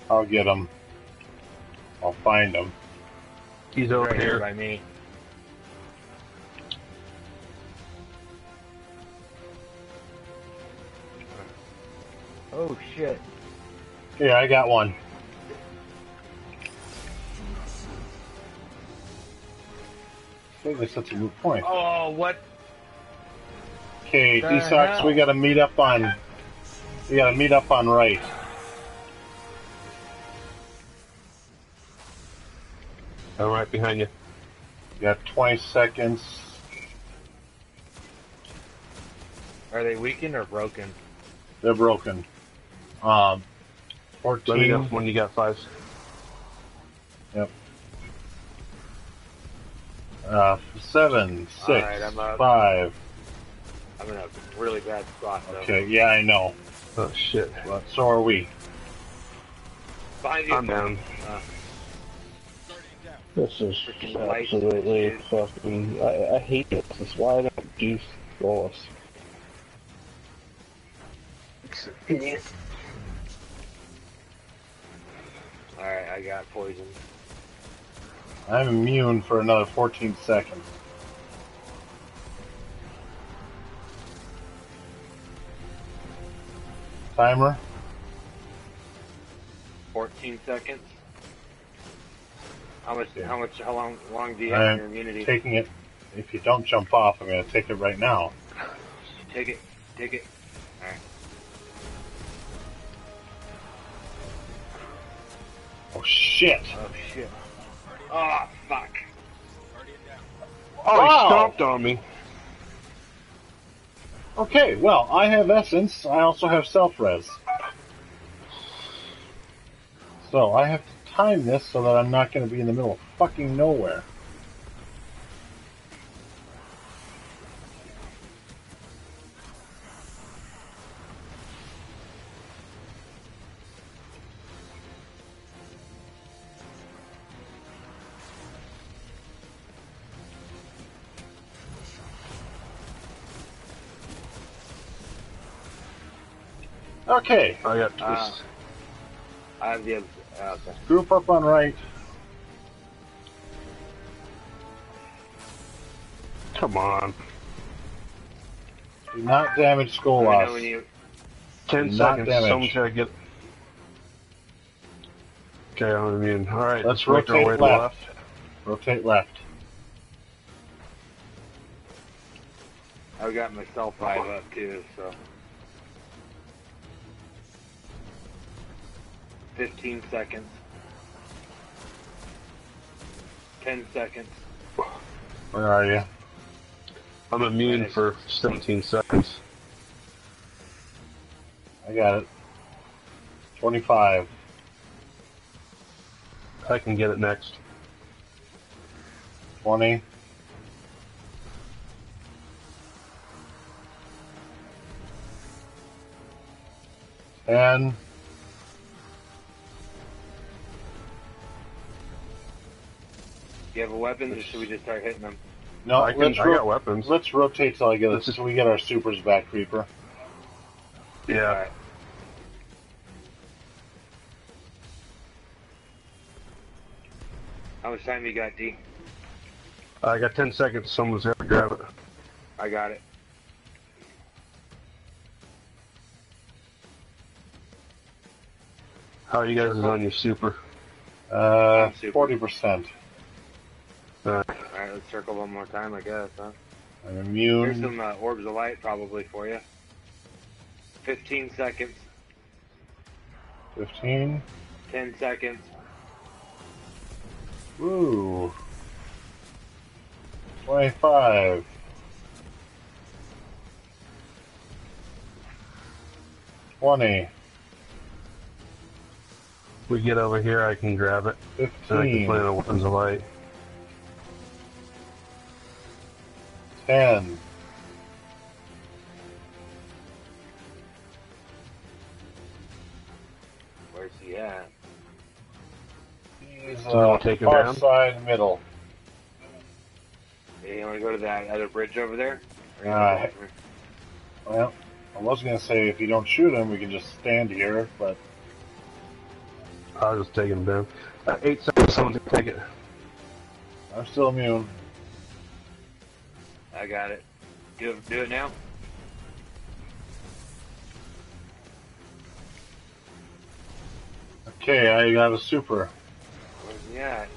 I'll get them. I'll find them.
He's over
right here
here.
by me. Oh shit.
Yeah, I got one. Think that's such a good point.
Oh, what?
Okay,
The
D-Sox, we gotta meet up on. We gotta meet up on right.
I'm right behind you.
You got 20 seconds.
Are they weakened or broken?
They're broken. Um,
Let me know
14.
when you got five.
Uh, seven, six,
Alright, I'm up.
five.
I'm in a really bad spot though.
Okay, yeah, I know.
Oh shit.
But so are we.
Behind you.
I'm down.
Uh,
This is
Freaking light,
absolutely fucking. I, I hate this. This is why I don't do Wallace.
Alright, I got poison.
I'm immune for another 14 seconds. Timer.
14 seconds. How much?
Yeah.
How much? How long? Long do you have
I'm
your immunity?
taking it. If you don't jump off, I'm going to take it right now.
Take it. Take it. Alright.
Oh shit!
Oh shit. Oh
Oh,
Wow.
he stomped on me.
Okay, well, I have essence. I also have self res. So I have to time this so that I'm not going to be in the middle of fucking nowhere. Okay,
I got this.
I have the other. uh, Okay.
group up on right.
Come on.
Do not damage skull
Let me know
loss.
when you.
Ten
Not
seconds.
damage.
Someone's gotta get. Okay, I'm immune. All right,
Let's
make our
rotate
way to
left. Rotate left.
I've got myself five up too, so. 15 seconds. 10 seconds.
Where are you?
I'm immune
Right.
for 17 seconds.
I got it. 25.
I can get it next.
20. Ten.
you have a weapon, or should we just start hitting them?
No,
I can.
let's,
I
ro-
got weapons.
let's rotate till I get
Let's
so we get our supers back, Creeper.
Yeah.
Alright. How much time you got, D?
I got 10 seconds. Someone's got to grab it.
I got it.
How are you guys on your super?
Uh,
super.
forty percent.
Uh,
Alright, let's circle one more time, I guess, huh?
I'm
Here's
immune.
some uh, orbs of light probably for you. 15 seconds,
Fifteen.
10 seconds,
Woo. Twenty-five. Twenty.
we get over here, I can grab it. And I can play the weapons of light.
Ten.
where's he at?
He's
So we wanna
uh,
take him
far
down?
side middle.
Hey, you wanna go to that other bridge over there? Or
Uh,
wanna go over-
Well, I was gonna say if you don't shoot him, we can just stand here, but
I was just taking them down. Uh, eight seconds, someone can take it.
I'm still immune.
I got it. Do it, do it now?
Okay, I got a super.
Where's he at?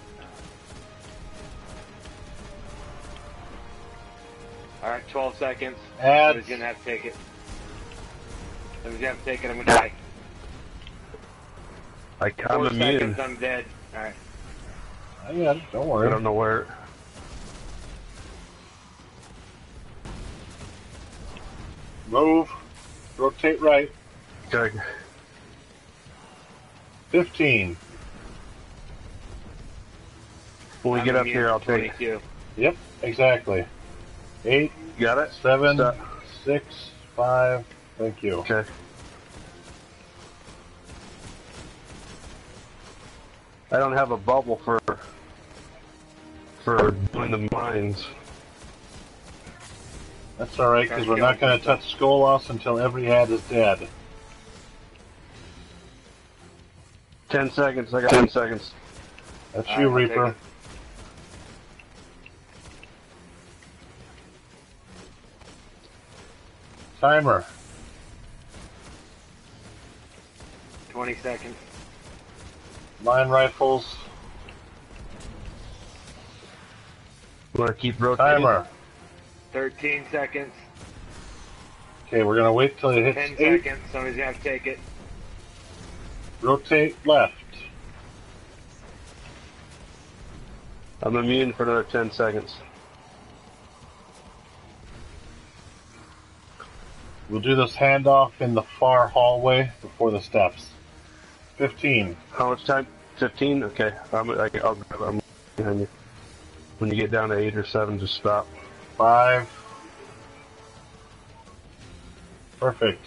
Alright, 12 seconds.
Add.
Somebody's gonna have to take it. Somebody's gonna have to take it, I'm gonna die.
I, I'm
Four
immune.
seconds, I'm dead. Alright.
I got it. Don't worry.
I don't know where.
Move. Rotate right.
Okay.
Fifteen.
When we
I'm
get up here, I'll take it.
22.
Yep, exactly. Eight,
You got it?
seven,
Stop.
six, five. Thank you.
Okay. I don't have a bubble for for doing the mines.
That's all right, because we're not going to touch Skolas until every ad is dead.
Ten seconds. I got ten seconds.
That's
All
you,
right,
Reaper. Timer.
20 seconds.
Line rifles.
Want to keep rotating?
Timer.
13 seconds.
Okay, we're going to wait till it
10
hits eight.
seconds. Somebody's gonna have to take it.
Rotate left.
I'm immune for another ten seconds.
We'll do this handoff in the far hallway before the steps. 15.
How much time? Fifteen. Okay. I'm. I, I'll. I'm behind you. When you get down to eight or seven, just stop.
5. Perfect.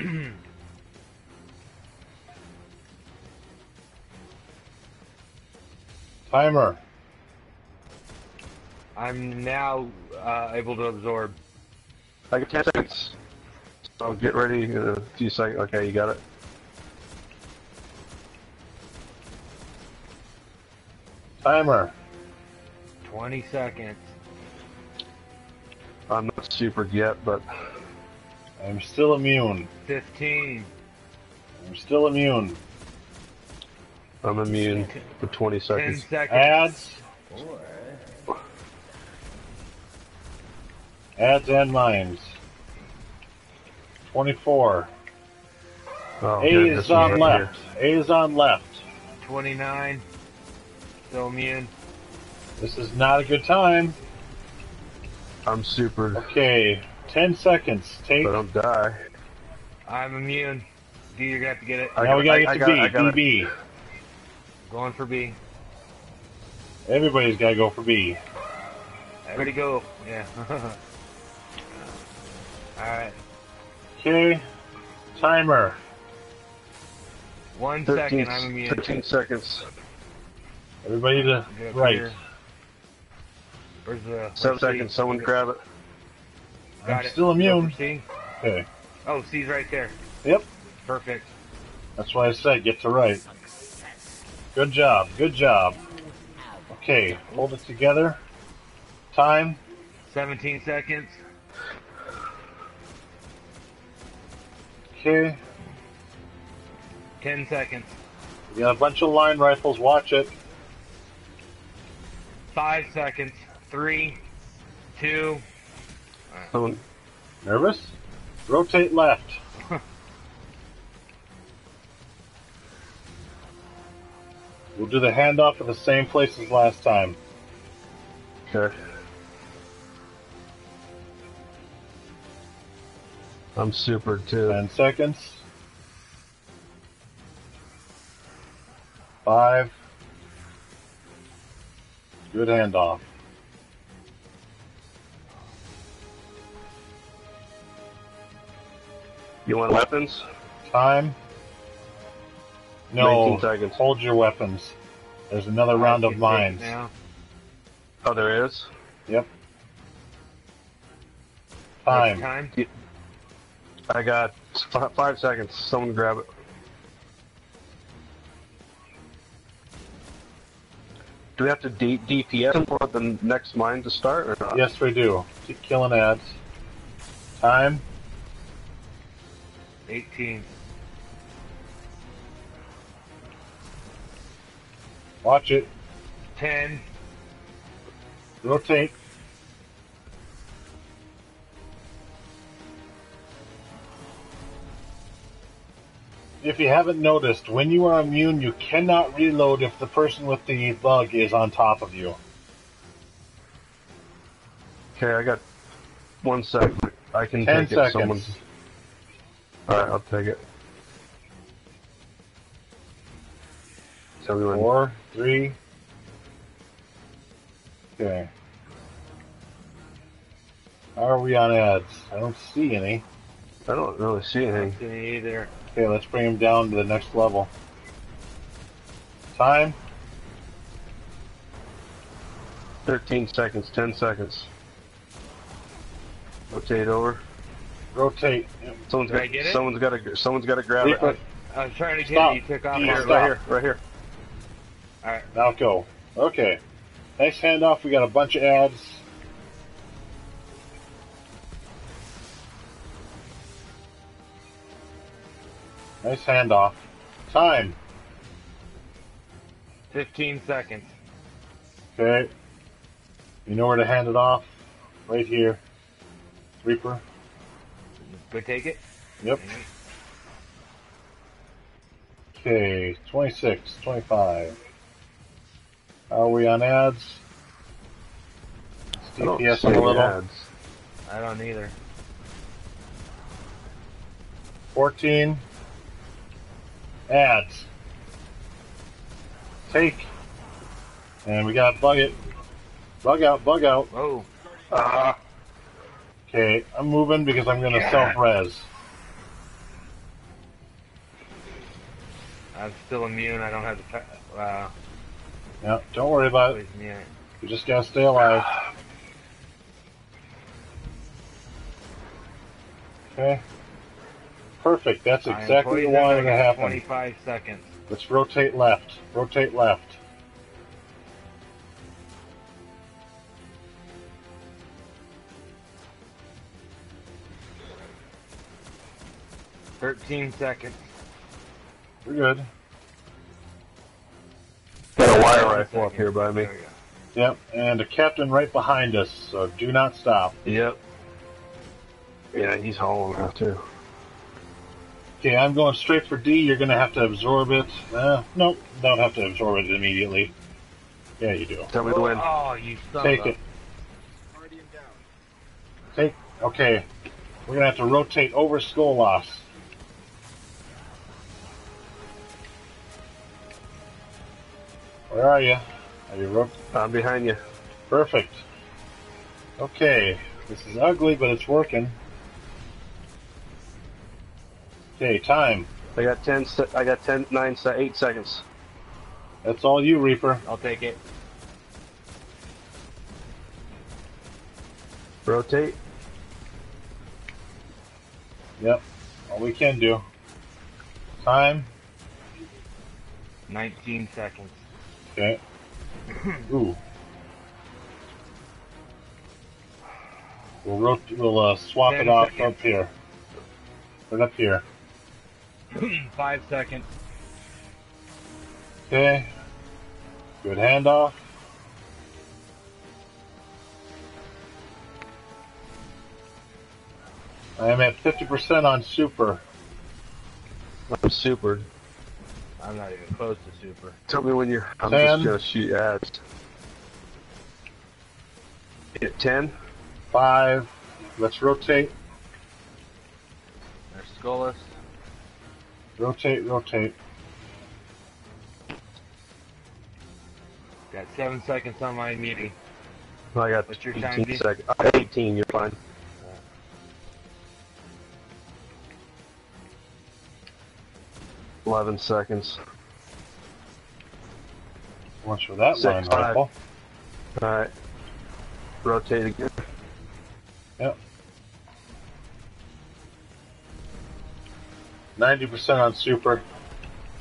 Timer.
I'm now uh, able to absorb.
I got ten seconds. So get ready in a few seconds. Okay, you got it.
Timer.
20 seconds.
I'm not super yet, but
I'm still immune.
15.
I'm still immune.
I'm immune for 20
10
seconds.
seconds.
Ads. Ads and mines. 24.
Oh,
A
good, this
is on
one's right
left. A is on left.
29. Still immune.
This is not a good time.
I'm super,
Okay, 10 seconds. Take.
but don't die.
I'm immune. D, you're gonna have to get it.
I
now we
got-
gotta
I-
get
I
to
got- I got
B.
it.
BB.
Going for B.
Everybody's gotta go for B.
Everybody go. Yeah. Alright.
Okay. Timer.
One
13,
second, I'm immune.
13 seconds.
Everybody to
Get up
right.
here. Where's the...
Seven seconds. Someone grab it.
Got
I'm
it.
still immune.
Go.
Okay.
Oh, C's right there.
Yep.
Perfect.
That's why I said get to right. Good job. Good job. Okay. Hold it together. Time.
17 seconds.
Okay.
10 seconds.
We got a bunch of line rifles. Watch it.
5 seconds. 3, 2,
Someone.
Nervous? Rotate left. we'll do the handoff at the same place as last time.
Okay. I'm super too.
Ten seconds. Five. Good handoff.
You want weapons?
Time. No.
19 seconds.
Hold your weapons. There's another round of mines.
Now.
Oh, there is.
Yep. Time.
time.
I got five seconds. Someone grab it. Do we have to D- DPS for the next mine to start or not?
Yes, we do. Keep killing ads. Time.
18.
Watch it.
10.
Rotate. If you haven't noticed, when you are immune, you cannot reload if the person with the bug is on top of you.
Okay, I got one second. I can
Ten
take it.
seconds.
Someone's. All right, I'll take it. Tell me when.
Four, three. Okay. How are we on ads? I don't see any.
I don't really see anything.
Didn't either.
Okay, let's bring him down to the next level. Time.
13 seconds, 10 seconds. Rotate over.
Rotate.
Someone's
Did
got.
Get it?
Someone's got to. Someone's got to grab
Reaper.
it.
I was trying to get
Stop.
it. You took off.
Here, right here, right here.
Alright.
Now go. Okay. Nice handoff. We got a bunch of ads. Nice handoff. Time.
15 seconds.
Okay. You know where to hand it off? Right here. Reaper.
Go take it.
Yep. Okay. 26, 25. Are we on ads?
I don't
DPS a little.
ads.
I don't either.
14. Ads. Take. And we got bug it. Bug out, bug out.
Oh,
Ah,
Okay, I'm moving because I'm gonna self res.
I'm still immune. I don't have the. Wow.
Yeah, don't worry about it. You just gotta stay alive. Okay. Perfect. That's exactly
poisoned.
what
I
wanted to
got 25 seconds.
Let's rotate left. Rotate left.
Thirteen seconds.
We're good.
got a wire
Seven
rifle up here by me.
There we go.
Yep, and a captain right behind us, so do not stop.
Yep. Yeah, he's hauling out too.
Okay, I'm going straight for D. You're gonna have to absorb it. Uh, nope, don't have to absorb it immediately. Yeah, you do.
Tell me to win.
Oh, you son
Take
of a-
it. Take. Okay, we're gonna have to rotate over Skolas. Where are you? Are you ro-
I'm behind you.
perfect? Okay, this is ugly, but it's working. Okay, time.
I got ten. Se- I got ten, nine, eight seconds.
That's all you, Reaper.
I'll take it.
Rotate.
Yep. All we can do. Time.
19 seconds.
Okay. Ooh. We'll we'll uh, swap it off
seconds.
up here. Right up here.
Five seconds.
Okay. Good handoff. I am at 50% on super.
I'm super.
I'm not even close to super.
Tell me when you're. I'm
Ten.
just gonna shoot ads. Hit ten.
Five. Let's rotate,
There's Skolas.
Rotate, rotate.
Got seven seconds on my meeting.
I got
What's your time,
18
D?
seconds. Uh, 18. You're fine. Eleven seconds.
Much for that
Six,
line
five. All right. Rotate again.
Yep. 90% on super.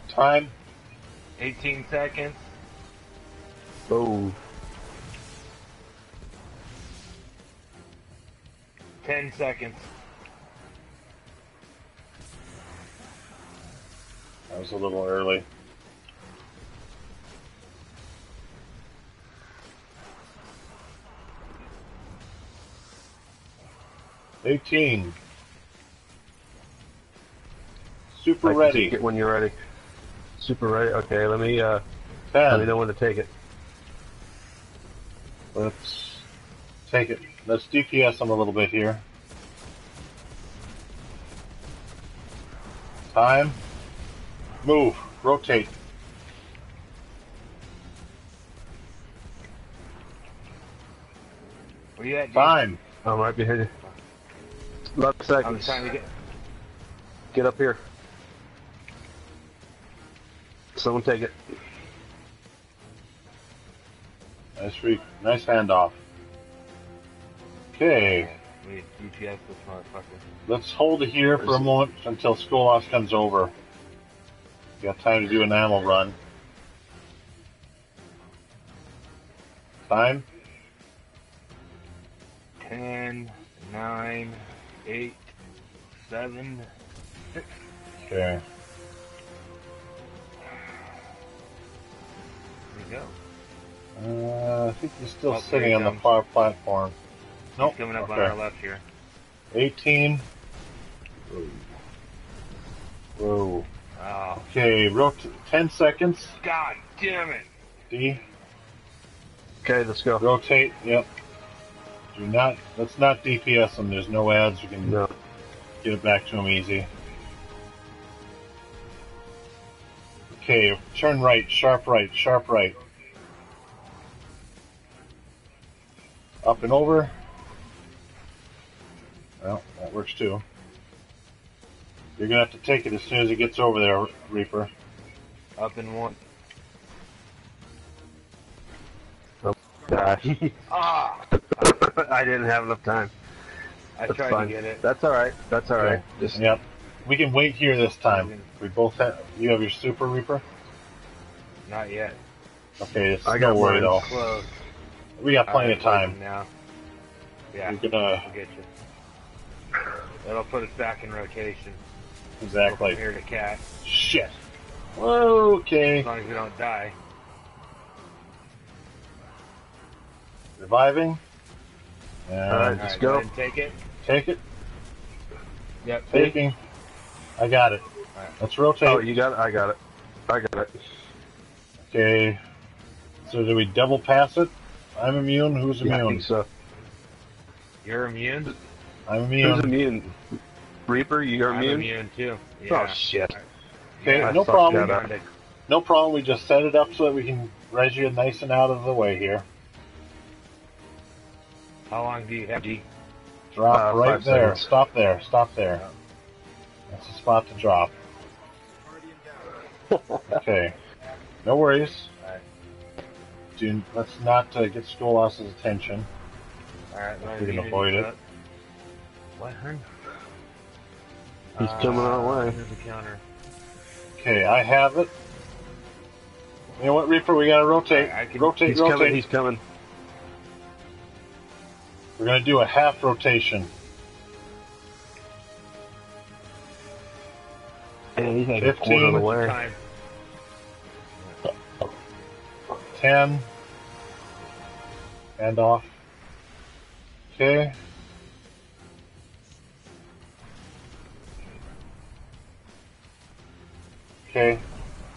Time.
18 seconds.
Oh.
10 seconds.
That was a little early. Eighteen. Super
I can
ready.
take it when you're ready. Super ready. Okay. Let me. Uh, let me know when to take it.
Let's take it. Let's DPS them a little bit here. Time. Move. Rotate.
Where you at, D?
Time.
I'm right behind you. Eleven
I'm trying to get.
Get up here. Someone take it.
Nice re- nice handoff. Okay.
Wait, DPS this motherfucker.
Let's hold it here for a moment until Skolas comes over. Got time to do an ammo run. Time.
10, 9, 8, 7, 6.
Okay.
Go.
Uh, I think he's still
Oh,
sitting
he
on the far platform. Nope.
Coming up on our left here.
18. Whoa.
Oh,
Okay, rot- 10 seconds.
god damn it.
D.
Okay, let's go.
Rotate. Yep. Do not. Let's not DPS them. There's no ads. We can
No.
get it back to him easy. Okay, turn right, sharp right, sharp right. Up and over. Well, that works too. You're gonna have to take it as soon as it gets over there, Reaper.
Up and one.
Gosh.
Ah!
I didn't have enough time.
I
That's
tried
fine.
to get it.
That's all right. That's all right. Just
Yep. We can wait here this time. We both have. You have your Super Reaper.
Not yet.
Okay, it's
I got
no worry
mine.
though.
Close.
We got plenty of time.
Now. Yeah,
We're gonna uh,
I'll get you. That'll put us back in rotation.
Exactly.
From here to cat.
Shit. Okay.
As long as we don't die.
Reviving. And
All right. Let's
Alright,
go.
ahead and take it.
take it.
Yep. see?
Taking. I got it.
Alright.
Let's rotate.
Oh, you got it. I got it. I got it.
Okay. So do we double pass it? I'm immune. Who's
Yeah, I
immune?
think so.
You're immune?
I'm immune.
Who's
immune.
immune? Reaper, you're
I'm
immune.
immune too.
Oh shit.
Okay,
I
no problem. No problem. We just set it up so that we can res you nice and out of the way here.
How long do you have, D?
Drop
Uh,
right there.
seconds.
Stop there. Stop there. That's a spot to drop. Okay. No worries.
Alright.
Do, let's not uh, get Skolas's attention.
Alright, my
We can avoid it.
shot. What, hun?
He's coming our way.
Here's the counter.
Okay, I have it. You know what, Reaper? We gotta rotate.
I can-
rotate,
He's
rotate.
coming. He's coming.
We're gonna do a half rotation.
And he's like a quarter of the
15.
way.
Time.
10. And off. Okay. Okay.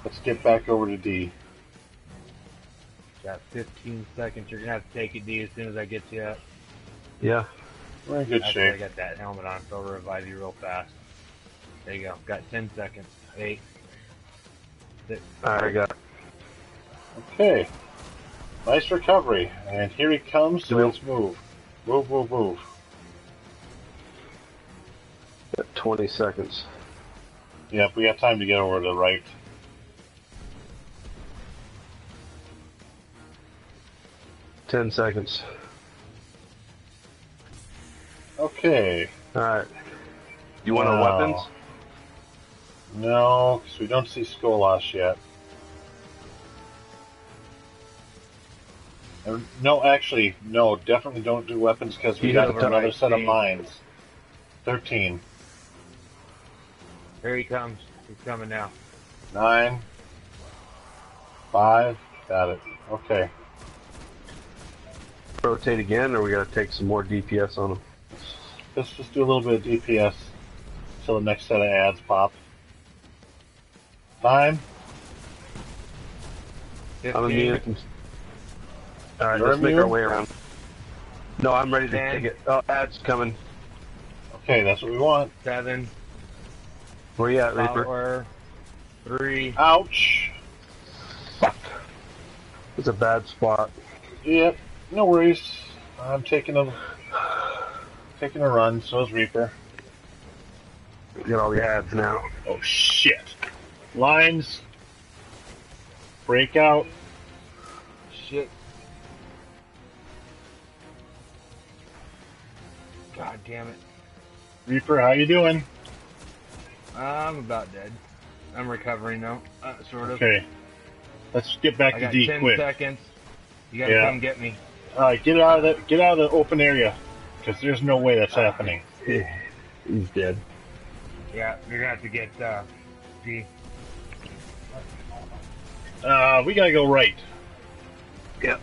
Let's get back over to D.
Got 15 seconds. You're gonna have to take it, D, as soon as I get you up.
Yeah.
We're in good
After I
shape.
got that helmet on, so I'll revive you real fast. There you go. Got 10 seconds. Eight. Six.
All right, I got.
Okay. Nice recovery. And here he comes, so let's move. Move, move, move.
got 20 seconds.
Yep, we got time to get over to the right.
Ten seconds.
Okay.
All right. You want
Wow.
our weapons?
No, because we don't see Skolas yet. No, actually, no, definitely don't do weapons because we
You
got
have to-
another set of
13.
mines. 13,
Here he comes. He's coming now.
9, 5, got it. Okay.
Rotate again, or we got to take some more DPS on them?
Let's just do a little bit of DPS till the next set of ads pop. Time,
15.
I'm immune. All right,
You're
let's make our way around. No, I'm ready to
Ten.
take it. Oh, ad's coming.
okay, that's what we want.
Seven.
Where you at, Reaper?
Power. Three.
Ouch! Fuck.
It's a bad spot.
Yep, no worries. I'm taking a taking a run. So is Reaper.
Get all the ads now.
Oh shit! Lines. Breakout.
Shit. God damn it.
Reaper, how you doing?
I'm about dead. I'm recovering now. Uh, sort of.
Okay. Let's get back
I
to D
10
quick.
seconds. You gotta
Yeah.
come get me.
All right, get out of the get out of the open area, because there's no way that's happening.
He's dead.
Yeah, you're gonna have to get, uh, D.
Uh, we gotta go right.
Yep.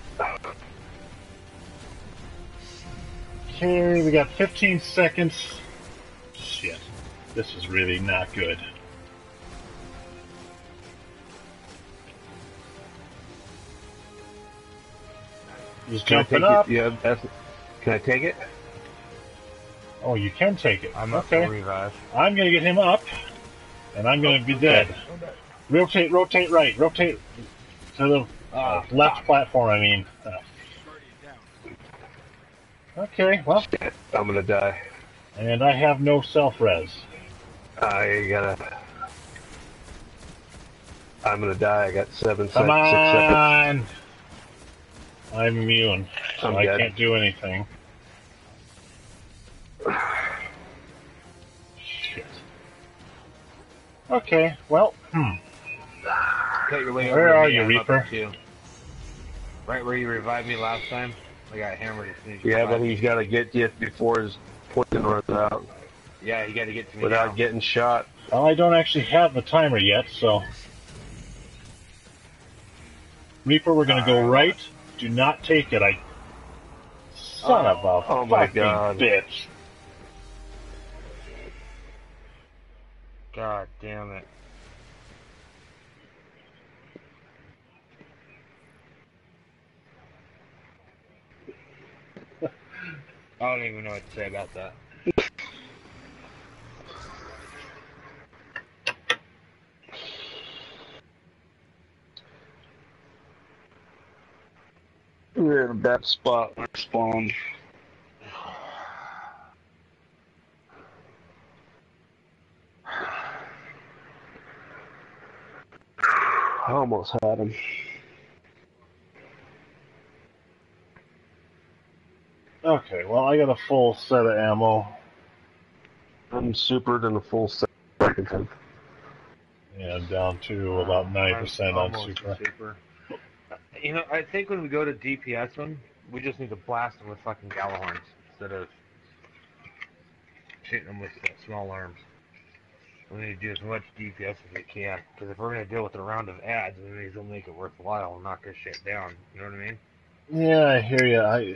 Okay, we got 15 seconds. Shit, this is really not good. He's
Can I
jumping
take
up.
it? Yeah, that's. Can I take it?
Oh, you can take it.
I'm
okay. I'm gonna get him up, and I'm gonna be dead. Rotate, rotate right, rotate to the uh, left platform. I mean. Uh, okay, well,
Shit, I'm gonna die.
and I have no self res.
I gotta. I'm gonna die. I got seven
Come
six seconds.
on. I'm immune, so
I'm
I
dead.
can't do anything. Shit. Okay, well, hmm.
Cut your way
Where
over
are you,
I'm
Reaper?
too. Right where you revived me last time. I got hammered as soon as you
Yeah, but he's got to get to you before his poison runs out
Yeah, you gotta get to me
without
now.
getting shot.
Well, I don't actually have the timer yet, so. Reaper, we're gonna go uh, right. Do not take it. I. Son of a
Oh my
fucking
God.
bitch.
God damn it. I don't even know what to say about that.
We're in a bad spot. We're spawned. I almost had him.
Okay, well, I got a full set of ammo.
I'm supered in a full second.
Yeah, down to about 90% on super.
super. You know, I think when we go to DPS them, we just need to blast them with fucking Gjallarhorns instead of shooting them with uh, small arms. We need to do as much DPS as we can, because if we're gonna deal with a round of ads, we may as well make it worthwhile and knock this shit down. You know what I mean?
Yeah, I hear you. I,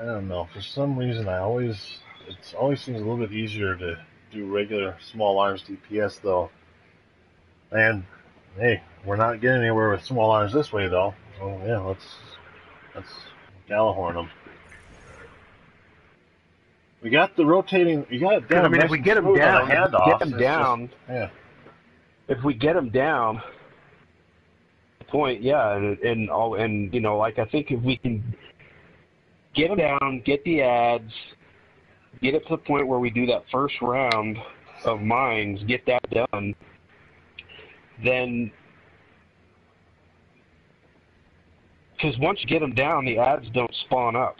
I don't know. For some reason, I always, it always seems a little bit easier to do regular small arms DPS though. And hey, we're not getting anywhere with small arms this way though. So yeah, let's let's Gjallarhorn them. We got the rotating. You got it down.
I mean,
nice
if we get
smooth
down,
on the
if we
handoffs.
get
It's
down,
just- yeah.
if we get him down, point, yeah, and and all, and you know, like I think if we can get him down, get the ads, get it to the point where we do that first round of mines, get that done, then. Because once you get them down, the ads don't spawn up.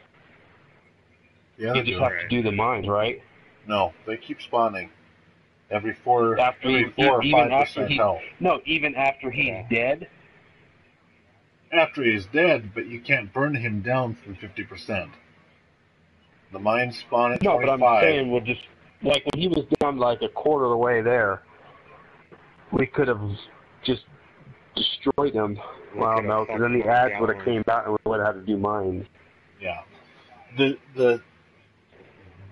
Yeah,
You just
do.
have to do the mines, right?
No, they keep spawning. Every four,
After
every
you-
four or five
after
percent
he-
health.
No, even after he's dead.
After he's dead, but you can't burn him down from fifty percent. The mines spawn at
No, but I'm saying we'll just like when he was down like a quarter of the way there, we could have just destroyed him.
We
Well, no, because then the ads would have came out and we would have had to do mines.
Yeah. The the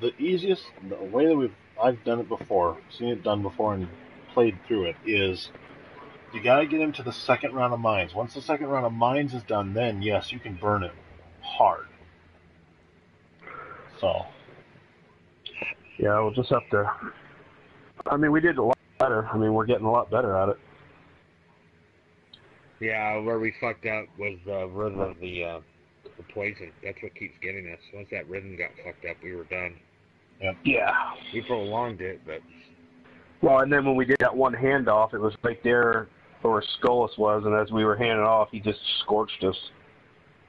the easiest the way that we've I've done it before, seen it done before and played through it is you gotta get him to the second round of mines. Once the second round of mines is done, then yes, you can burn him hard. So
Yeah, we'll just have to. I mean, we did a lot better. I mean, we're getting a lot better at it.
Yeah, where we fucked up was the rhythm of the uh, the poison. That's what keeps getting us. Once that rhythm got fucked up, we were done.
Yeah.
We prolonged it, but
Well, and then when we did that one handoff, it was right there where Skolas was, and as we were handing off, he just scorched us.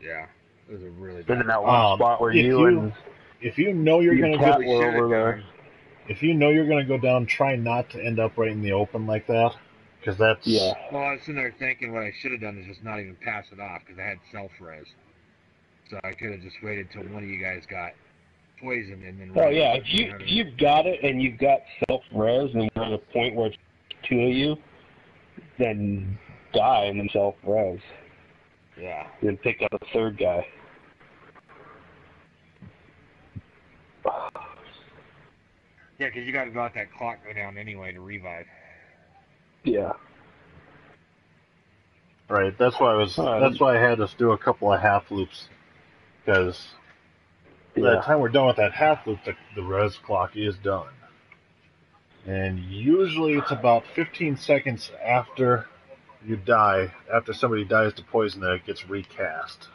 yeah, it was a really
And
bad.
in that one
Um,
spot where you,
you-
and
if you know you're
You
gonna
cat
go,
over there.
if you know you're gonna go down, try not to end up right in the open like that, because that's
Yeah.
Well, I was sitting there thinking what I should have done is just not even pass it off because I had self res. So I could have just waited till one of you guys got poisoned and then.
Oh yeah, if you
know what I
if
mean?
you've got it and you've got self res and we're at a point where it's two of you, then die and then self res.
Yeah.
Then pick up a third guy.
Yeah, because you got to let that clock go down anyway to revive.
Yeah.
right. That's why I was.
Alright.
That's why I had us do a couple of half loops, because by the time we're done with that half loop, the, the res clock is done. And usually it's about 15 seconds after you die, after somebody dies to poison, that it gets recast.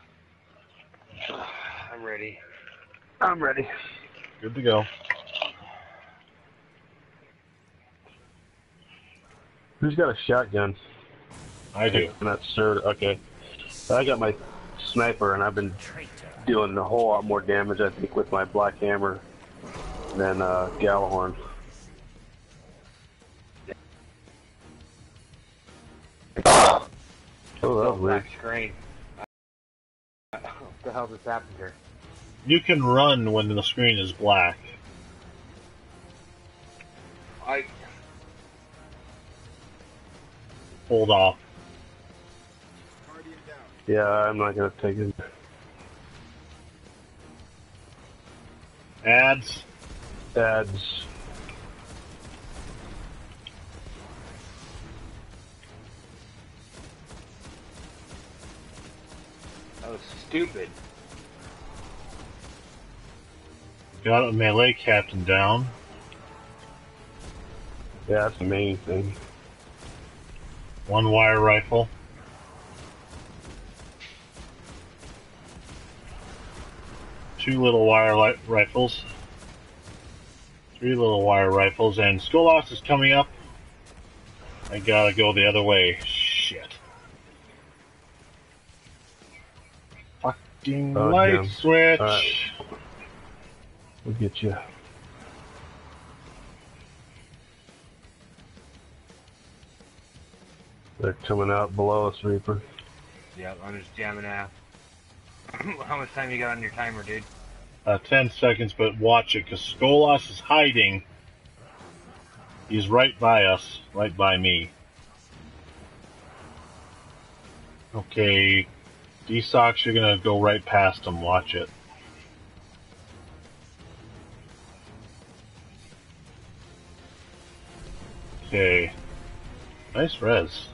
I'm ready.
I'm ready.
Good to go.
Who's got a shotgun?
I do.
And that's third. Okay. I got my sniper, and I've been
Traitor.
doing a whole lot more damage, I think, with my black hammer than uh, Gjallarhorn. Oh, that.
Black screen. what the hell just happened here?
You can run when the screen is black.
I
Hold off.
Yeah, I'm not gonna take it.
Ads.
Ads.
Stupid.
Got a melee captain down.
Yeah, that's amazing.
One wire rifle. Two little wire li- rifles. Three little wire rifles, and Skolas is coming up. I gotta go the other way. Shit. Ding
Oh,
light
Jim.
switch.
Alright. We'll get you. They're coming out below us, Reaper.
Yep, I'm just jamming out. How much time you got on your timer, dude?
Uh, 10 seconds, but watch it, because Skolas is hiding. He's right by us, right by me. Okay, D-Sox, you're gonna go right past him, watch it. Okay. Nice res.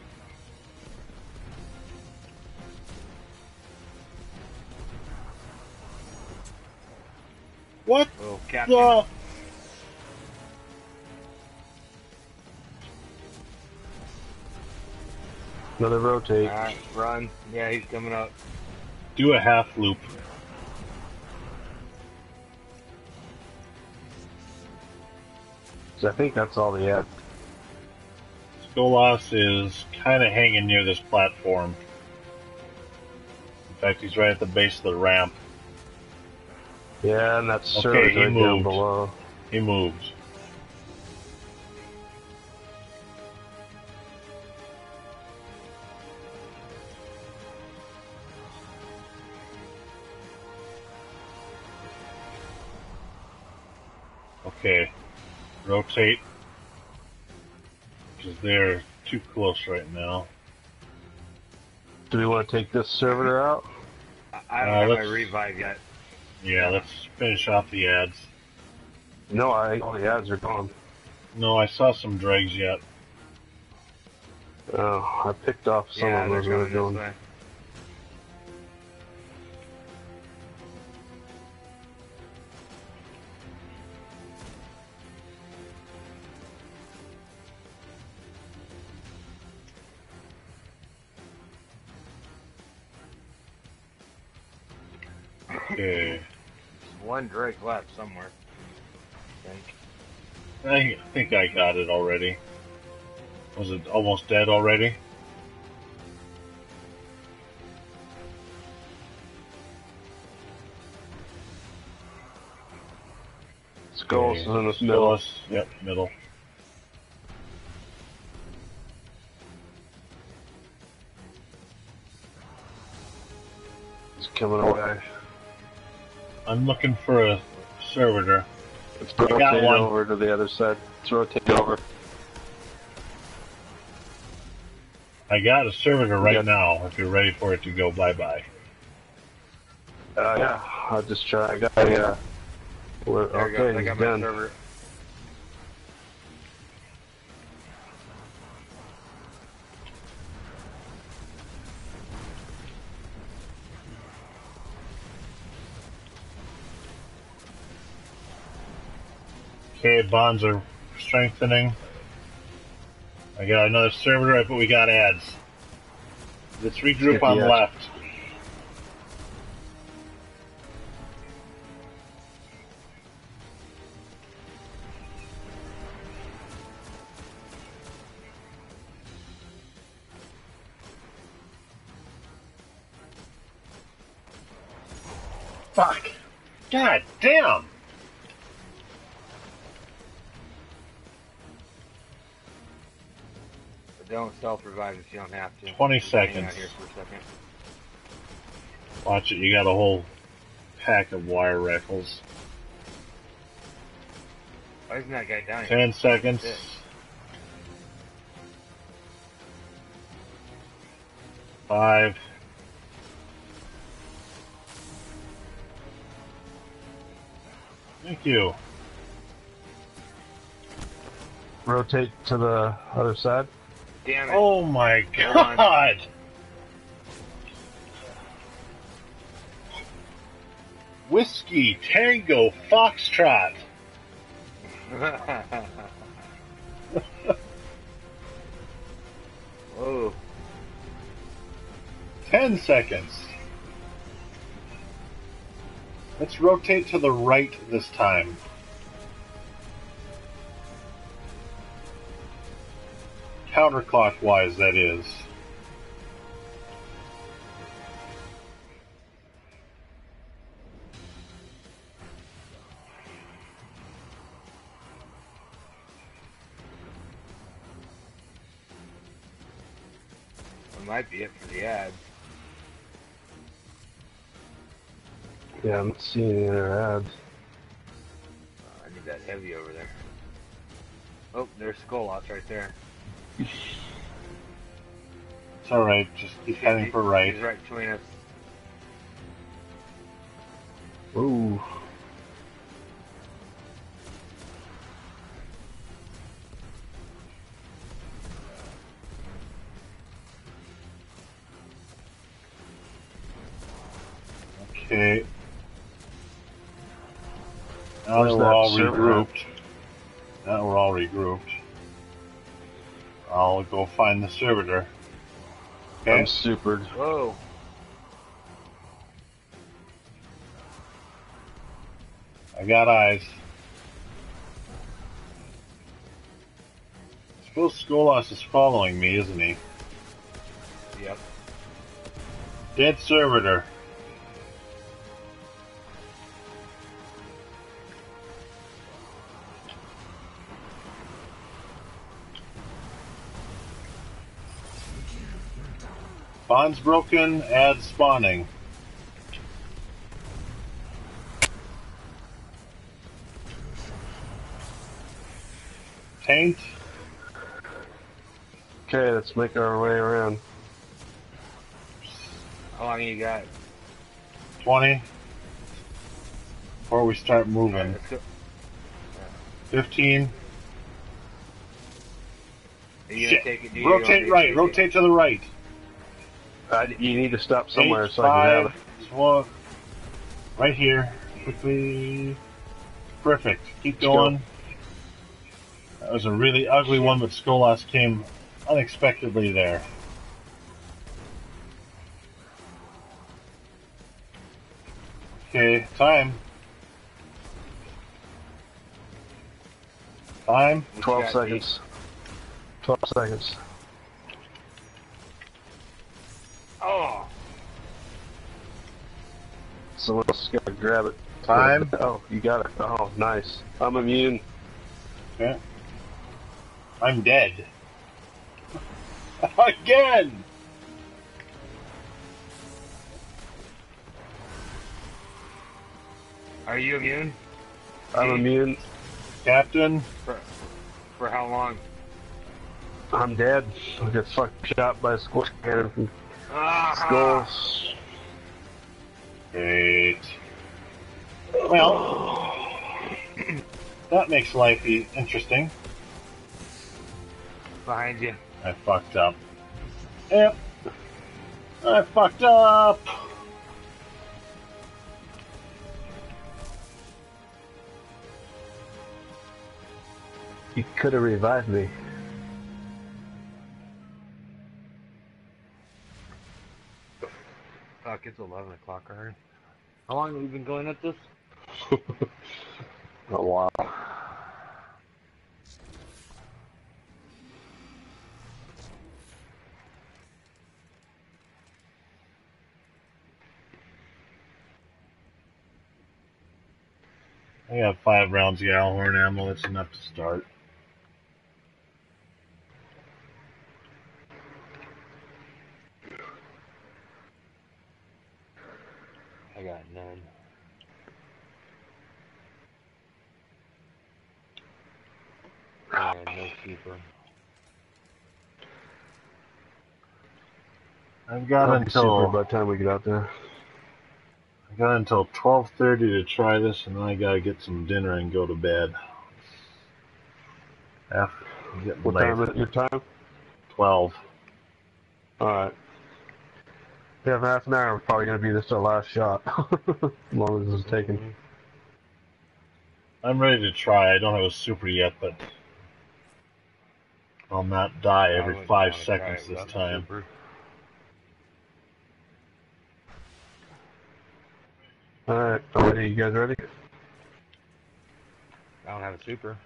What
Oh, Captain.
the?
Another rotate.
Alright, run. Yeah, he's coming up.
Do a half loop.
I think that's all they had.
Skolas is kind of hanging near this platform. In fact, he's right at the base of the ramp.
Yeah, and that's
Okay,
server's
he
right down
moved.
below.
He moved. Okay. Rotate. Because they're too close right now.
Do we want to take this servitor out?
I, I don't
Uh,
have my revive yet.
Yeah, let's finish off the ads.
No, I all the ads are gone.
No, I saw some dregs yet.
Oh, I picked off some
yeah,
of
they're
those that are
coming this
going.
Way.
Okay.
One Drake left somewhere. I think.
I think I got it already. Was it almost dead already?
Skolas is
Okay,
in this middle.
Skolas, Yep, middle.
It's coming away.
I'm looking for a servitor.
Let's
got
rotate
one.
over to the other side. Let's rotate over.
I got a servitor right
Yep.
now. If you're ready for it to go bye bye.
Uh, yeah, I'll just try. I got a. Uh, we're-
There we
okay,
go. I
he's
got my
done.
server.
Okay, bonds are strengthening. I got another servitor, but we got ads. Let's regroup on
the
left. Fuck. God damn.
Don't self-revive if you don't have to.
20
Just hang out
seconds.
here for a second.
Watch it, you got a whole pack of wire rifles.
Why isn't that guy dying?
10 seconds. Five. Thank you.
Rotate to the other side.
Damn it.
Oh my god! Whiskey Tango Foxtrot.
Whoa.
10 seconds. Let's rotate to the right this time. counterclockwise, that is.
That might be it for the ads.
Yeah, I'm seeing any other ads.
Uh, I need that heavy over there. Oh, there's Skull right there.
It's alright, just keep heading for right.
He's right between us.
Ooh.
Okay. Now
Where's
we're
that
all
server
regrouped. Now we're all regrouped. I'll go find the servitor. Okay.
I'm supered.
Whoa.
I got eyes. I suppose Skolas is following me, isn't he?
Yep.
Dead servitor. Bond's broken, add spawning. Taint,
Okay, let's make our way around.
How long you got?
20. Before we start moving. 15.
Are you
Shit.
gonna take it? Do you
Rotate right, rotate to the right.
You need to stop somewhere
Eight,
so I can have it.
right here. Quickly. Perfect. Keep
Let's go.
going. That was a really ugly one, but Skolas came unexpectedly there. Okay, time. Time.
12
got,
seconds. 12 seconds. Someone else is gonna grab it.
Time.
Oh, you got it. Oh, nice. I'm immune.
Okay. I'm dead. Again!
are you immune?
I'm
Pete?
immune.
Captain,
For, for how long?
I'm dead. I got fucked shot by a squish cannon from
Ah,
Skolas.
Great. Well, that makes life e- interesting.
behind you.
I fucked up. Yep. I fucked up.
You could have revived me.
It's 11 o'clock already. How long have we been going at this?
A while.
I got five rounds of Gjallarhorn ammo. That's enough to start.
I got none. And no keeper.
I've got
I'll be super
until
by the time we get out there.
I got until twelve thirty to try this, and then I gotta get some dinner and go to bed. F. I'm getting
What
late.
time is it? Your time?
Twelve.
Alright. Yeah, half an hour. We're probably gonna be this our last shot. as long as this is taken.
I'm ready to try. I don't have a super yet, but I'll not die every
wouldn't
five seconds this time.
super.
Alright, I'm ready. You guys ready?
I don't have a super.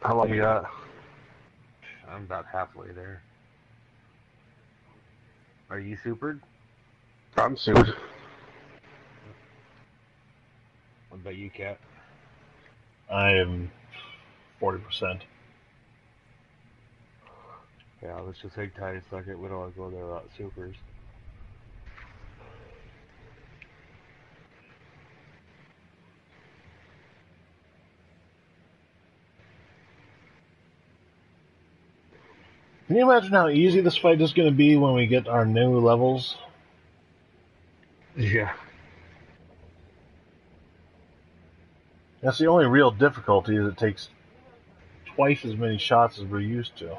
How long you got?
I'm about halfway there. Are you supered?
I'm supered.
What about you, Cat?
I am forty percent.
Yeah, let's just hang tight a second. We don't want to go there without supers.
Can you imagine how easy this fight is going to be when we get our new levels?
Yeah.
That's the only real difficulty is it takes twice as many shots as we're used to.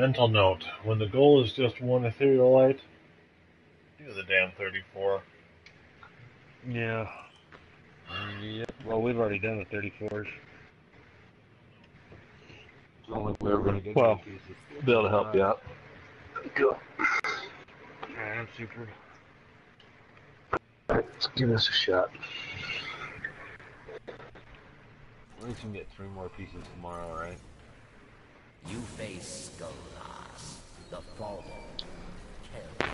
Mental note: When the goal is just one ethereal light, do the damn 34.
Yeah. Yep. Well, we've already done the 34s.
Only way we're gonna
get
well,
them pieces.
be able to help you out. Go.
Alright, I'm super.
Alright, let's give this a shot.
At least we can get three more pieces tomorrow, right?
You face Skolas, the fallen. Kill.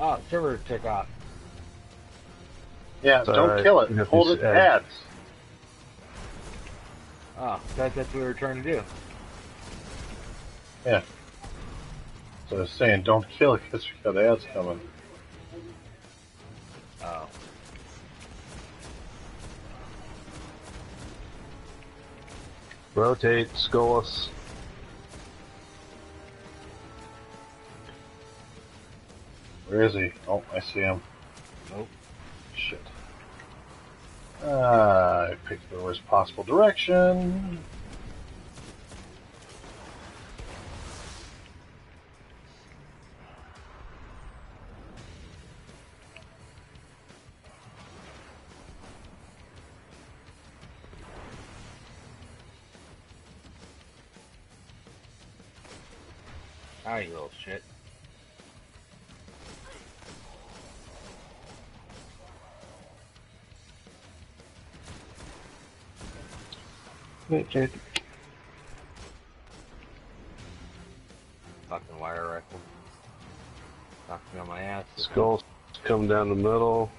Ah, server took off.
Yeah,
It's
don't kill it.
You have
Hold
these
it
ads.
ads.
Ah, that, that's what we were trying to do. Yeah.
So I was saying, don't kill it because we got ads coming.
Oh.
Rotate, Skolas.
Where is he? Oh, I see him.
Nope.
Shit. Ah, Uh, I picked the worst possible direction.
Okay.
Fucking wire rifle. Knocked me on my ass.
Skolas come down the middle.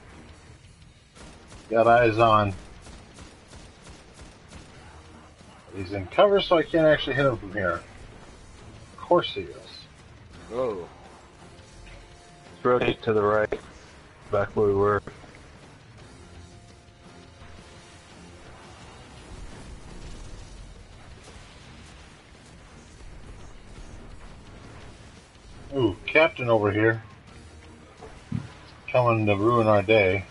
Got eyes on. He's in cover, so I can't actually hit him from here. Of course he is.
Whoa.
Let's rotate to the right. Back where we were.
Captain over here. Coming to ruin our day.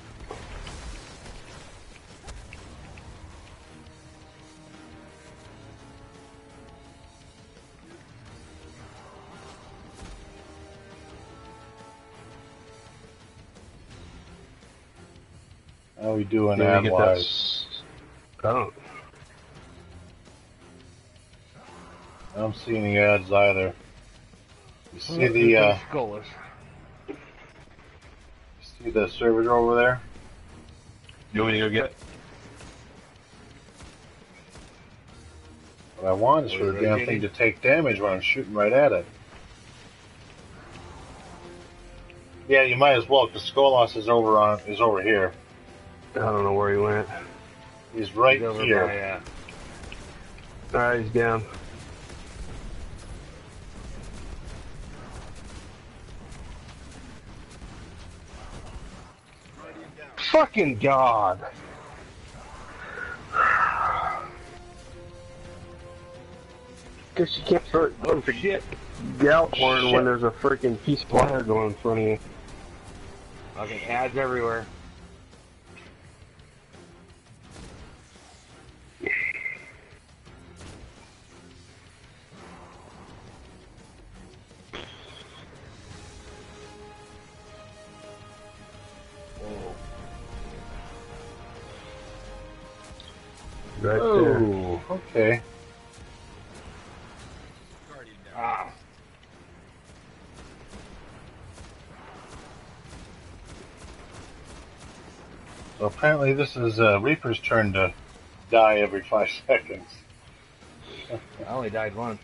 How we doing
Did we
ad wise?
Oh,
I don't see any ads either. Uh, see the uh. See the servitor over there?
You want me to go get it?
What I want is for the damn thing to take damage when I'm shooting right at it. Yeah, you might as well, because Skolas is over on is over here.
I don't know where he went.
He's right
he's
here.
Yeah. Uh,
Alright, he's down. Fucking God. Guess you can't start oh, shit. Gjallarhorn
Shit.
when there's a freaking piece of wire going in front of you.
Okay, ads everywhere.
Right there.
Oh, okay.
Ah,
So apparently this is uh, Reaper's turn to die every five seconds.
I only died once.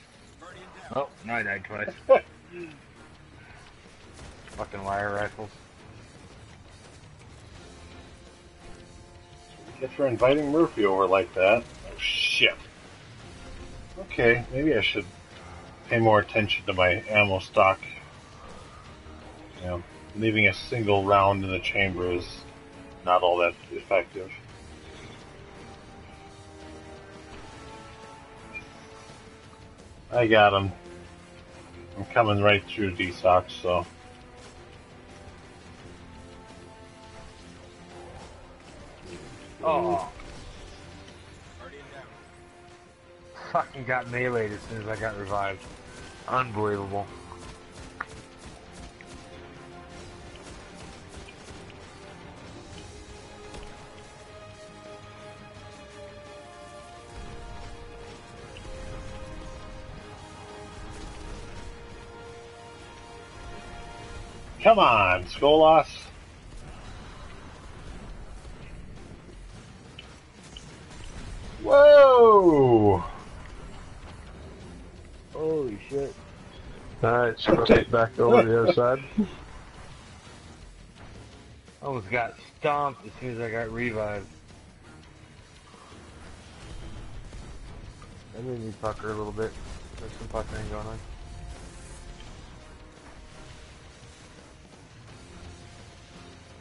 Oh, now I died twice. Fucking wire rifles.
Get for inviting Murphy over like that. Oh shit. Okay, maybe I should pay more attention to my ammo stock. You know, leaving a single round in the chamber is not all that effective. I got him. I'm coming right through D-Sox, so.
Oh. Fucking got meleeed as soon as I got revived. Unbelievable.
Come on, Skolas.
Alright, so let's back over to the other side.
Almost got stomped as soon as I got revived. That made me pucker a little bit. There's some puckering going on.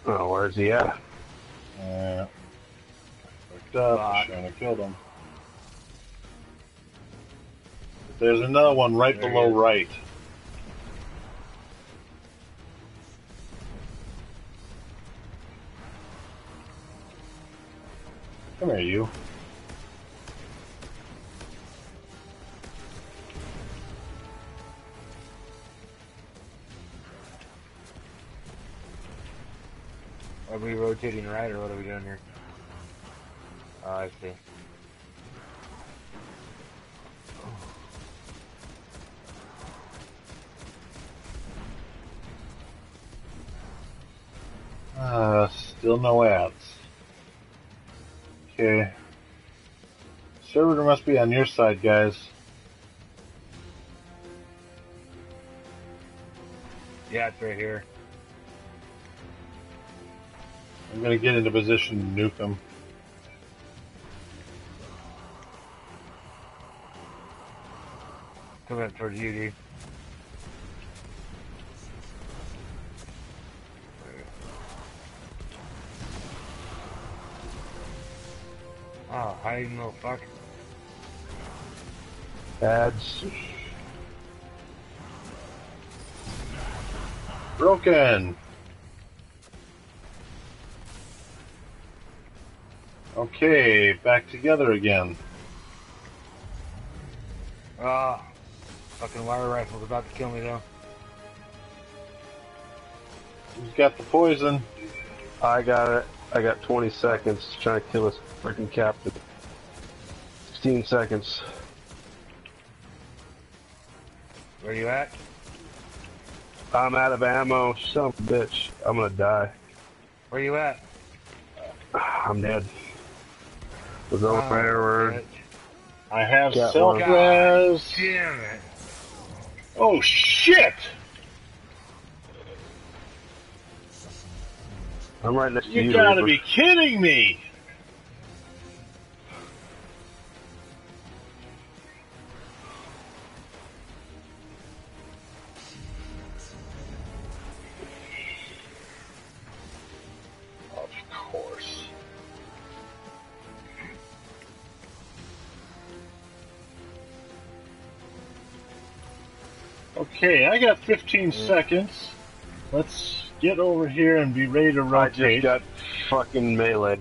Oh, where's he at?
Yeah. Fucked up. I
Fuck.
shouldn't have killed him. There's another one right
There
below right. Here, you.
Are we rotating right or what are we doing here? Oh, I see.
Uh, still no ads. Okay. Server must be on your side, guys.
Yeah, it's right here.
I'm gonna get into position to nuke them.
Coming up towards you, dude. I didn't know, fuck.
Ads.
Broken! Okay, back together again.
Ah, fucking wire rifle's about to kill me though.
Who's got the poison?
I got it. I got 20 seconds trying to kill this freaking captain. 16 seconds.
Where you at?
I'm out of ammo. Son of a bitch. I'm gonna die.
Where you at?
I'm dead. Was over
Oh,
there.
I have have
Got
self res.
Damn it.
Oh shit!
I'm right next to
You
you.
gotta
Reaper.
be kidding me! Okay, I got 15 seconds. Let's get over here and be ready to rotate.
I just got fucking melee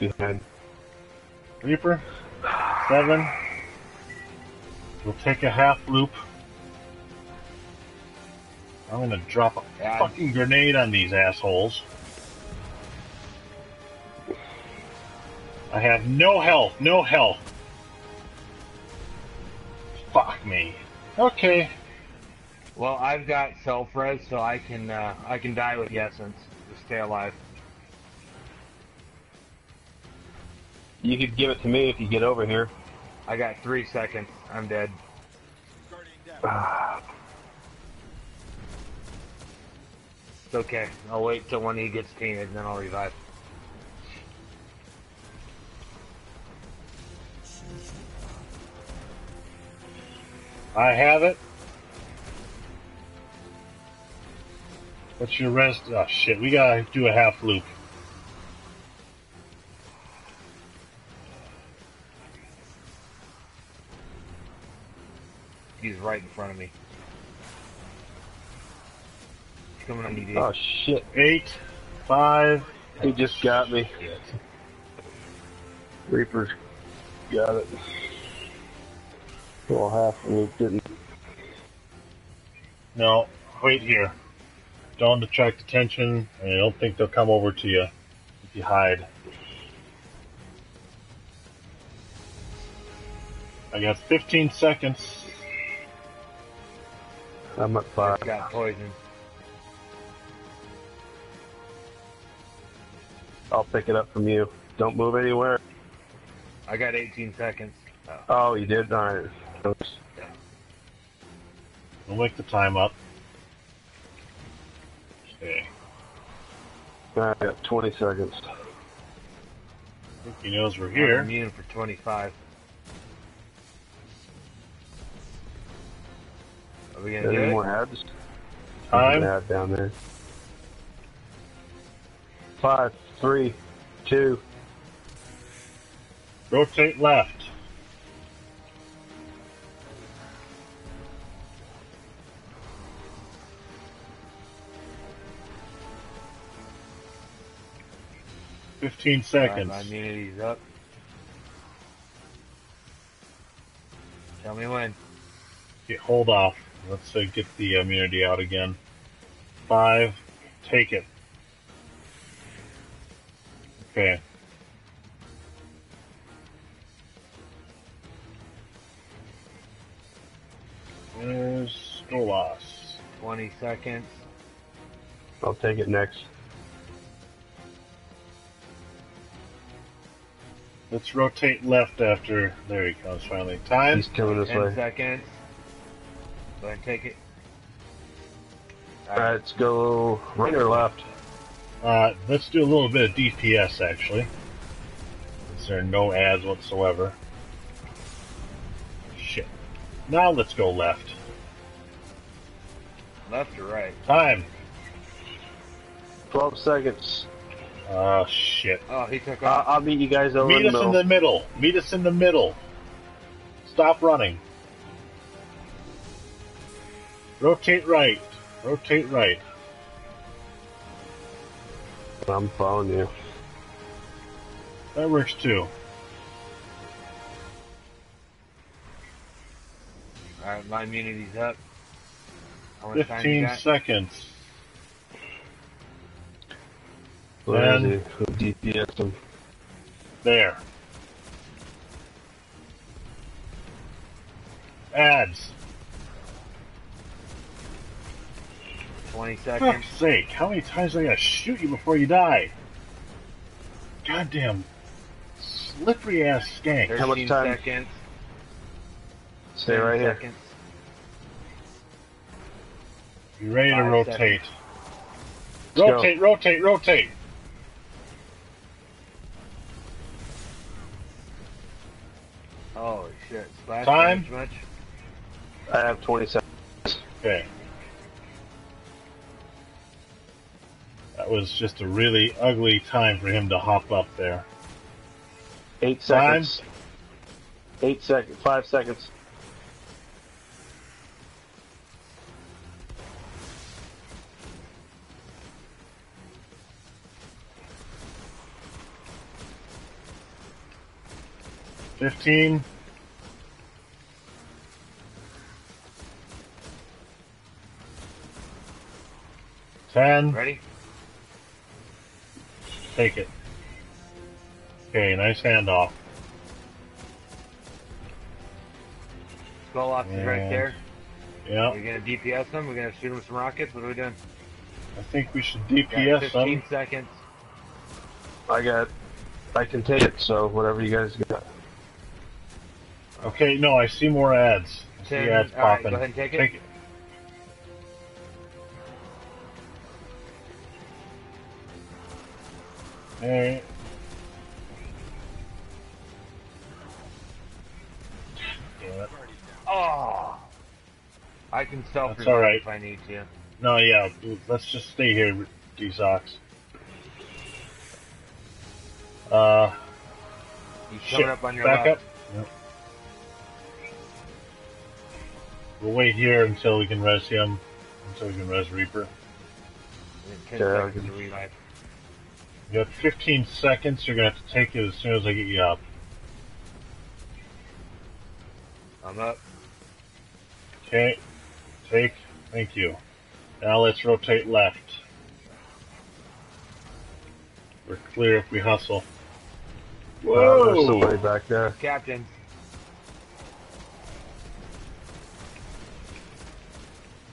behind.
Reaper, seven. We'll take a half loop. I'm gonna drop a
Yeah.
fucking grenade on these assholes. I have no health, no health. Fuck me. Okay,
Well, I've got self res, so I can uh, I can die with the essence to stay alive.
You could give it to me if you get over here.
I got three seconds. I'm dead. It's okay. I'll wait till when he gets painted, and then I'll revive.
I have it. What's your rest? Oh shit, we gotta do a half loop.
He's right in front of me. He's coming on me,
Oh shit!
Eight, five,
He just got me.
shit.
Reaper's got it. Well, half and he didn't.
No, wait here. Don't attract attention, and I don't think they'll come over to you if you hide. I got 15 seconds.
I'm at five.
got poison.
I'll pick it up from you. Don't move anywhere.
I got 18 seconds.
Oh, you did? Alright.
We'll make the time up. Okay.
I got 20 seconds.
I think he knows we're
I'm
here.
immune for 25. Are we gonna do
Any
it?
more ads? There's
Time.
ad down there. Five, three, two.
Rotate left. Fifteen
Alright,
seconds.
my immunity's up. Tell me when.
Okay, hold off. Let's uh, get the immunity out again. Five. Take it. Okay. There's Skolas.
20 seconds.
I'll take it next.
Let's rotate left after. There he comes finally. Time.
He's coming this
10
way.
seconds. Go ahead and take it.
Alright, let's go right or left.
Uh, let's do a little bit of DPS actually. Is there no ads whatsoever? Shit. Now let's go left.
Left or right?
Time.
12 seconds.
Oh shit.
Oh, he took
Uh,
off.
I'll meet you guys over
Meet
in
us
the
in the middle. Meet us in the middle. Stop running. Rotate right. Rotate right.
I'm following you.
That works too.
Alright, my immunity's up. How much time you
15
got?
seconds.
Where is
And-
he? Who DPS him?
There. Ads.
20
For
seconds.
fuck's sake, how many times do I gotta shoot you before you die? Goddamn slippery ass skank.
13
How much time?
seconds.
Stay
10
right here.
seconds.
You ready to
Five
rotate?
Let's.
Rotate, rotate, rotate.
Shit.
Time.
damage much?
I have 20 seconds.
Okay. That was just a really ugly time for him to hop up there.
Eight
Time.
seconds. Eight seconds. Five seconds.
Fifteen. Ten.
Ready?
Take it. Okay, nice handoff.
Skolas is right there.
Yeah,
We're gonna DPS them. We're gonna shoot them with some rockets. What are we doing?
I think we should
Got
DPS
15
them.
seconds.
I got. I can take it. So whatever you guys got.
Okay, no, I see more ads. I see ads
All right,
popping.
go ahead and take it.
Take it. Alright. Damn it.
Oh. I can self
That's all right.
if I need to.
No, yeah, let's just stay here, D-Sox. Uh,
He's
shit,
up on your
back
left.
up. Yep. We'll wait here until we can res him, until we can res Reaper.
And then 10
Okay,
You have 15 seconds, you're gonna have to take it as soon as I get you up.
I'm up.
Okay, take, thank you. Now let's rotate left. We're clear if we hustle.
Uh, there's somebody back there.
Captain.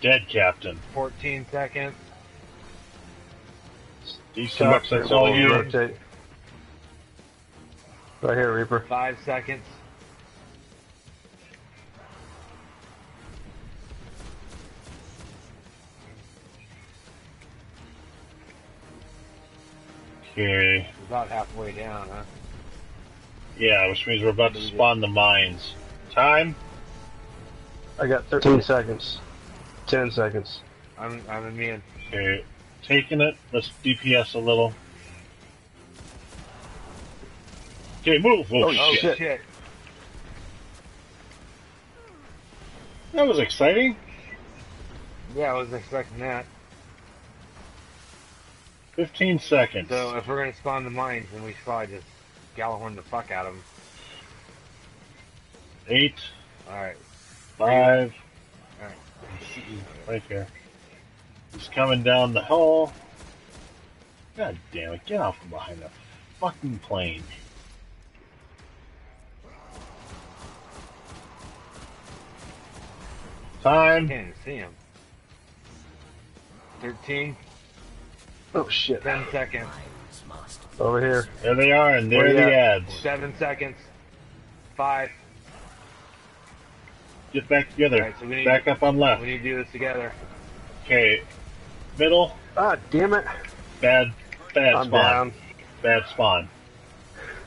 Dead captain.
14 seconds.
D-Sox, that's all you.
Rotate. Right here, Reaper.
5 seconds.
Okay.
About halfway down, huh?
Yeah, which means we're about to spawn the mines. Time?
I got 13 seconds. 10 seconds.
I'm I'm immune.
Okay. Taking it. Let's DPS a little. Okay, move. Oh,
Oh,
shit.
shit.
That was exciting.
Yeah, I was expecting that.
15 seconds.
So if we're gonna spawn the mines, then we should probably just Gjallarhorn the fuck out of them.
Eight,
Alright.
five.
Alright.
Right here. He's coming down the hall. God damn it, get off from behind the fucking plane.
I
Time.
can't see him. 13,
Oh shit.
10 seconds,
Over here.
There they are, and there are the
at?
ads.
7 seconds, 5.
Get back together.
Alright, so we need,
Back up on left.
we need to do this together.
Okay. Middle.
Ah, damn it.
Bad. Bad
I'm
spawn.
down.
Bad spawn.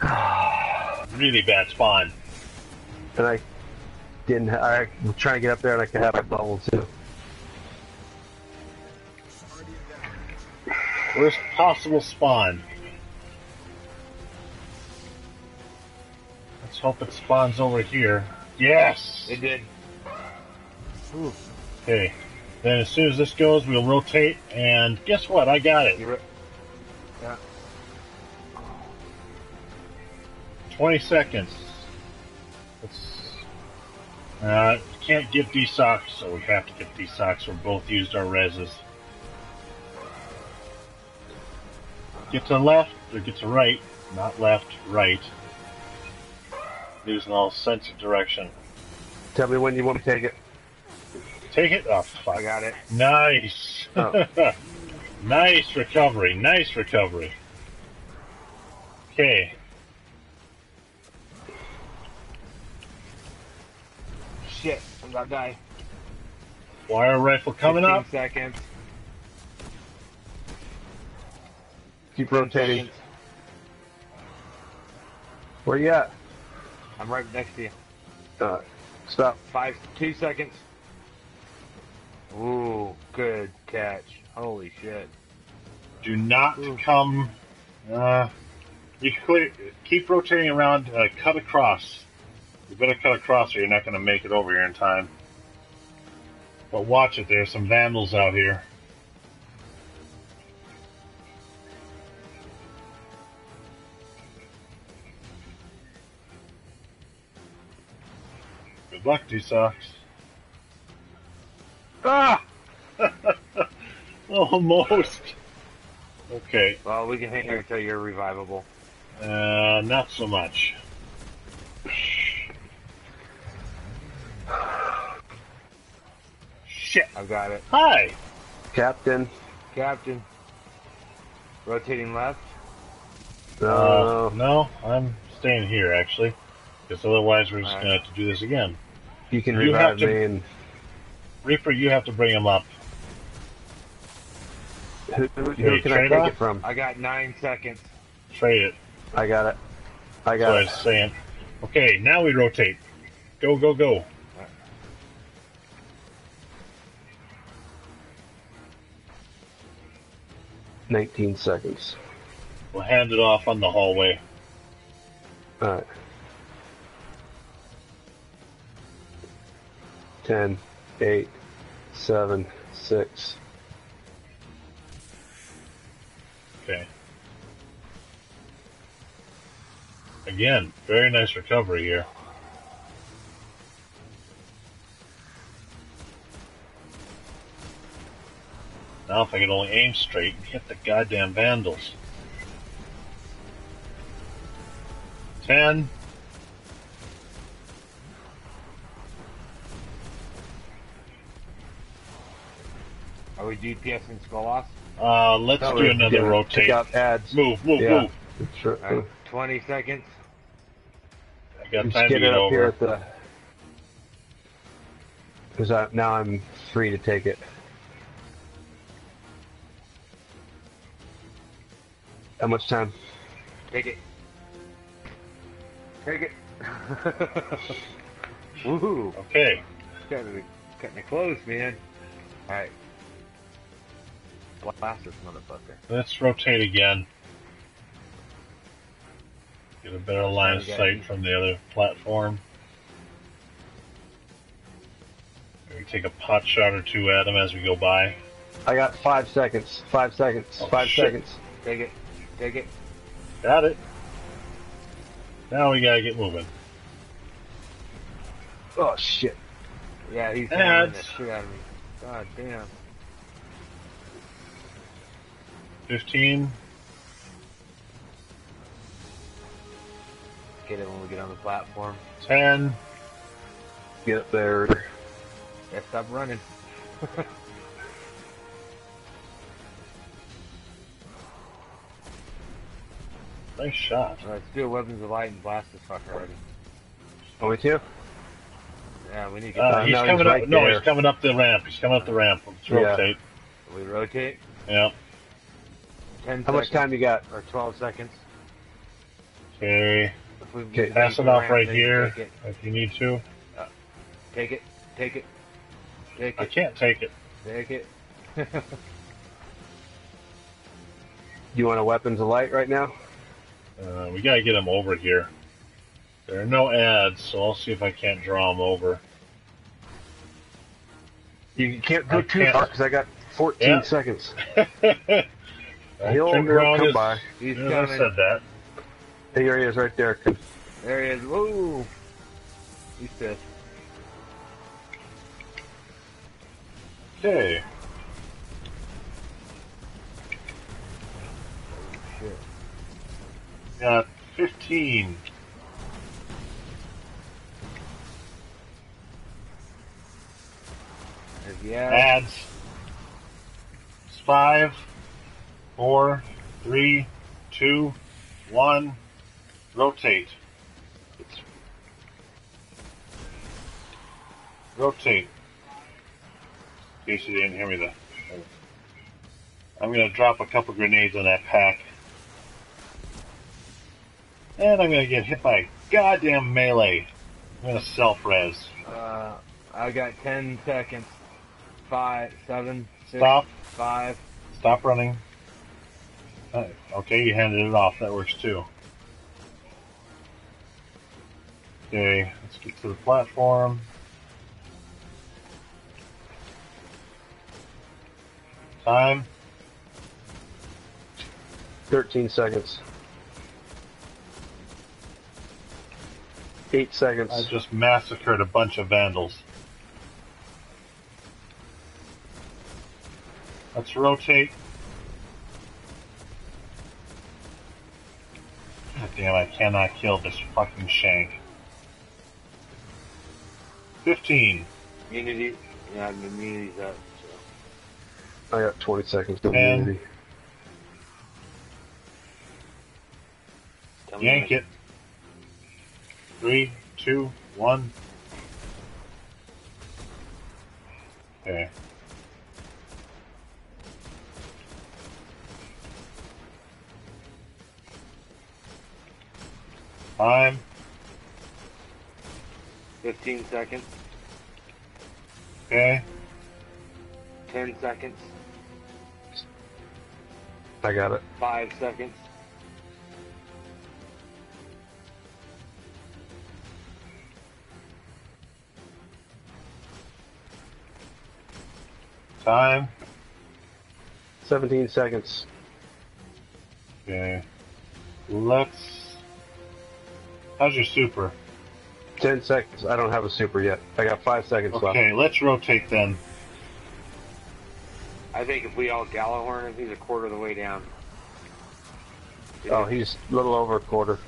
really bad spawn.
And I didn't. I was trying to get up there, and I could have my bubble too.
Worst possible spawn. Let's hope it spawns over here. Yes!
It did. Ooh.
Okay. Then as soon as this goes, we'll rotate, and guess what? I got it.
Yeah.
20 seconds. Let's, uh, can't get these socks, so we have to get these socks. We both used our reses. Get to left, or get to right. Not left, right. Losing all sense of direction.
Tell me when you want to take it.
Take it? Oh, fuck.
I got it.
Nice.
Oh.
nice recovery. Nice recovery. Okay.
shit. I'm about to die.
Wire rifle coming
15
up.
seconds.
Keep rotating.
seconds.
Where you at?
I'm right next to you.
Uh, stop.
Five, two seconds. Ooh, good catch. Holy shit.
Do not
Ooh.
come. Uh, you clear, keep rotating around. Uh, cut across. You better cut across, or you're not going to make it over here in time. But watch it. There's some vandals out here. Good luck, D-Sox.
Ah!
Almost. Okay.
Well, we can hang here until you're revivable.
Uh, not so much. Shit.
I've got it.
Hi.
Captain.
Captain. Rotating left.
Uh,
Uh,
no, I'm staying here actually, because otherwise we're just
Alright.
gonna have to do this again.
you can
you have
revive
to-
me and
Reaper, you have to bring him up.
who, who,
Hey,
who can I
Trader?
take it from?
I got nine seconds.
Trade it.
I got it. I
That's what I
got
was
it.
saying. Okay, now we rotate. Go, go, go.
Nineteen seconds.
We'll hand it off on the hallway.
Alright. Ten, eight, seven, six.
Okay. Again, very nice recovery here. Now if I could only aim straight and hit the goddamn vandals. Ten.
Are we DPSing Skolas?
Uh, let's
That
do another
yeah,
rotate.
Take out ads.
Move, move,
Yeah.
move.
Sure.
Alright, 20 seconds.
I got
Just
time to
get
get
it up here at the. Because I, now I'm free to take it. How much time?
Take it. Take it. Woohoo.
Okay.
Cutting it, cutting it close, man. Alright. Blast this motherfucker.
Let's rotate again. Get a better line of sight from the other platform. Maybe take a pot shot or two at him as we go by.
I got five seconds. Five seconds.
Oh,
five
shit.
seconds.
Take it. Take it.
Got it. Now we gotta get moving.
Oh shit.
Yeah, he's hammering the shit out of me. God damn.
15.
Get it when we get on the platform.
10.
Get up there.
Yeah, stop running.
Nice shot.
Let's do a weapons of light and blast this fucker already.
Oh, we too?
Yeah, we need to get
Uh, he's
no, he's
coming up.
right
no,
there.
he's coming up the ramp. He's coming up the ramp. Let's
Yeah.
rotate.
We rotate.
Yeah.
10
How much
seconds.
time you got?
Or 12 seconds.
Okay.
Okay,
Pass it off right here
it.
if you need to.
Take it. Take it. Take it.
I can't take it.
Take it.
You want a weapons of light right now?
Uh, we gotta get him over here. There are no ads, so I'll see if I can't draw him over.
You can't
I
go too
can't.
far because I got 14
Yeah.
seconds. He'll, he'll come by.
He's
Yeah, I
coming.
said that.
Here he is right there.
There he is. Woo! He's pissed.
Okay.
Oh, shit.
Got 15.
There's the ad.
Ads. It's five, four, three, two, one. Rotate. Rotate. In case you didn't hear me there. I'm gonna drop a couple grenades on that pack. And I'm gonna get hit by a goddamn melee. I'm gonna self-res.
Uh, I got 10 seconds. Five, seven, six,
Stop.
five.
Stop running. Okay, you handed it off. That works too. Okay, let's get to the platform. Time.
13 seconds. 8 seconds.
I just massacred a bunch of vandals. Let's rotate. God damn, I cannot kill this fucking shank. 15.
Immunity. Yeah, the immunity's up. So.
I got 20 seconds to
Ten.
immunity.
Yank it. Three, two, one. Okay. Time.
15 seconds.
Okay.
10 seconds.
I got it.
5 seconds.
Time.
17 seconds.
Okay. Let's. How's your super?
10 seconds. I don't have a super yet. I got 5 seconds left.
Okay, let's rotate then.
I think if we all Gjallarhorn him, he's a quarter of the way down.
Oh, he's a little over a quarter.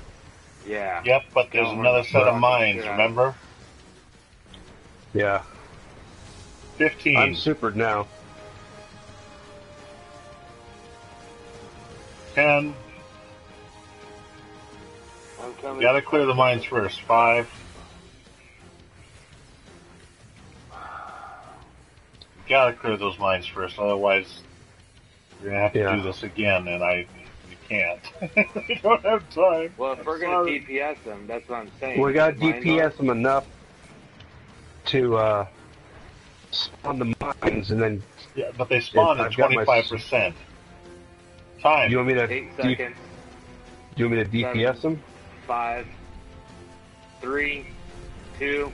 Yeah.
Yep, but there's
Don't
another set of mines,
yeah.
remember?
Yeah.
15.
I'm supered now.
10.
I'm coming.
You Gotta clear the mines first. 5. You Gotta clear those mines first, otherwise you're gonna have to
Yeah.
do this again, and I you can't. we don't have time.
Well, if we're going to DPS them, that's what I'm saying.
We got
Mines
DPS them enough to uh, spawn the mines, and then
Yeah, but they spawn at
I've got my-
25%. Time.
you want me to
are 8 seconds.
do you want me to DPS them?
5, 3, 2.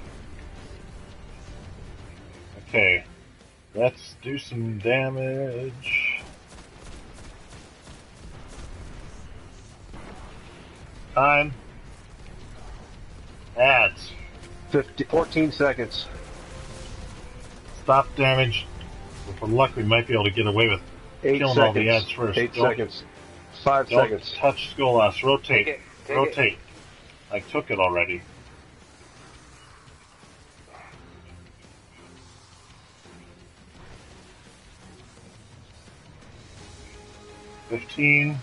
Okay. Let's do some damage. Time. Ads.
50, 14 seconds.
Stop damage. With luck, we might be able to get away with
Eight
killing
seconds.
all the ads first.
Eight
Don't-
seconds. Five
Don't
seconds.
touch Skolas. Rotate.
Take it. Take
Rotate. I took it already. Fifteen.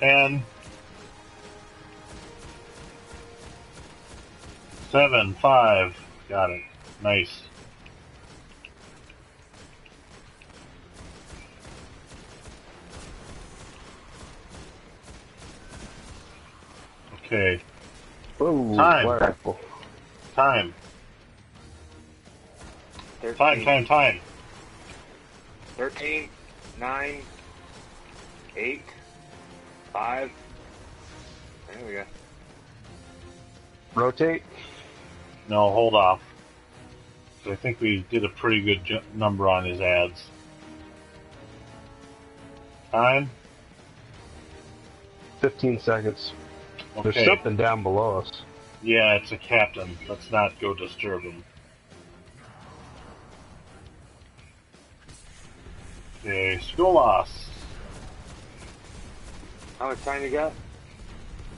Ten. Seven, five. Got it. Nice. Okay.
Ooh,
Time.
rifle.
Time.
it.
Time, time, time.
13, 9, 8, 5. There we go.
Rotate.
No, hold off. I think we did a pretty good ju- number on his ads. Time.
15 seconds. There's something down below us.
Yeah, it's a captain. Let's not go disturb him. Okay, Skolas.
How much time you got?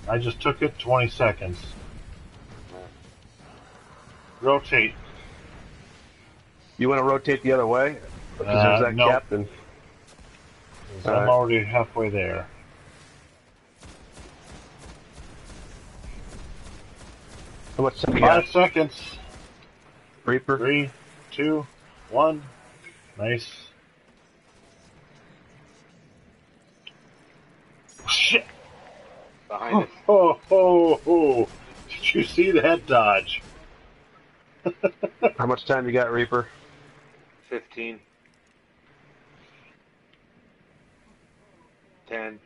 I just took it 20 seconds. Rotate.
You want to rotate the other way? Because
Uh,
there's that
no.
captain.
I'm
Alright.
already halfway there.
How much time got?
Five seconds.
Reaper?
Three, two, one. Nice. Shit!
Behind
Oh,
us.
oh, oh, oh. Did you see that dodge?
How much time you got, Reaper?
15. 10.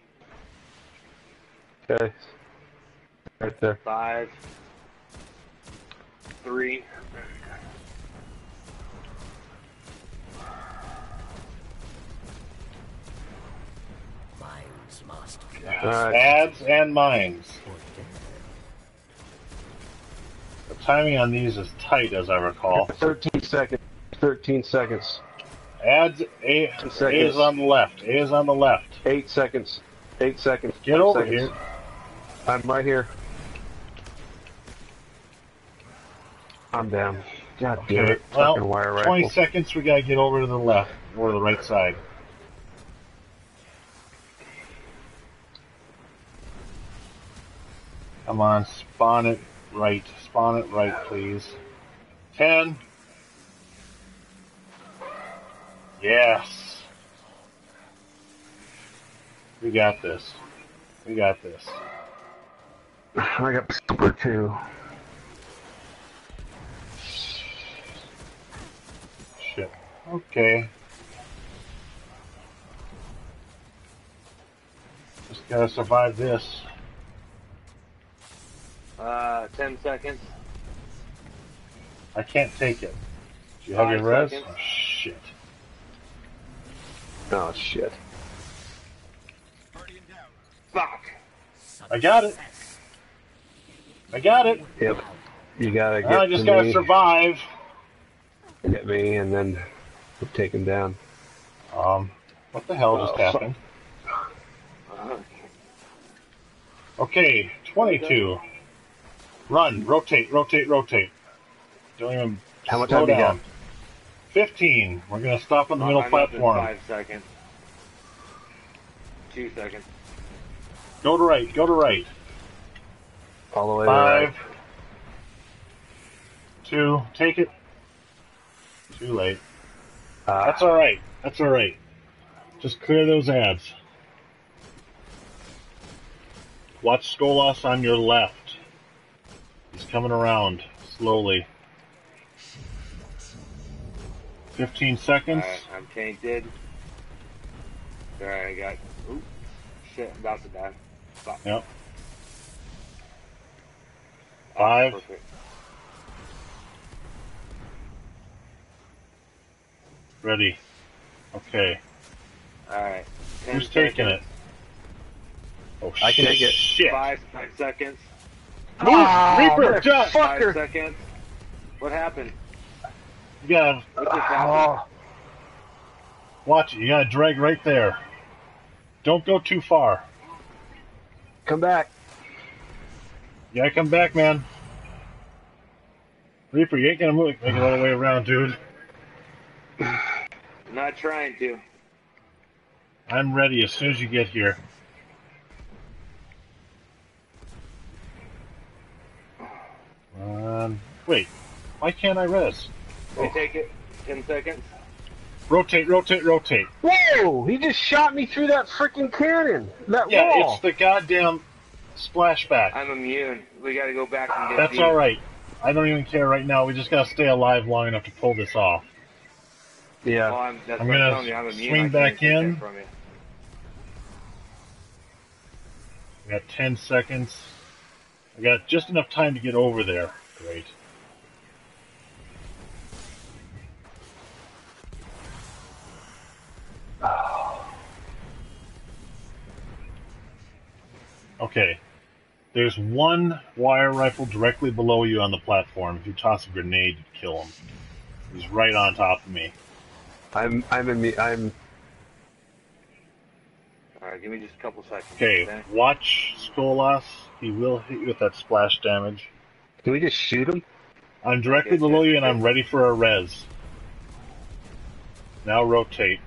Okay. Right there.
5. 3.
Minds must
Alright.
Ads and mines. The timing on these is tight, as I recall.
13 seconds. 13 seconds.
Ads, A,
Two
A is on the left. A is on the left.
8 seconds. 8 seconds.
Get
Five
over
seconds.
here.
I'm right here. I'm down. God damn
Okay,
it. Fucking
well,
wire
20
rifle.
seconds, we gotta get over to the left, or the right side. Come on, spawn it right. Spawn it right, please. 10. Yes. We got this. We got this.
I got super too.
Shit. Okay. Just gotta survive this.
Uh, 10 seconds.
I can't take it. Do you have
Five
your res?
seconds.
Oh, shit.
Oh shit.
Fuck!
I got it. I got it.
Yep. You gotta get
I just
to
gotta
me,
survive.
get me, and then take him down.
Um, what the hell just happened? Okay, 22. Run, rotate, rotate, rotate. Don't even
How much
slow
time you
down.
got?
15. We're gonna stop on the middle
I'm
platform.
5 seconds. 2 seconds.
Go to right, go to right.
All the way to
Five, two, take it. Too late.
Uh,
That's alright. That's alright. Just clear those ads. Watch Skolas on your left. He's coming around slowly. 15 seconds.
Alright, I'm tainted. Alright, I got. Oop. Shit, I'm about to die. Fuck.
Yep.
Oh,
Five.
perfect.
Ready. Okay.
Alright. 10
Who's taking it?
seconds.
Oh,
I can take it.
Shit.
Five, five seconds.
Move, ah, Reaper, jump.
Five
Fucker.
seconds. What happened?
You gotta
What just happened?
Oh,
watch it. You gotta drag right there. Don't go too far.
come back.
You gotta come back, man. Reaper, you ain't gonna move, make it all the way around, dude.
I'm not trying to.
I'm ready as soon as you get here. Um, wait, why can't I res?
Can I take it? 10 seconds.
Rotate, rotate, rotate.
Whoa! He just shot me through that freaking cannon. That
Yeah,
wall.
it's the goddamn splashback.
I'm immune. We gotta go back and get
That's alright. I don't even care right now. We just gotta stay alive long enough to pull this off.
Yeah.
Well, I'm,
I'm gonna
I'm telling you. I'm immune.
swing back in. We got 10 seconds. I got just enough time to get over there. Great. Okay. There's one wire rifle directly below you on the platform. If you toss a grenade, you'd kill him. He's right on top of me.
I'm I'm in the I'm
Alright, give me just a couple seconds.
Okay, watch Skolas. He will hit you with that splash damage.
Can we just shoot him?
I'm directly
Yes,
below
yes,
you and
yes.
I'm ready for a res. Now rotate.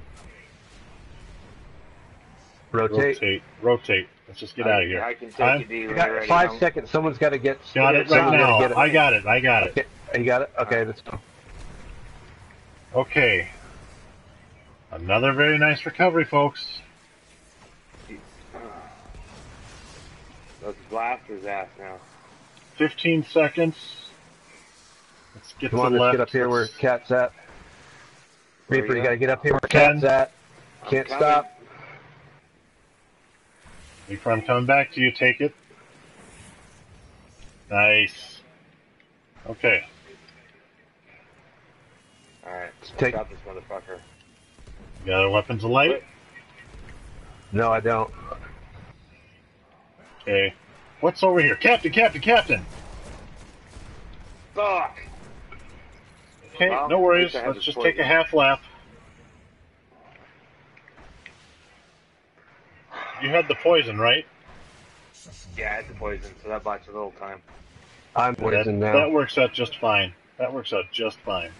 Rotate.
Rotate. Rotate. Let's just get out of here.
I can take
Time?
it, D.
You
when
got
you're
five
I'm-
seconds. Someone's got to get.
Got it right
someone's
now.
get it.
I got it. I got it.
Okay, you got it. Okay, let's go.
Okay. Another very nice recovery, folks.
Let's blast his ass now.
15 seconds. Let's get
Come
to
on,
the
let's
left.
get up here where
Let's-
Cat's at. Reaper,
you
you got to get up here where Cat's at.
I'm
Can't stop.
Reaper, I'm coming back to you. Take it. Nice. Okay.
Alright,
Take-
stop this motherfucker.
Got a weapons of light?
No, I don't.
Okay. What's over here? Captain, Captain, Captain!
Fuck!
Okay,
Well,
no worries.
least I have
Let's just
poison.
take a half lap. You had the poison, right?
Yeah, it's a poison, so that buys a little time.
I'm
That,
now.
that works out just fine. That works out just fine.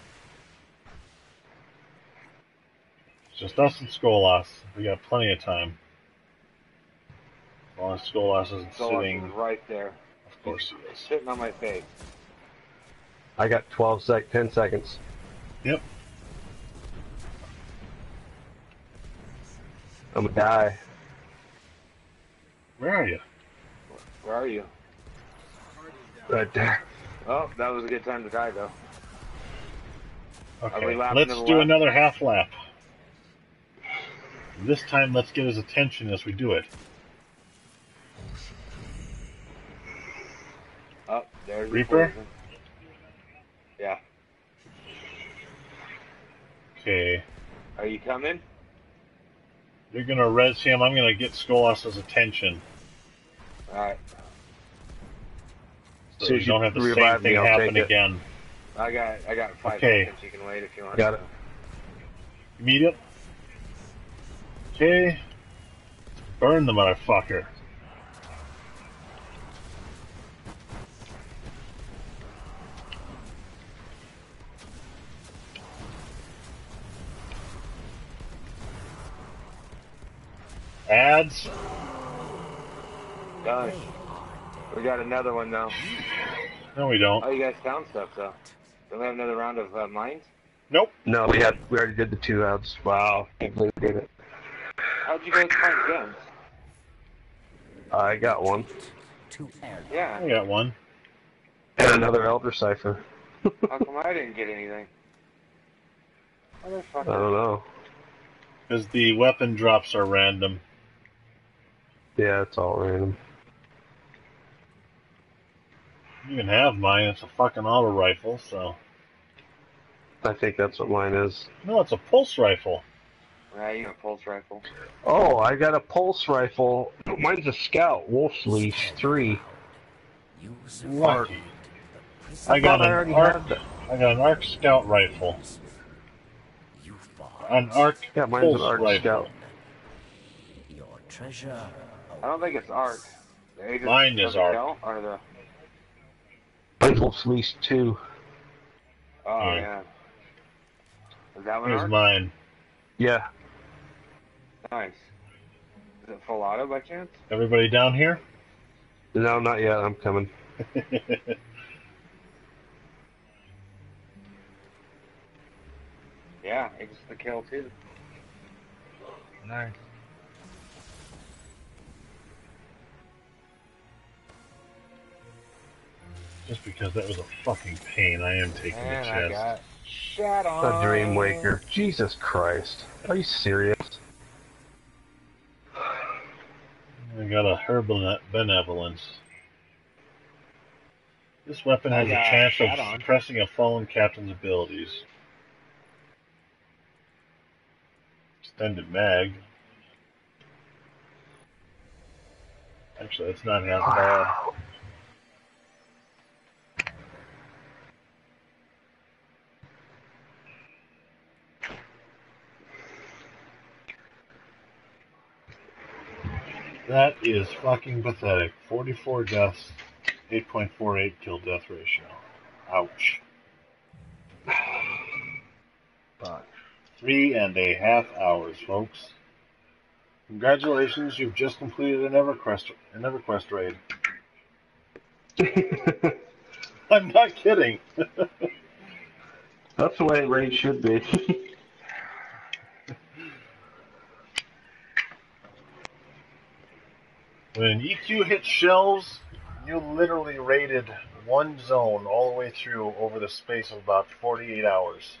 It's just us and Skolas. We got plenty of time. As long as Skolas isn't
So
sitting,
it's right there.
of course he is.
Sitting on my face.
I got 12 sec, 10 seconds.
Yep.
I'm gonna die.
Where are you?
Where are you?
Right there.
Oh, that was a good time to die, though.
Okay, let's do
left?
another half lap. This time, let's get his attention as we do it.
Oh, there's
Reaper?
poison. Yeah.
Okay,
Are you coming?
you're gonna res him. I'm gonna get Skolas's attention
Alright.
so
So
we
you
don't have the same
me,
thing
I'll
happen again.
I got I got five
Okay.
seconds. You can wait if you want.
Got it.
Immediate. Okay. Burn the motherfucker. Ads.
Done. We got another one though.
No, we don't.
Oh, you guys found stuff though. Don't we have another round of uh, mines?
Nope.
No, we had we already did the two outs. Wow, can't believe we did it.
How'd you guys find guns?
I got one
To air
Yeah.
I got one.
and another Elder Cipher.
How come I didn't get anything?
I don't know.
Because the weapon drops are random.
Yeah, it's all random.
You can have mine. It's a fucking auto rifle, so.
I think that's what mine is.
No, it's a pulse rifle.
Yeah, you got a pulse rifle.
Oh, I got a pulse rifle. Mine's a Scout Wolf's Leash three.
you
Lucky. I got
I
an arc.
had that.
I got an arc scout rifle.
You fought.
An arc
Yeah, mine's an
pulse
Arc
rifle.
Scout.
Your treasure.
I don't think it's arc.
Mine is arc.
Kel- Or the
Mine's Wolf's Leash two.
oh
Yeah.
yeah. Is that one
Here's
arc?
mine.
Yeah.
Nice. Is it full auto by chance?
Everybody down here?
No, not yet. I'm coming.
Yeah, it's the kill too. Nice.
Just because that was a fucking pain, I am taking
And
the
I
chest.
got shot
A
on.
Dream Waker. Jesus Christ. Are you serious?
I got a herbal benevolence. This weapon
I
has a chance of
shot on.
suppressing a fallen captain's abilities. Extended mag. Actually, it's not half bad.
Wow.
That is fucking pathetic. 44 deaths, 8.48 kill death ratio. Ouch. Fuck. Three and a half hours, folks. Congratulations, you've just completed an EverQuest an EverQuest raid. I'm not kidding.
That's the way raid should be.
when EQ hit shelves, you literally raided one zone all the way through over the space of about 48 hours.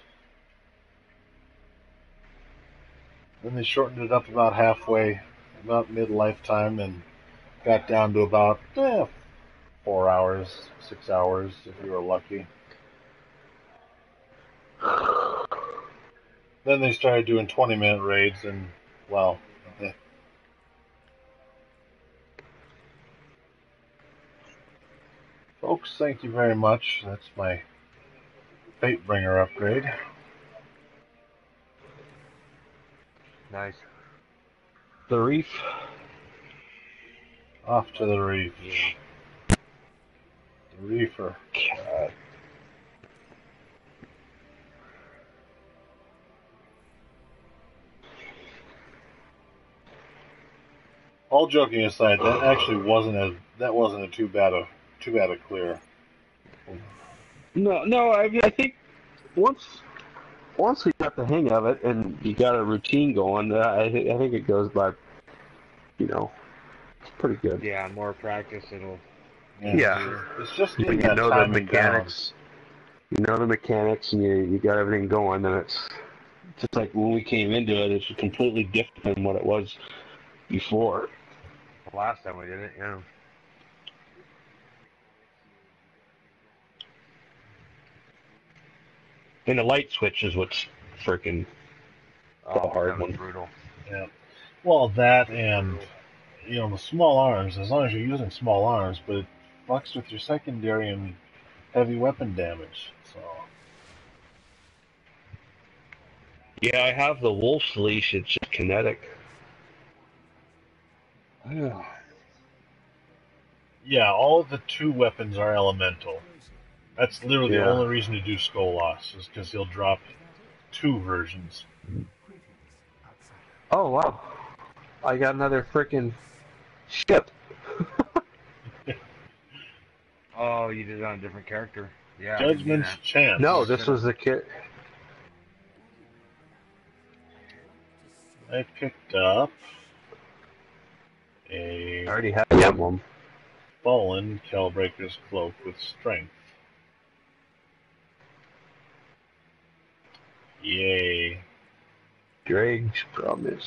Then they shortened it up about halfway, about mid lifetime, and got down to about eh, four hours, six hours if you were lucky. Then they started doing 20 minute raids, and well, eh. Folks, thank you very much. That's my Fatebringer upgrade.
Nice.
the reef.
Off to the reef.
Yeah.
The reefer. God. All joking aside, that actually wasn't a that wasn't a too bad a too out of clear.
No, no. I, I think once once we got the hang of it and you got a routine going, uh, I, thi- I think it goes by. You know, it's pretty good.
Yeah, more practice it'll
Yeah.
It's just
When you know the
timing
mechanics, you know the mechanics, and you you got everything going, then it's just like when we came into it, it's completely different than what it was before.
the last time we did it, yeah.
And the light switch is what's freaking
Oh,
hard
that
one.
brutal.
down. Well, that and you know the small arms. As long as you're using small arms, but it fucks with your secondary and heavy weapon damage. So
Yeah, I have the wolf's leash. It's just kinetic.
yeah, all of the two weapons are elemental. That's literally the only reason to do Skolas is because he'll drop two versions.
Oh wow! I got another freaking ship.
Oh, you did it on a different character. Yeah. I
Judgment's Chance.
No, this was the kit.
I picked up a.
I already had that one.
fallen Kellbreaker's cloak with strength. Yay.
Drake's promise.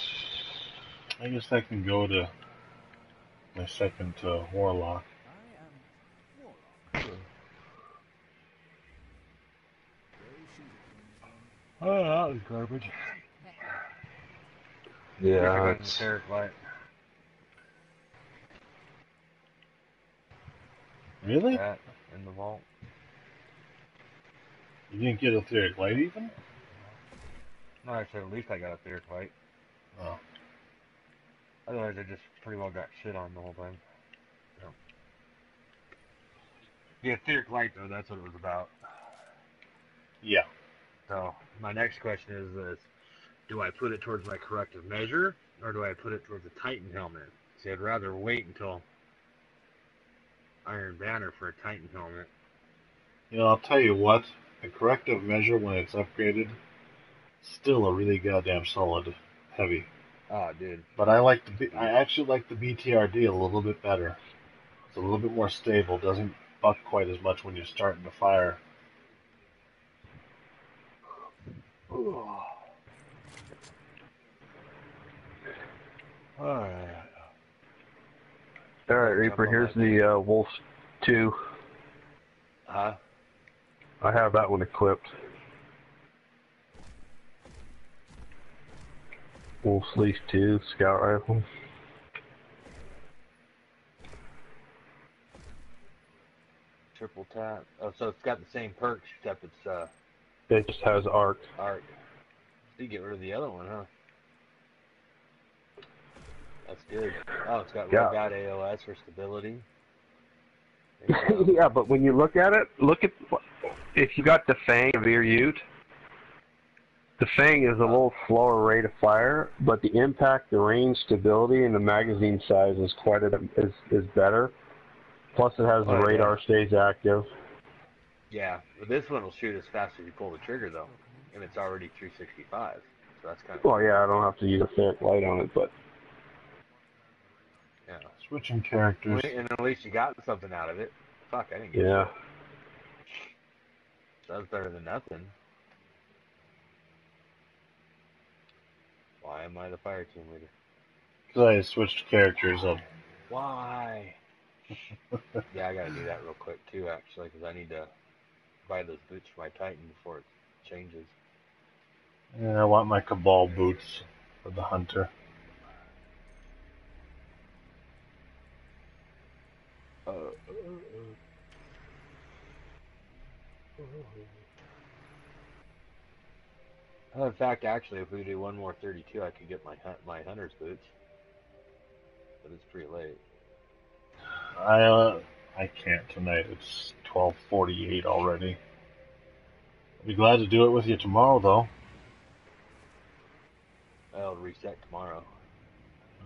I guess I can go to my second uh, Warlock.
Oh, that was garbage.
Yeah,
It's
it's,
Light.
Really?
That in the vault.
You didn't get a Etheric Light even?
No, I said at least I got a Etheric Light.
Oh.
Otherwise, I just pretty well got shit on the whole thing. The etheric light, though, that's what it was about.
Yeah.
So, my next question is this. Do I put it towards my corrective measure, or do I put it towards the Titan helmet? See, I'd rather wait until Iron Banner for a Titan helmet.
You know, I'll tell you what, a corrective measure when it's upgraded, still a really goddamn solid heavy.
Oh, dude.
But I like the B- I actually like the BTRD a little bit better. It's a little bit more stable. Doesn't buck quite as much when you're starting to fire.
Alright.
all right, Reaper. Here's the uh, Wolf Two.
Huh?
I have that one equipped. Wolf's Leash Two Scout Rifle.
Triple tap. Oh, so it's got the same perks, except it's, uh,
It just has arc.
arc. So you get rid of the other one, huh? That's good. Oh, it's got
Yeah.
got AOS for stability. There you go.
yeah, but when you look at it, look at if you got the Fang of Ir Yût, The Fang is a little slower rate of fire, but the impact, the range stability, and the magazine size is quite a, is is better. Plus, it has the
Oh, yeah.
radar stays active.
Yeah, but this one will shoot as fast as you pull the trigger though, and it's already 365. So that's kind of
Well, yeah, I don't have to use a thick light on it, but
yeah.
Switching characters.
And at least you got something out of it. Fuck, I didn't get
yeah.
shit. That's better than nothing. Why am I the fire team leader?
Because I switched characters up.
Why? yeah, I gotta do that real quick too, actually, because I need to buy those boots for my Titan before it changes.
And I want my Cabal boots for the Hunter.
Uh, uh, uh, uh. In fact, actually, if we do one more 32, I could get my my hunter's boots, but it's pretty late.
I uh, I can't tonight. It's twelve forty eight already. I'll be glad to do it with you tomorrow, though.
I'll reset tomorrow.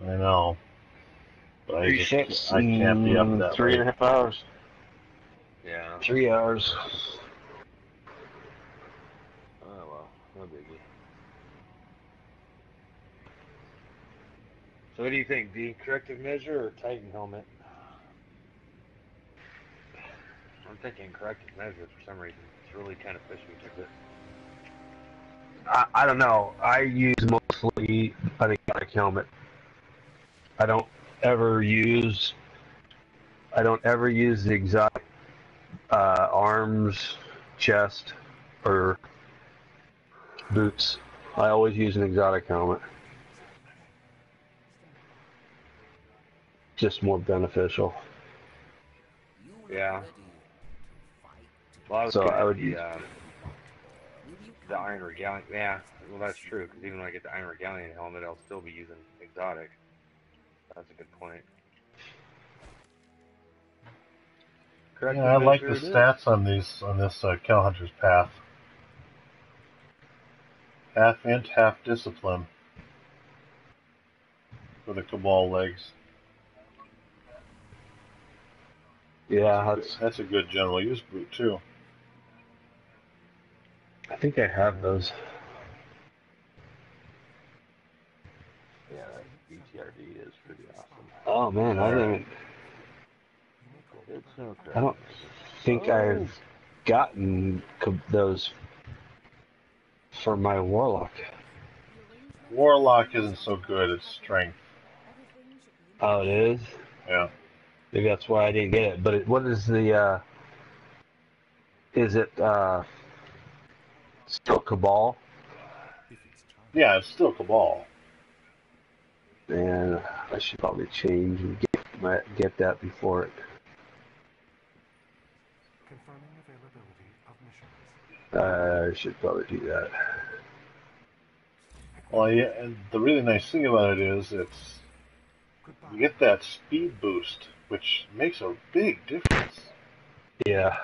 I know, but I just I can't be up that
three
late.
and a half hours.
Yeah.
Three hours.
Oh well, no biggie. So what do you think? The corrective measure or Titan helmet? I'm thinking corrective measure for some reason. It's really kind of fishy to it.
I, I don't know. I use mostly an exotic helmet. I don't ever use. I don't ever use the exotic uh, arms, chest, or boots. I always use an exotic helmet. Just more beneficial.
Yeah. Well, I was
So I would
the,
use-
uh, the Iron Regalian. Yeah, well that's true. Because even when I get the Iron Regalian helmet, I'll still be using exotic. That's a good point. Corrective
Yeah, I like the
measure it is.
stats on these on this uh, Cal Hunter's path. Half int, half discipline for the Cabal legs.
Yeah, that's.
That's a good general use boot too.
I think I have those.
Yeah, BTRD is pretty awesome.
Oh man, I didn't.
It's no.
I don't think oh. I've gotten those for my warlock.
Warlock isn't so good. It's strength.
Oh, it is.
Yeah.
Maybe that's why I didn't get it. But it, what is the? uh Is it uh still Cabal?
Yeah, it's still Cabal.
And I should probably change and get my, get that before it.
Confirming availability of missions.
Uh, I should probably do that.
Well, yeah, and the really nice thing about it is it's
Goodbye.
you get that speed boost, which makes a big difference,
Yeah.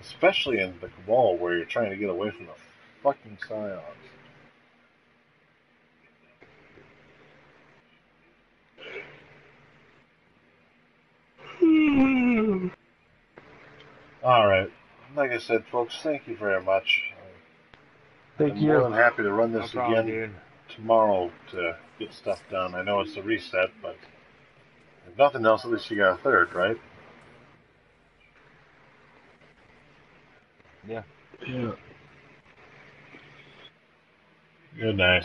especially in the Cabal where you're trying to get away from the fucking Scions. All right. Like I said, folks, thank you very much.
Thank you.
I'm
you.
more than happy to run
No
this
problem,
again
dude.
tomorrow to get stuff done. I know it's a reset, but if nothing else, at least you got a third, right?
Yeah.
Yeah.
Good night.